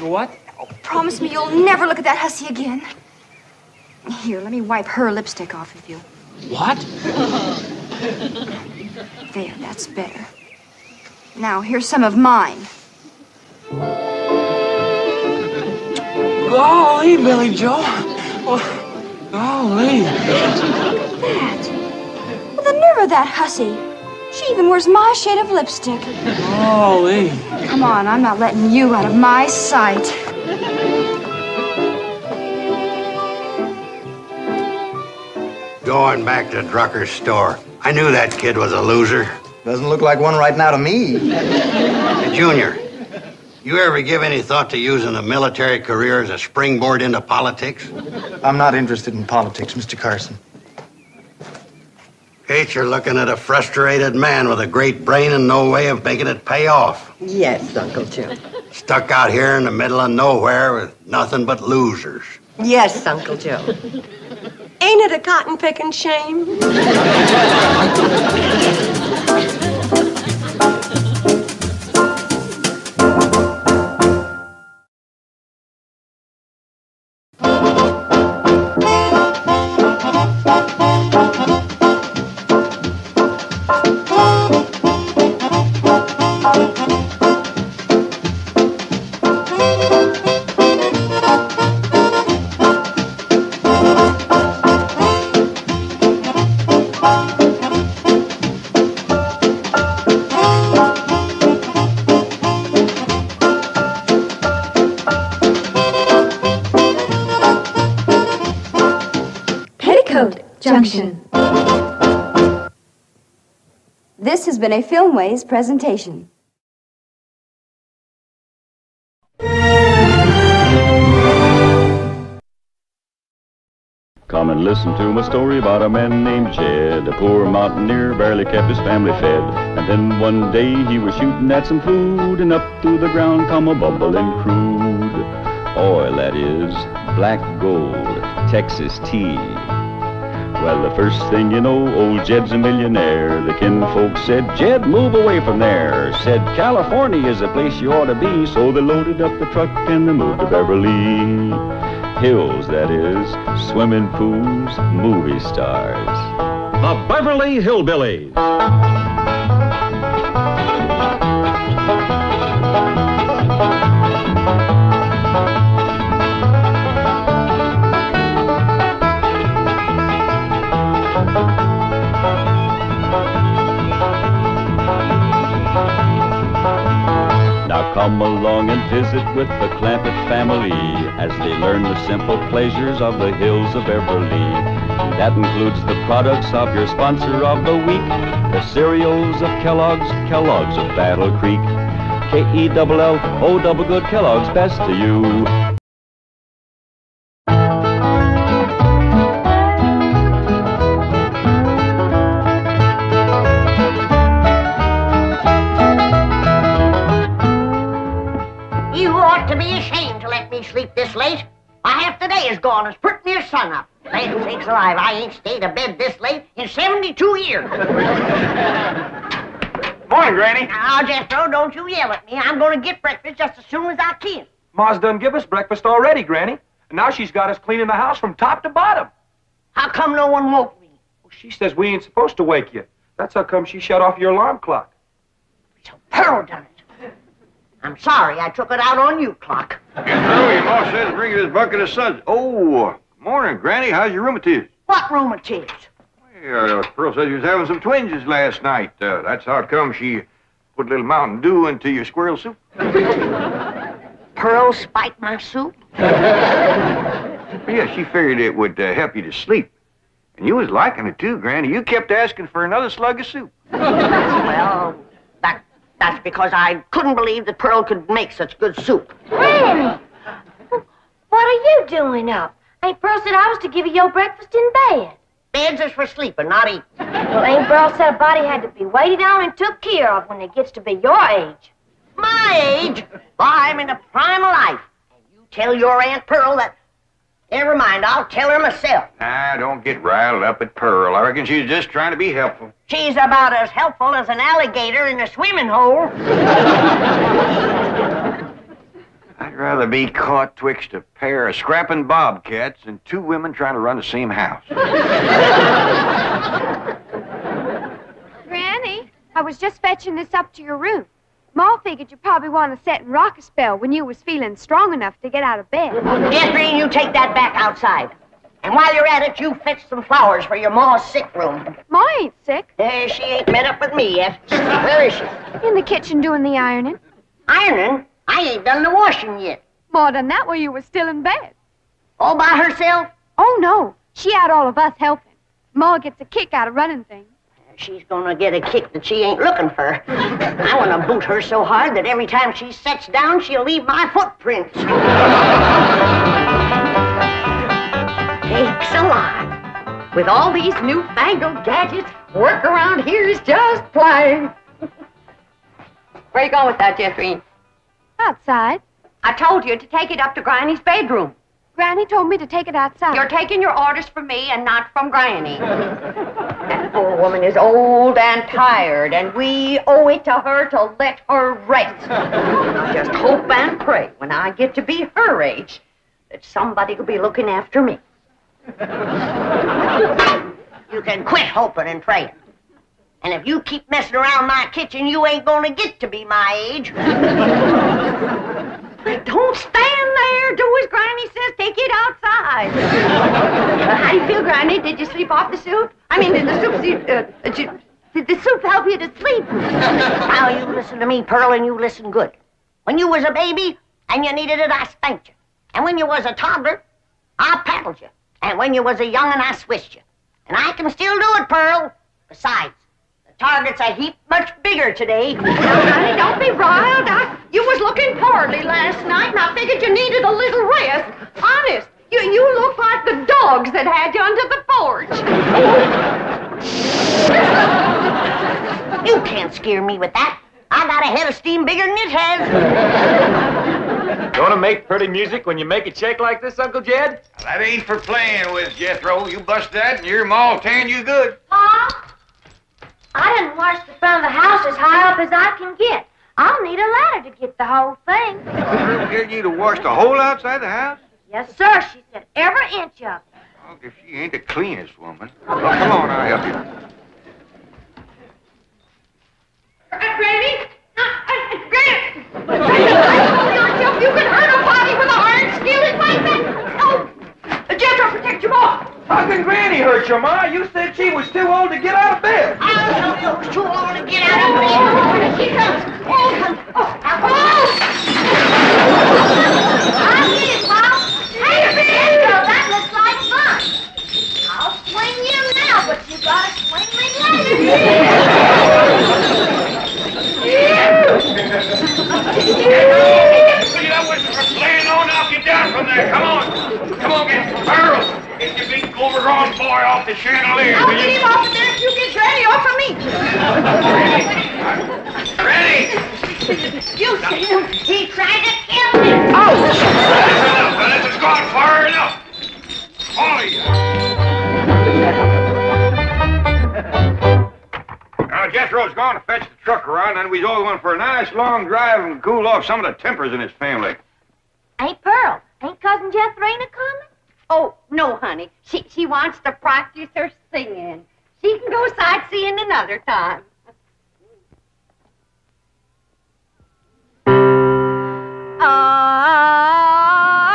What? Oh, Promise me you'll never look at that hussy again. Here, let me wipe her lipstick off of you. What? There, that's better. Now, here's some of mine. Golly, Billie Jo. Oh, golly. That. Well, the nerve of that hussy. She even wears my shade of lipstick. Golly. Come on, I'm not letting you out of my sight. Going back to Drucker's store. I knew that kid was a loser. Doesn't look like one right now to me. Hey, Junior, you ever give any thought to using a military career as a springboard into politics? I'm not interested in politics, Mr. Carson. Kate, you're looking at a frustrated man with a great brain and no way of making it pay off. Yes, Uncle Joe. Stuck out here in the middle of nowhere with nothing but losers. Yes, Uncle Joe. Ain't it a cotton picking shame? presentation. Come and listen to my story about a man named Jed. A poor mountaineer barely kept his family fed. And then one day he was shooting at some food, and up through the ground come a bubbling crude. Oil, that is, black gold, Texas tea. Well, the first thing you know, old Jed's a millionaire. The kinfolk said, Jed, move away from there. Said, California is the place you ought to be. So they loaded up the truck and they moved to Beverly Hills, that is, swimming pools, movie stars. The Beverly Hillbillies. With the Clampett family as they learn the simple pleasures of the hills of Beverly. That includes the products of your sponsor of the week, the cereals of Kellogg's, Kellogg's of Battle Creek. K-E-double-L-O double good Kellogg's best to. You put near up. Land sakes alive, I ain't stayed abed this late in 72 years. Morning, Granny. Now, Jethro, don't you yell at me. I'm going to get breakfast just as soon as I can. Ma's done give us breakfast already, Granny. And now she's got us cleaning the house from top to bottom. How come no one woke me? Well, She says we ain't supposed to wake you. That's how come she shut off your alarm clock. So Pearl done it. I'm sorry I took it out on you, clock. Jethro, your ma says bring you this bucket of suds. Oh, morning, Granny. How's your rheumatiz? What rheumatiz? Uh, Pearl says you was having some twinges last night. Uh, that's how it come she Put a little Mountain Dew into your squirrel soup. Pearl spiked my soup? Yeah, she figured it would uh, help you to sleep. And you was liking it too, Granny. You kept asking for another slug of soup. well, that that's because I couldn't believe that Pearl could make such good soup. Granny, what are you doing up? Ain't Pearl said I was to give you your breakfast in bed. Beds is for sleeping, not eating. Well, ain't Pearl said a body had to be waited on and took care of when it gets to be your age? My age? Well, I'm in the prime of life. And you tell your Aunt Pearl that. Never mind, I'll tell her myself. Nah, don't get riled up at Pearl. I reckon she's just trying to be helpful. She's about as helpful as an alligator in a swimming hole. I'd rather be caught twixt a pair of scrapping bobcats than two women trying to run the same house. Granny, I was just fetching this up to your room. Ma figured you'd probably want to sit and rock a spell when you was feeling strong enough to get out of bed. Jethro, you take that back outside. And while you're at it, you fetch some flowers for your ma's sick room. Ma ain't sick. Eh, she ain't met up with me yet. Where is she? In the kitchen doing the ironing. Ironing? I ain't done the washing yet. More than that while you were still in bed. All by herself? Oh, no. She had all of us helping. Ma gets a kick out of running things. She's gonna get a kick that she ain't looking for. I wanna boot her so hard that every time she sets down, she'll leave my footprints. Thanks a lot. With all these newfangled gadgets, work around here is just plain. Where you going with that, Jethro? Outside. I told you to take it up to Granny's bedroom. Granny told me to take it outside. You're taking your orders from me and not from Granny. that poor woman is old and tired, and we owe it to her to let her rest. Just hope and pray when I get to be her age that somebody will be looking after me. You can quit hoping and praying. And if you keep messing around my kitchen, you ain't gonna get to be my age. Don't stand there. Do as Granny says. Take it outside. Uh, how do you feel, Granny? Did you sleep off the soup? I mean, did the soup, uh, did, you, did the soup help you to sleep? Now you listen to me, Pearl, and you listen good. When you was a baby and you needed it, I spanked you. And when you was a toddler, I paddled you. And when you was a young'un, I swished you. And I can still do it, Pearl. Besides, target's a heap much bigger today. Now, Granny, don't be riled. I, you was looking poorly last night, and I figured you needed a little rest. Honest, you, you look like the dogs that had you under the porch. You can't scare me with that. I got a head of steam bigger than it has. Gonna make pretty music when you make a check like this, Uncle Jed? That ain't for playing with, Jethro. You bust that and your ma's tan you good. Pa, I didn't wash the front of the house as high up as I can get. I'll need a ladder to get the whole thing. She'll get you to wash the whole outside the house? Yes, sir. She said every inch of it. Well, if she ain't the cleanest woman. Well, come on, I'll help you. Granny? Uh, uh, Granny! Yourself, you can hurt a body with an iron skillet like that? Oh! Jethro, protect your boy! How can Granny hurt you, Ma? You said she was too old to get out of bed. I'll tell you who's too old to get out of bed. Here she comes. Oh, oh, oh! I'll get it, Pop. Hey, Jethro, that looks like fun. I'll swing you now, but you gotta swing me See, that was for playing on. Knock you down from there. Come on. Come on, get Pearl. Get your big overgrown boy off the chandelier. I'll get him off of there if you get ready off of me. Ready? You see him? He tried to kill me. Oh! That's enough. Now, This has gone far enough. All of you. Now, Jethro's gone to fetch the truck around, and we's all going for a nice long drive and cool off some of the tempers in his family. Ain't Pearl? Ain't Cousin Jethrine coming? Oh, no, honey. She, she wants to practice her singing. She can go sightseeing another time. Listen ah.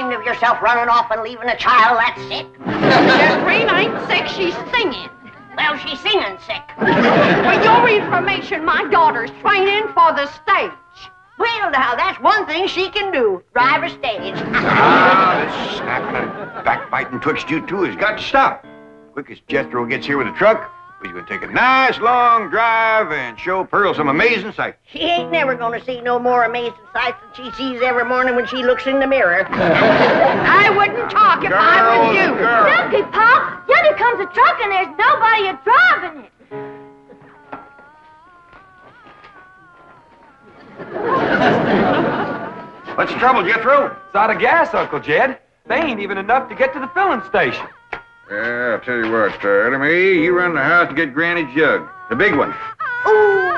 Yourself running off and leaving a child that's sick? Jethrine ain't sick, she's singing. Well, she's singing sick. For your information, my daughter's training for the stage. Well, now, that's one thing she can do drive a stage. Ah, this snapping and backbiting twixt you two has got to stop. Quick as Jethro gets here with a truck, we're going to take a nice long drive and show Pearl some amazing sights. She ain't never gonna see no more amazing sights than she sees every morning when she looks in the mirror. I wouldn't talk if I was you. Looky, Pop. Yonder comes a truck and there's nobody a driving it. What's the trouble, Jethro? It's out of gas, Uncle Jed. They ain't even enough to get to the filling station. Yeah, I'll tell you what, uh, Elly, you run the house and get Granny's jug. The big one. Ooh,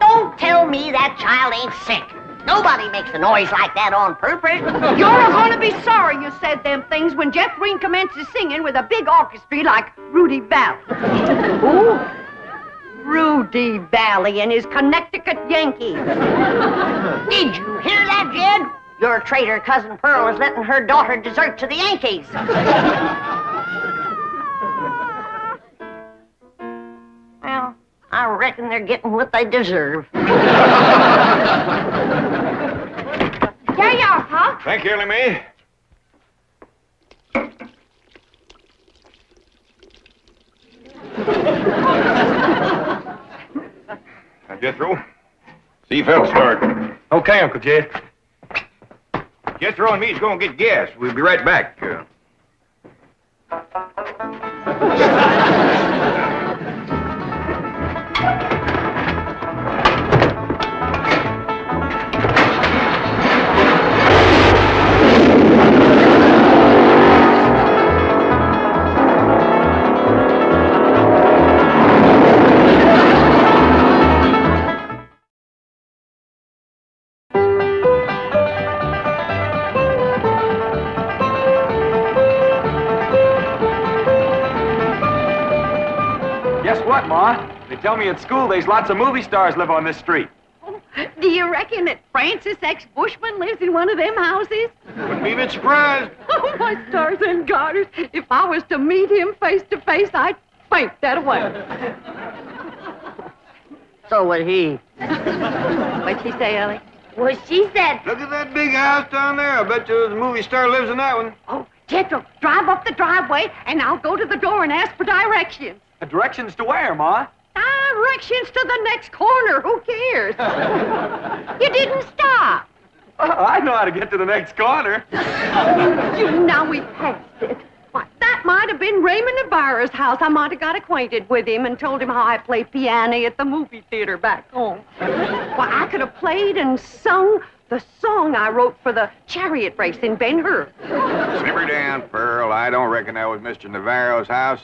don't tell me that child ain't sick. Nobody makes a noise like that on purpose. You're going to be sorry you said them things when Jethrine commences singing with a big orchestra like Rudy Vallee. Ooh, Rudy Vallee and his Connecticut Yankees. Did you hear that, Jed? Your traitor cousin Pearl is letting her daughter desert to the Yankees. I reckon they're getting what they deserve. There you are, Pop. Thank you, Elly May. Now, Jethro, see Phelps start. Okay, Uncle Jed. Jethro and me's going to get gas. We'll be right back. Uh, tell me at school there's lots of movie stars live on this street. Do you reckon that Francis X. Bushman lives in one of them houses? Wouldn't be a bit surprised. Oh, my stars and garters. If I was to meet him face to face, I'd faint that away. So would he. What'd she say, Elly? Well, she said, Look at that big house down there. I bet you the movie star lives in that one. Oh, Jethro, drive up the driveway, and I'll go to the door and ask for directions. Uh, directions to where, Ma? Directions to the next corner. Who cares? you didn't stop. Oh, I know how to get to the next corner. You now we passed it. Why, that might have been Ramon Novarro's house. I might have got acquainted with him and told him how I played piano at the movie theater back home. Why, I could have played and sung the song I wrote for the chariot race in Ben Hur. Simmer down, Pearl. I don't reckon that was Mr. Novarro's house.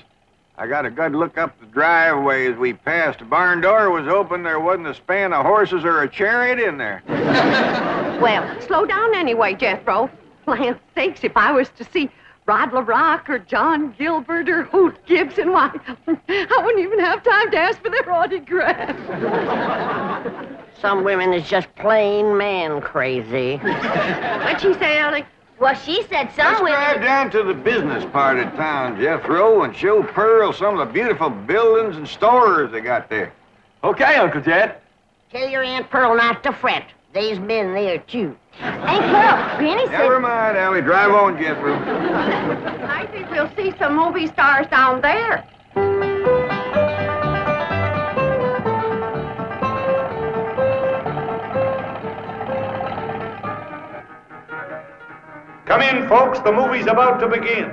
I got a good look up the driveway as we passed. The barn door was open. There wasn't a span of horses or a chariot in there. Well, slow down anyway, Jethro. Land sakes, if I was to see Rod La Rocque or John Gilbert or Hoot Gibson, why, I wouldn't even have time to ask for their autograph. Some women is just plain man crazy. What'd she say, Elly? Well, she said some Let's drive down to the business part of town, Jethro, and show Pearl some of the beautiful buildings and stores they got there. Okay, Uncle Jed. Tell your Aunt Pearl not to fret. They's men there, too. Hey, Pearl, Granny said. Never mind, Elly. Drive on, Jethro. I think we'll see some movie stars down there. Come in, folks. The movie's about to begin.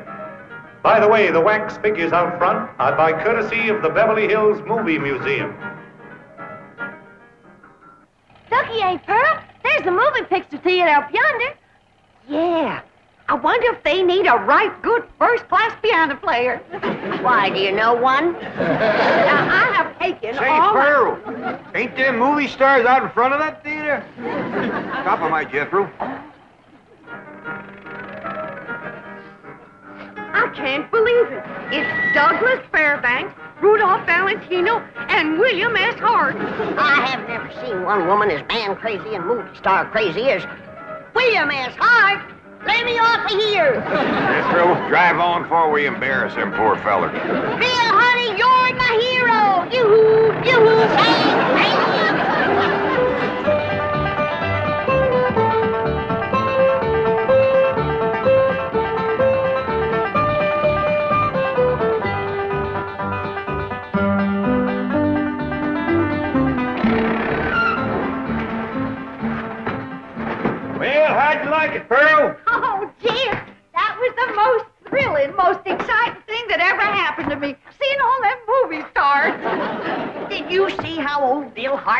By the way, the wax figures out front are by courtesy of the Beverly Hills Movie Museum. Ducky, ain't Pearl? There's the movie picture theater up yonder. Yeah. I wonder if they need a right good first class piano player. Why, do you know one? Now, I have taken Say, all my- Pearl, ain't them movie stars out in front of that theater? Stop 'em, my Jethro. I can't believe it. It's Douglas Fairbanks, Rudolph Valentino, and William S. Hart. I have never seen one woman as man crazy and movie star crazy as William S. Hart. Let me off of here. Yes, Pearl, drive on before we embarrass them poor fellers. Bill, honey, you're my hero. Yoo-hoo, yoo-hoo, bang, bang.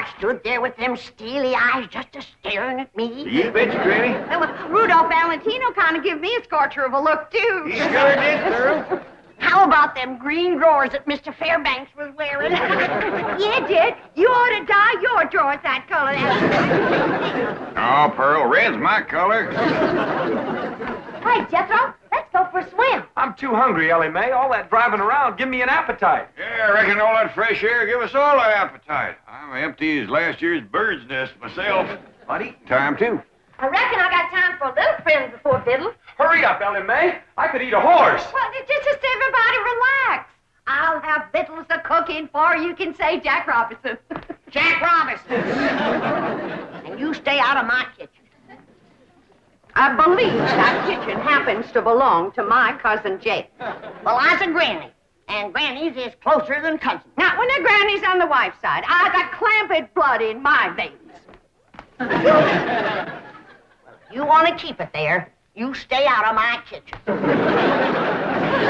Old Bill Hart stood there with them steely eyes just a staring at me? You bet you, Granny. Well, Rudolph Valentino kind of gave me a scorcher of a look, too. He sure did, Pearl. How about them green drawers that Mr. Fairbanks was wearing? yeah, Jed, you ought to dye your drawers that color. Oh, Pearl, red's my color. Hey, Jethro, go for a swim. I'm too hungry, Elly May. All that driving around give me an appetite. Yeah, I reckon all that fresh air give us all an appetite. I'm empty as last year's bird's nest myself. But eating Time, too. I reckon I got time for a little friend before Biddle. Hurry up, Elly May. I could eat a horse. Well, just, just everybody relax. I'll have victuals to cook in for you can say Jack Robinson. Jack Robinson. and you stay out of my kitchen. I believe that kitchen happens to belong to my cousin Jed. Well, I's a granny, and grannies is closer than cousins. Not when the granny's on the wife's side. I got Clampett blood in my veins. You want to keep it there, you stay out of my kitchen.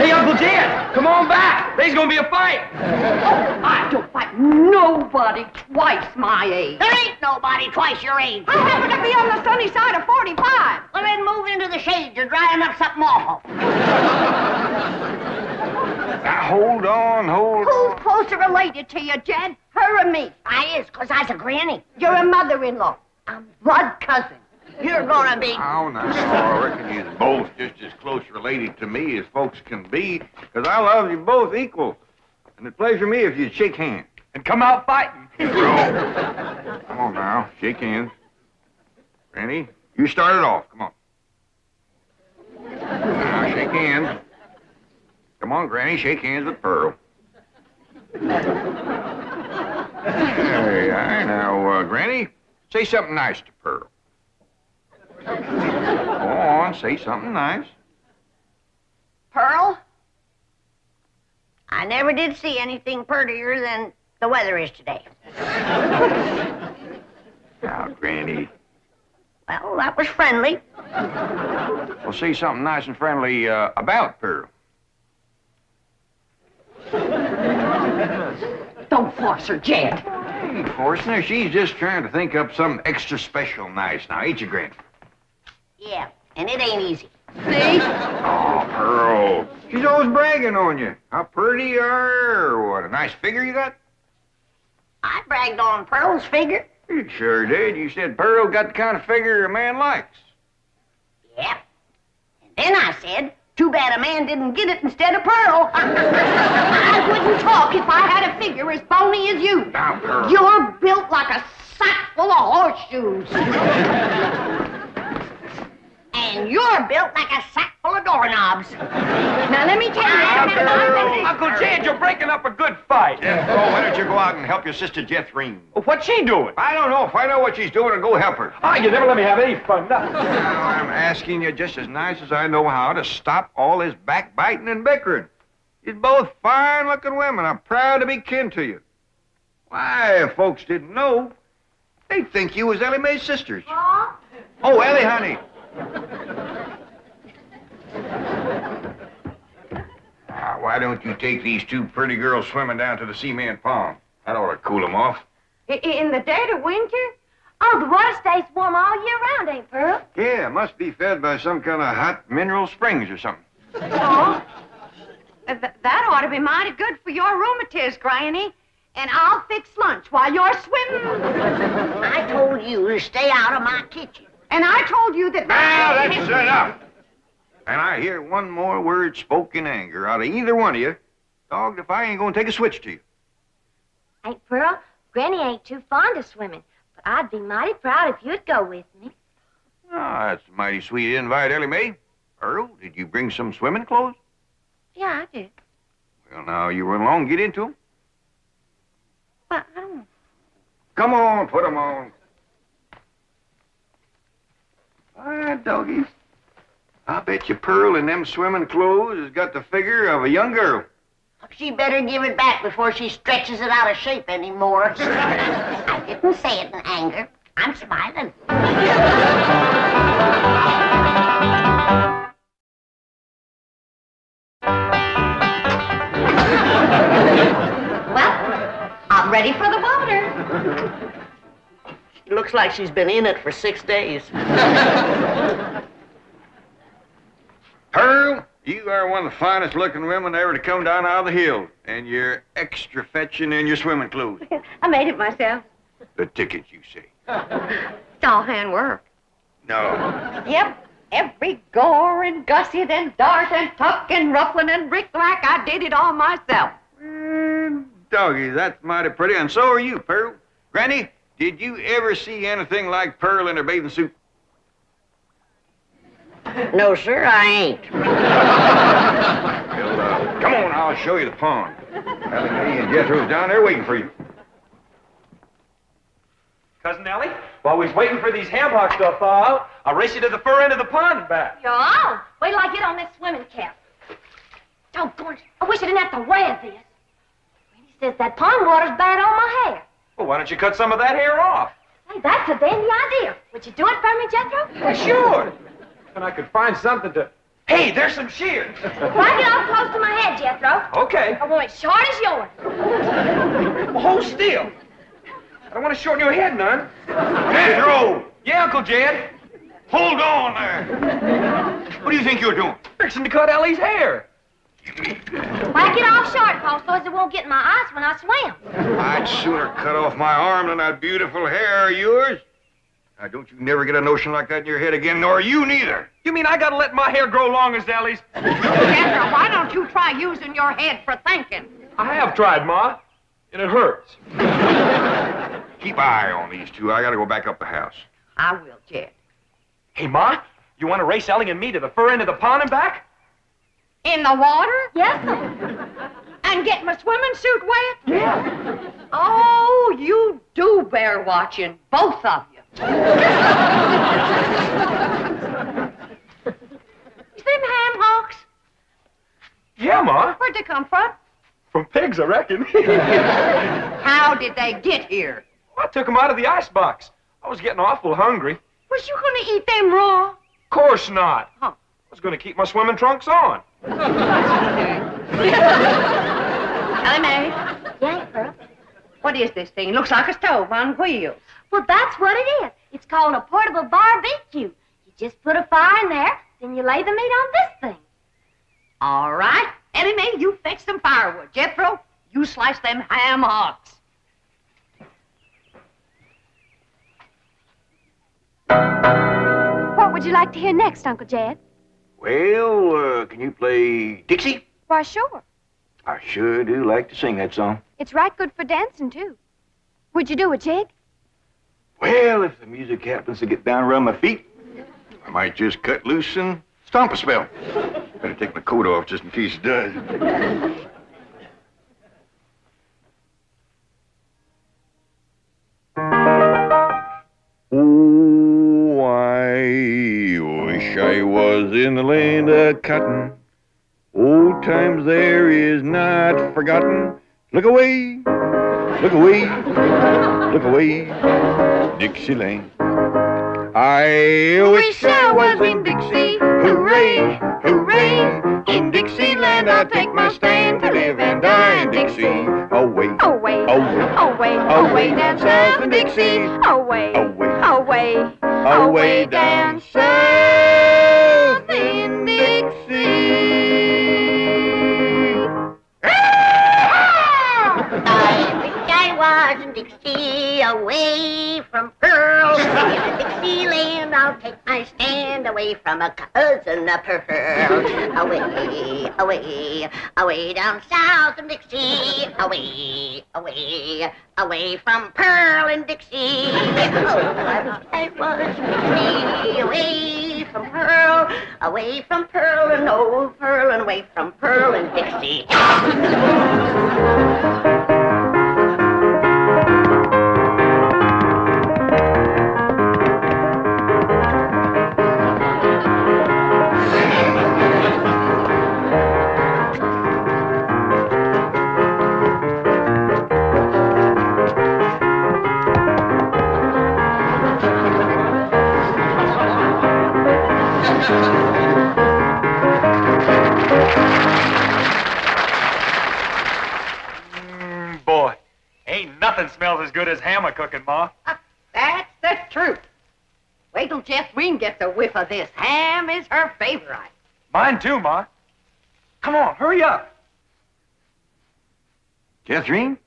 Hey, Uncle Jed, come on back. There's gonna be a fight. Oh, I don't fight nobody twice my age. There ain't nobody twice your age. I happen to be on the sunny side of 45. Well, then move into the shade. You're drying up something awful. Now, hold on, hold Who's closer related to you, Jed? Her or me? I is, 'cause I's a granny. You're a mother-in-law. I'm blood cousin. You're gonna be. Oh, no, I reckon you're both just as close related to me as folks can be, 'cause I love you both equal. And it'd pleasure me if you'd shake hands. And come out fighting. Come on now, shake hands. Granny, you start it off. Come on. Now, shake hands. Come on, Granny, shake hands with Pearl. Hey, I now, uh, Granny, say something nice to Pearl. Go on, say something nice. Pearl? I never did see anything prettier than the weather is today. Now, Granny, Well, that was friendly. well, say something nice and friendly uh, about Pearl. Don't force her, Jed. Ain't forcing her. She's just trying to think up something extra special nice. Now, ain't you, Granny? Yeah, and it ain't easy. See? Oh, Pearl. She's always bragging on you. How pretty you are. What a nice figure you got. I bragged on Pearl's figure. You sure did. You said Pearl got the kind of figure a man likes. Yeah. And then I said, too bad a man didn't get it instead of Pearl. I wouldn't talk if I had a figure as bony as you. Now, Pearl. You're built like a sack full of horseshoes. and you're built like a sack full of doorknobs. Now, let me tell you. something. Uncle Jed, you're breaking up a good fight. Yeah, Pearl, why don't you go out and help your sister Jethrine? What's she doing? I don't know. Find out what she's doing and go help her. Ah, you never let me have any fun. Now. Now, I'm asking you just as nice as I know how to stop all this backbiting and bickering. You're both fine-looking women. I'm proud to be kin to you. Why, if folks didn't know, they'd think you was Elly May's sisters. Oh, Elly, honey. Ah, why don't you take these two pretty girls swimming down to the cement pond? That ought to cool them off. In the dead of winter? Oh, the water stays warm all year round, ain't Pearl? Yeah, must be fed by some kind of hot mineral springs or something. Oh. Th- that ought to be mighty good for your rheumatiz, Granny. And I'll fix lunch while you're swimming. I told you to stay out of my kitchen. And I told you that... Now, that's enough. And I hear one more word spoke in anger out of either one of you, dogged if I ain't gonna take a switch to you. Ain't Pearl? Granny ain't too fond of swimming, but I'd be mighty proud if you'd go with me. Oh, that's a mighty sweet invite, Elly May. Pearl, did you bring some swimming clothes? Yeah, I did. Well, now, you run along, get into 'em. But I don't. Come on, put 'em on. Ah, doggies. I bet you Pearl in them swimming clothes has got the figure of a young girl. She better give it back before she stretches it out of shape anymore. I didn't say it in anger. I'm smiling. well, I'm ready for the. Looks like she's been in it for six days. Pearl, you are one of the finest looking women ever to come down out of the hill. And you're extra fetching in your swimming clothes. I made it myself. The ticket, you say. It's all handwork. No. Yep. Every gore and gusset and dart and tuck and ruffling and brick-lack, I did it all myself. Doggy, that's mighty pretty, and so are you, Pearl. Granny, did you ever see anything like Pearl in her bathing suit? No, sir, I ain't. Well, uh, come on, I'll show you the pond. Elly May and Jethro's down there waiting for you. Cousin Elly, while we's waiting for these ham hocks to thaw out, I'll race you to the fur end of the pond and back. You're. Wait till I get on this swimming cap. Doggone it. I wish I didn't have to wear this. He says that pond water's bad on my hair. Well, why don't you cut some of that hair off? Hey, that's a dandy idea. Would you do it for me, Jethro? Why, sure. And I could find something to. Hey, there's some shears. Why get off close to my head, Jethro? Okay. I want it short as yours. Well, hold still. I don't want to shorten your head none. Jethro! Yeah, Uncle Jed. Hold on there. What do you think you're doing? Fixing to cut Elly's hair. Why get off short, Paul, so as it won't get in my eyes when I swim? I'd sooner cut off my arm than that beautiful hair of yours. Now, don't you never get a notion like that in your head again, nor you neither. You mean I gotta let my hair grow long as Elly's? Jethro, why don't you try using your head for thinking? I have tried, Ma, and it hurts. Keep eye on these two. I gotta go back up the house. I will, Jed. Hey, Ma, you want to race Elly and me to the fur end of the pond and back? In the water? Yes, sir. And get my swimming suit wet? Yeah. Oh, you do bear watching, both of you. You see them ham hocks? Yeah, Ma. Where'd they come from? From pigs, I reckon. How did they get here? I took them out of the icebox. I was getting awful hungry. Was you gonna eat them raw? Of course not. Huh. I was going to keep my swimming trunks on. Elly May, Yeah, Pearl. what is this thing? It Looks like a stove on wheels. Well, that's what it is. It's called a portable barbecue. You just put a fire in there, then you lay the meat on this thing. All right. Elly May, you fetch some firewood. Jethro, you slice them ham hocks. What would you like to hear next, Uncle Jed? Well, uh, can you play Dixie? Why, sure. I sure do like to sing that song. It's right good for dancing, too. Would you do a jig? Well, if the music happens to get down around my feet, I might just cut loose and stomp a spell. Better take my coat off just in case it does. Oh, in the land of cotton. Old times there is not forgotten. Look away, look away, look away, Dixieland. I wish I was in Dixie. Hooray, hooray. In Dixieland I'll take my stand to live and die in Dixie. Away, Away, away, away, away down south in Dixie. Away, away, away, away down south I wish I was stars in Dixie, away from Pearl. In Dixieland, I'll take my stand away from a cousin of Pearl. Away, away, away down south in Dixie, away, away, away from Pearl and Dixie. Oh, I was me, away from Pearl, away from Pearl and old Pearl, and away from Pearl and Dixie. Of this. Ham is her favorite. Mine too, Ma. Come on, hurry up. Catherine?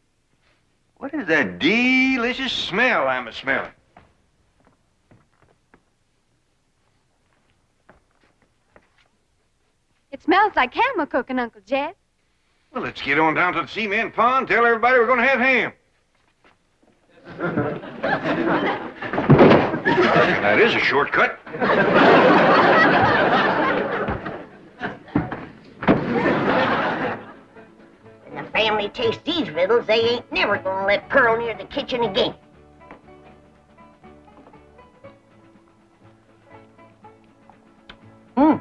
What is that delicious smell I'm a smelling? It smells like ham a cooking, Uncle Jed. Well, let's get on down to the cement pond, tell everybody we're going to have ham. that is a shortcut. When the family tastes these riddles, they ain't never gonna let Pearl near the kitchen again. Mmm.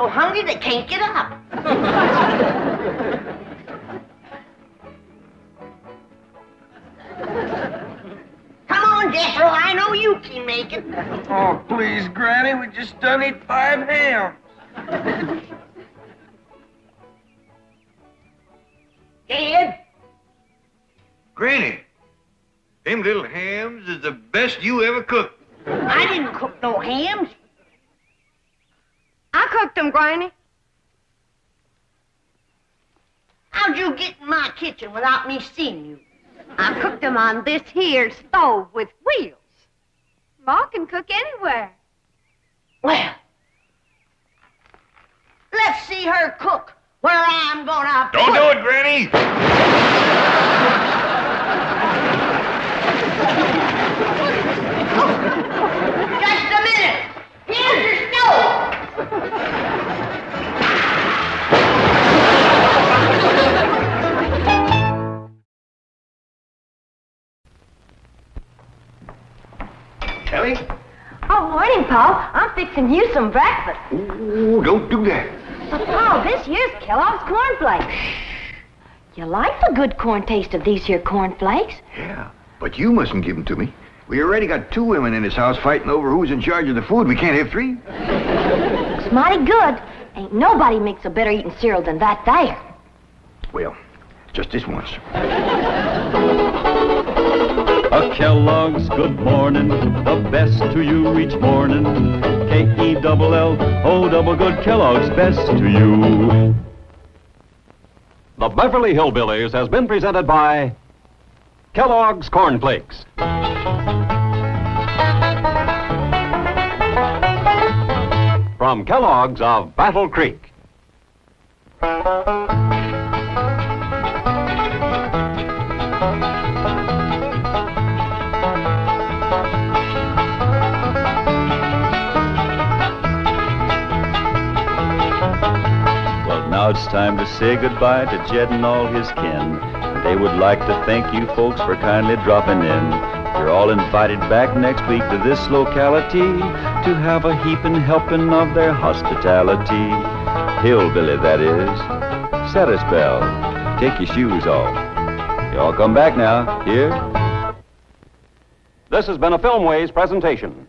So hungry they can't get up. Come on, Jethro. I know you can make it. Oh, please, Granny, we just done eat five hams. Dad? Granny, them little hams is the best you ever cooked. I didn't cook no hams. I cooked them, Granny. How'd you get in my kitchen without me seeing you? I cooked them on this here stove with wheels. Ma can cook anywhere. Well, let's see her cook where I'm gonna Don't put do it, Granny! Elly? Oh, morning, Paul. I'm fixing you some breakfast. Ooh, don't do that. But, Paul, this here's Kellogg's cornflakes. Shh. You like the good corn taste of these here cornflakes? Yeah, but you mustn't give them to me. We already got two women in this house fighting over who's in charge of the food. We can't have three. Looks mighty good. Ain't nobody makes a better eating cereal than that there. Well, just this once. A Kellogg's good morning, the best to you each morning. K E double L O double good Kellogg's best to you. The Beverly Hillbillies has been presented by Kellogg's Corn Flakes. From Kellogg's of Battle Creek. It's time to say goodbye to Jed and all his kin. They would like to thank you folks for kindly dropping in. You're all invited back next week to this locality to have a heaping helping of their hospitality. Hillbilly, that is. Set us bell. Take your shoes off. Y'all come back now. Here? This has been a Filmways presentation.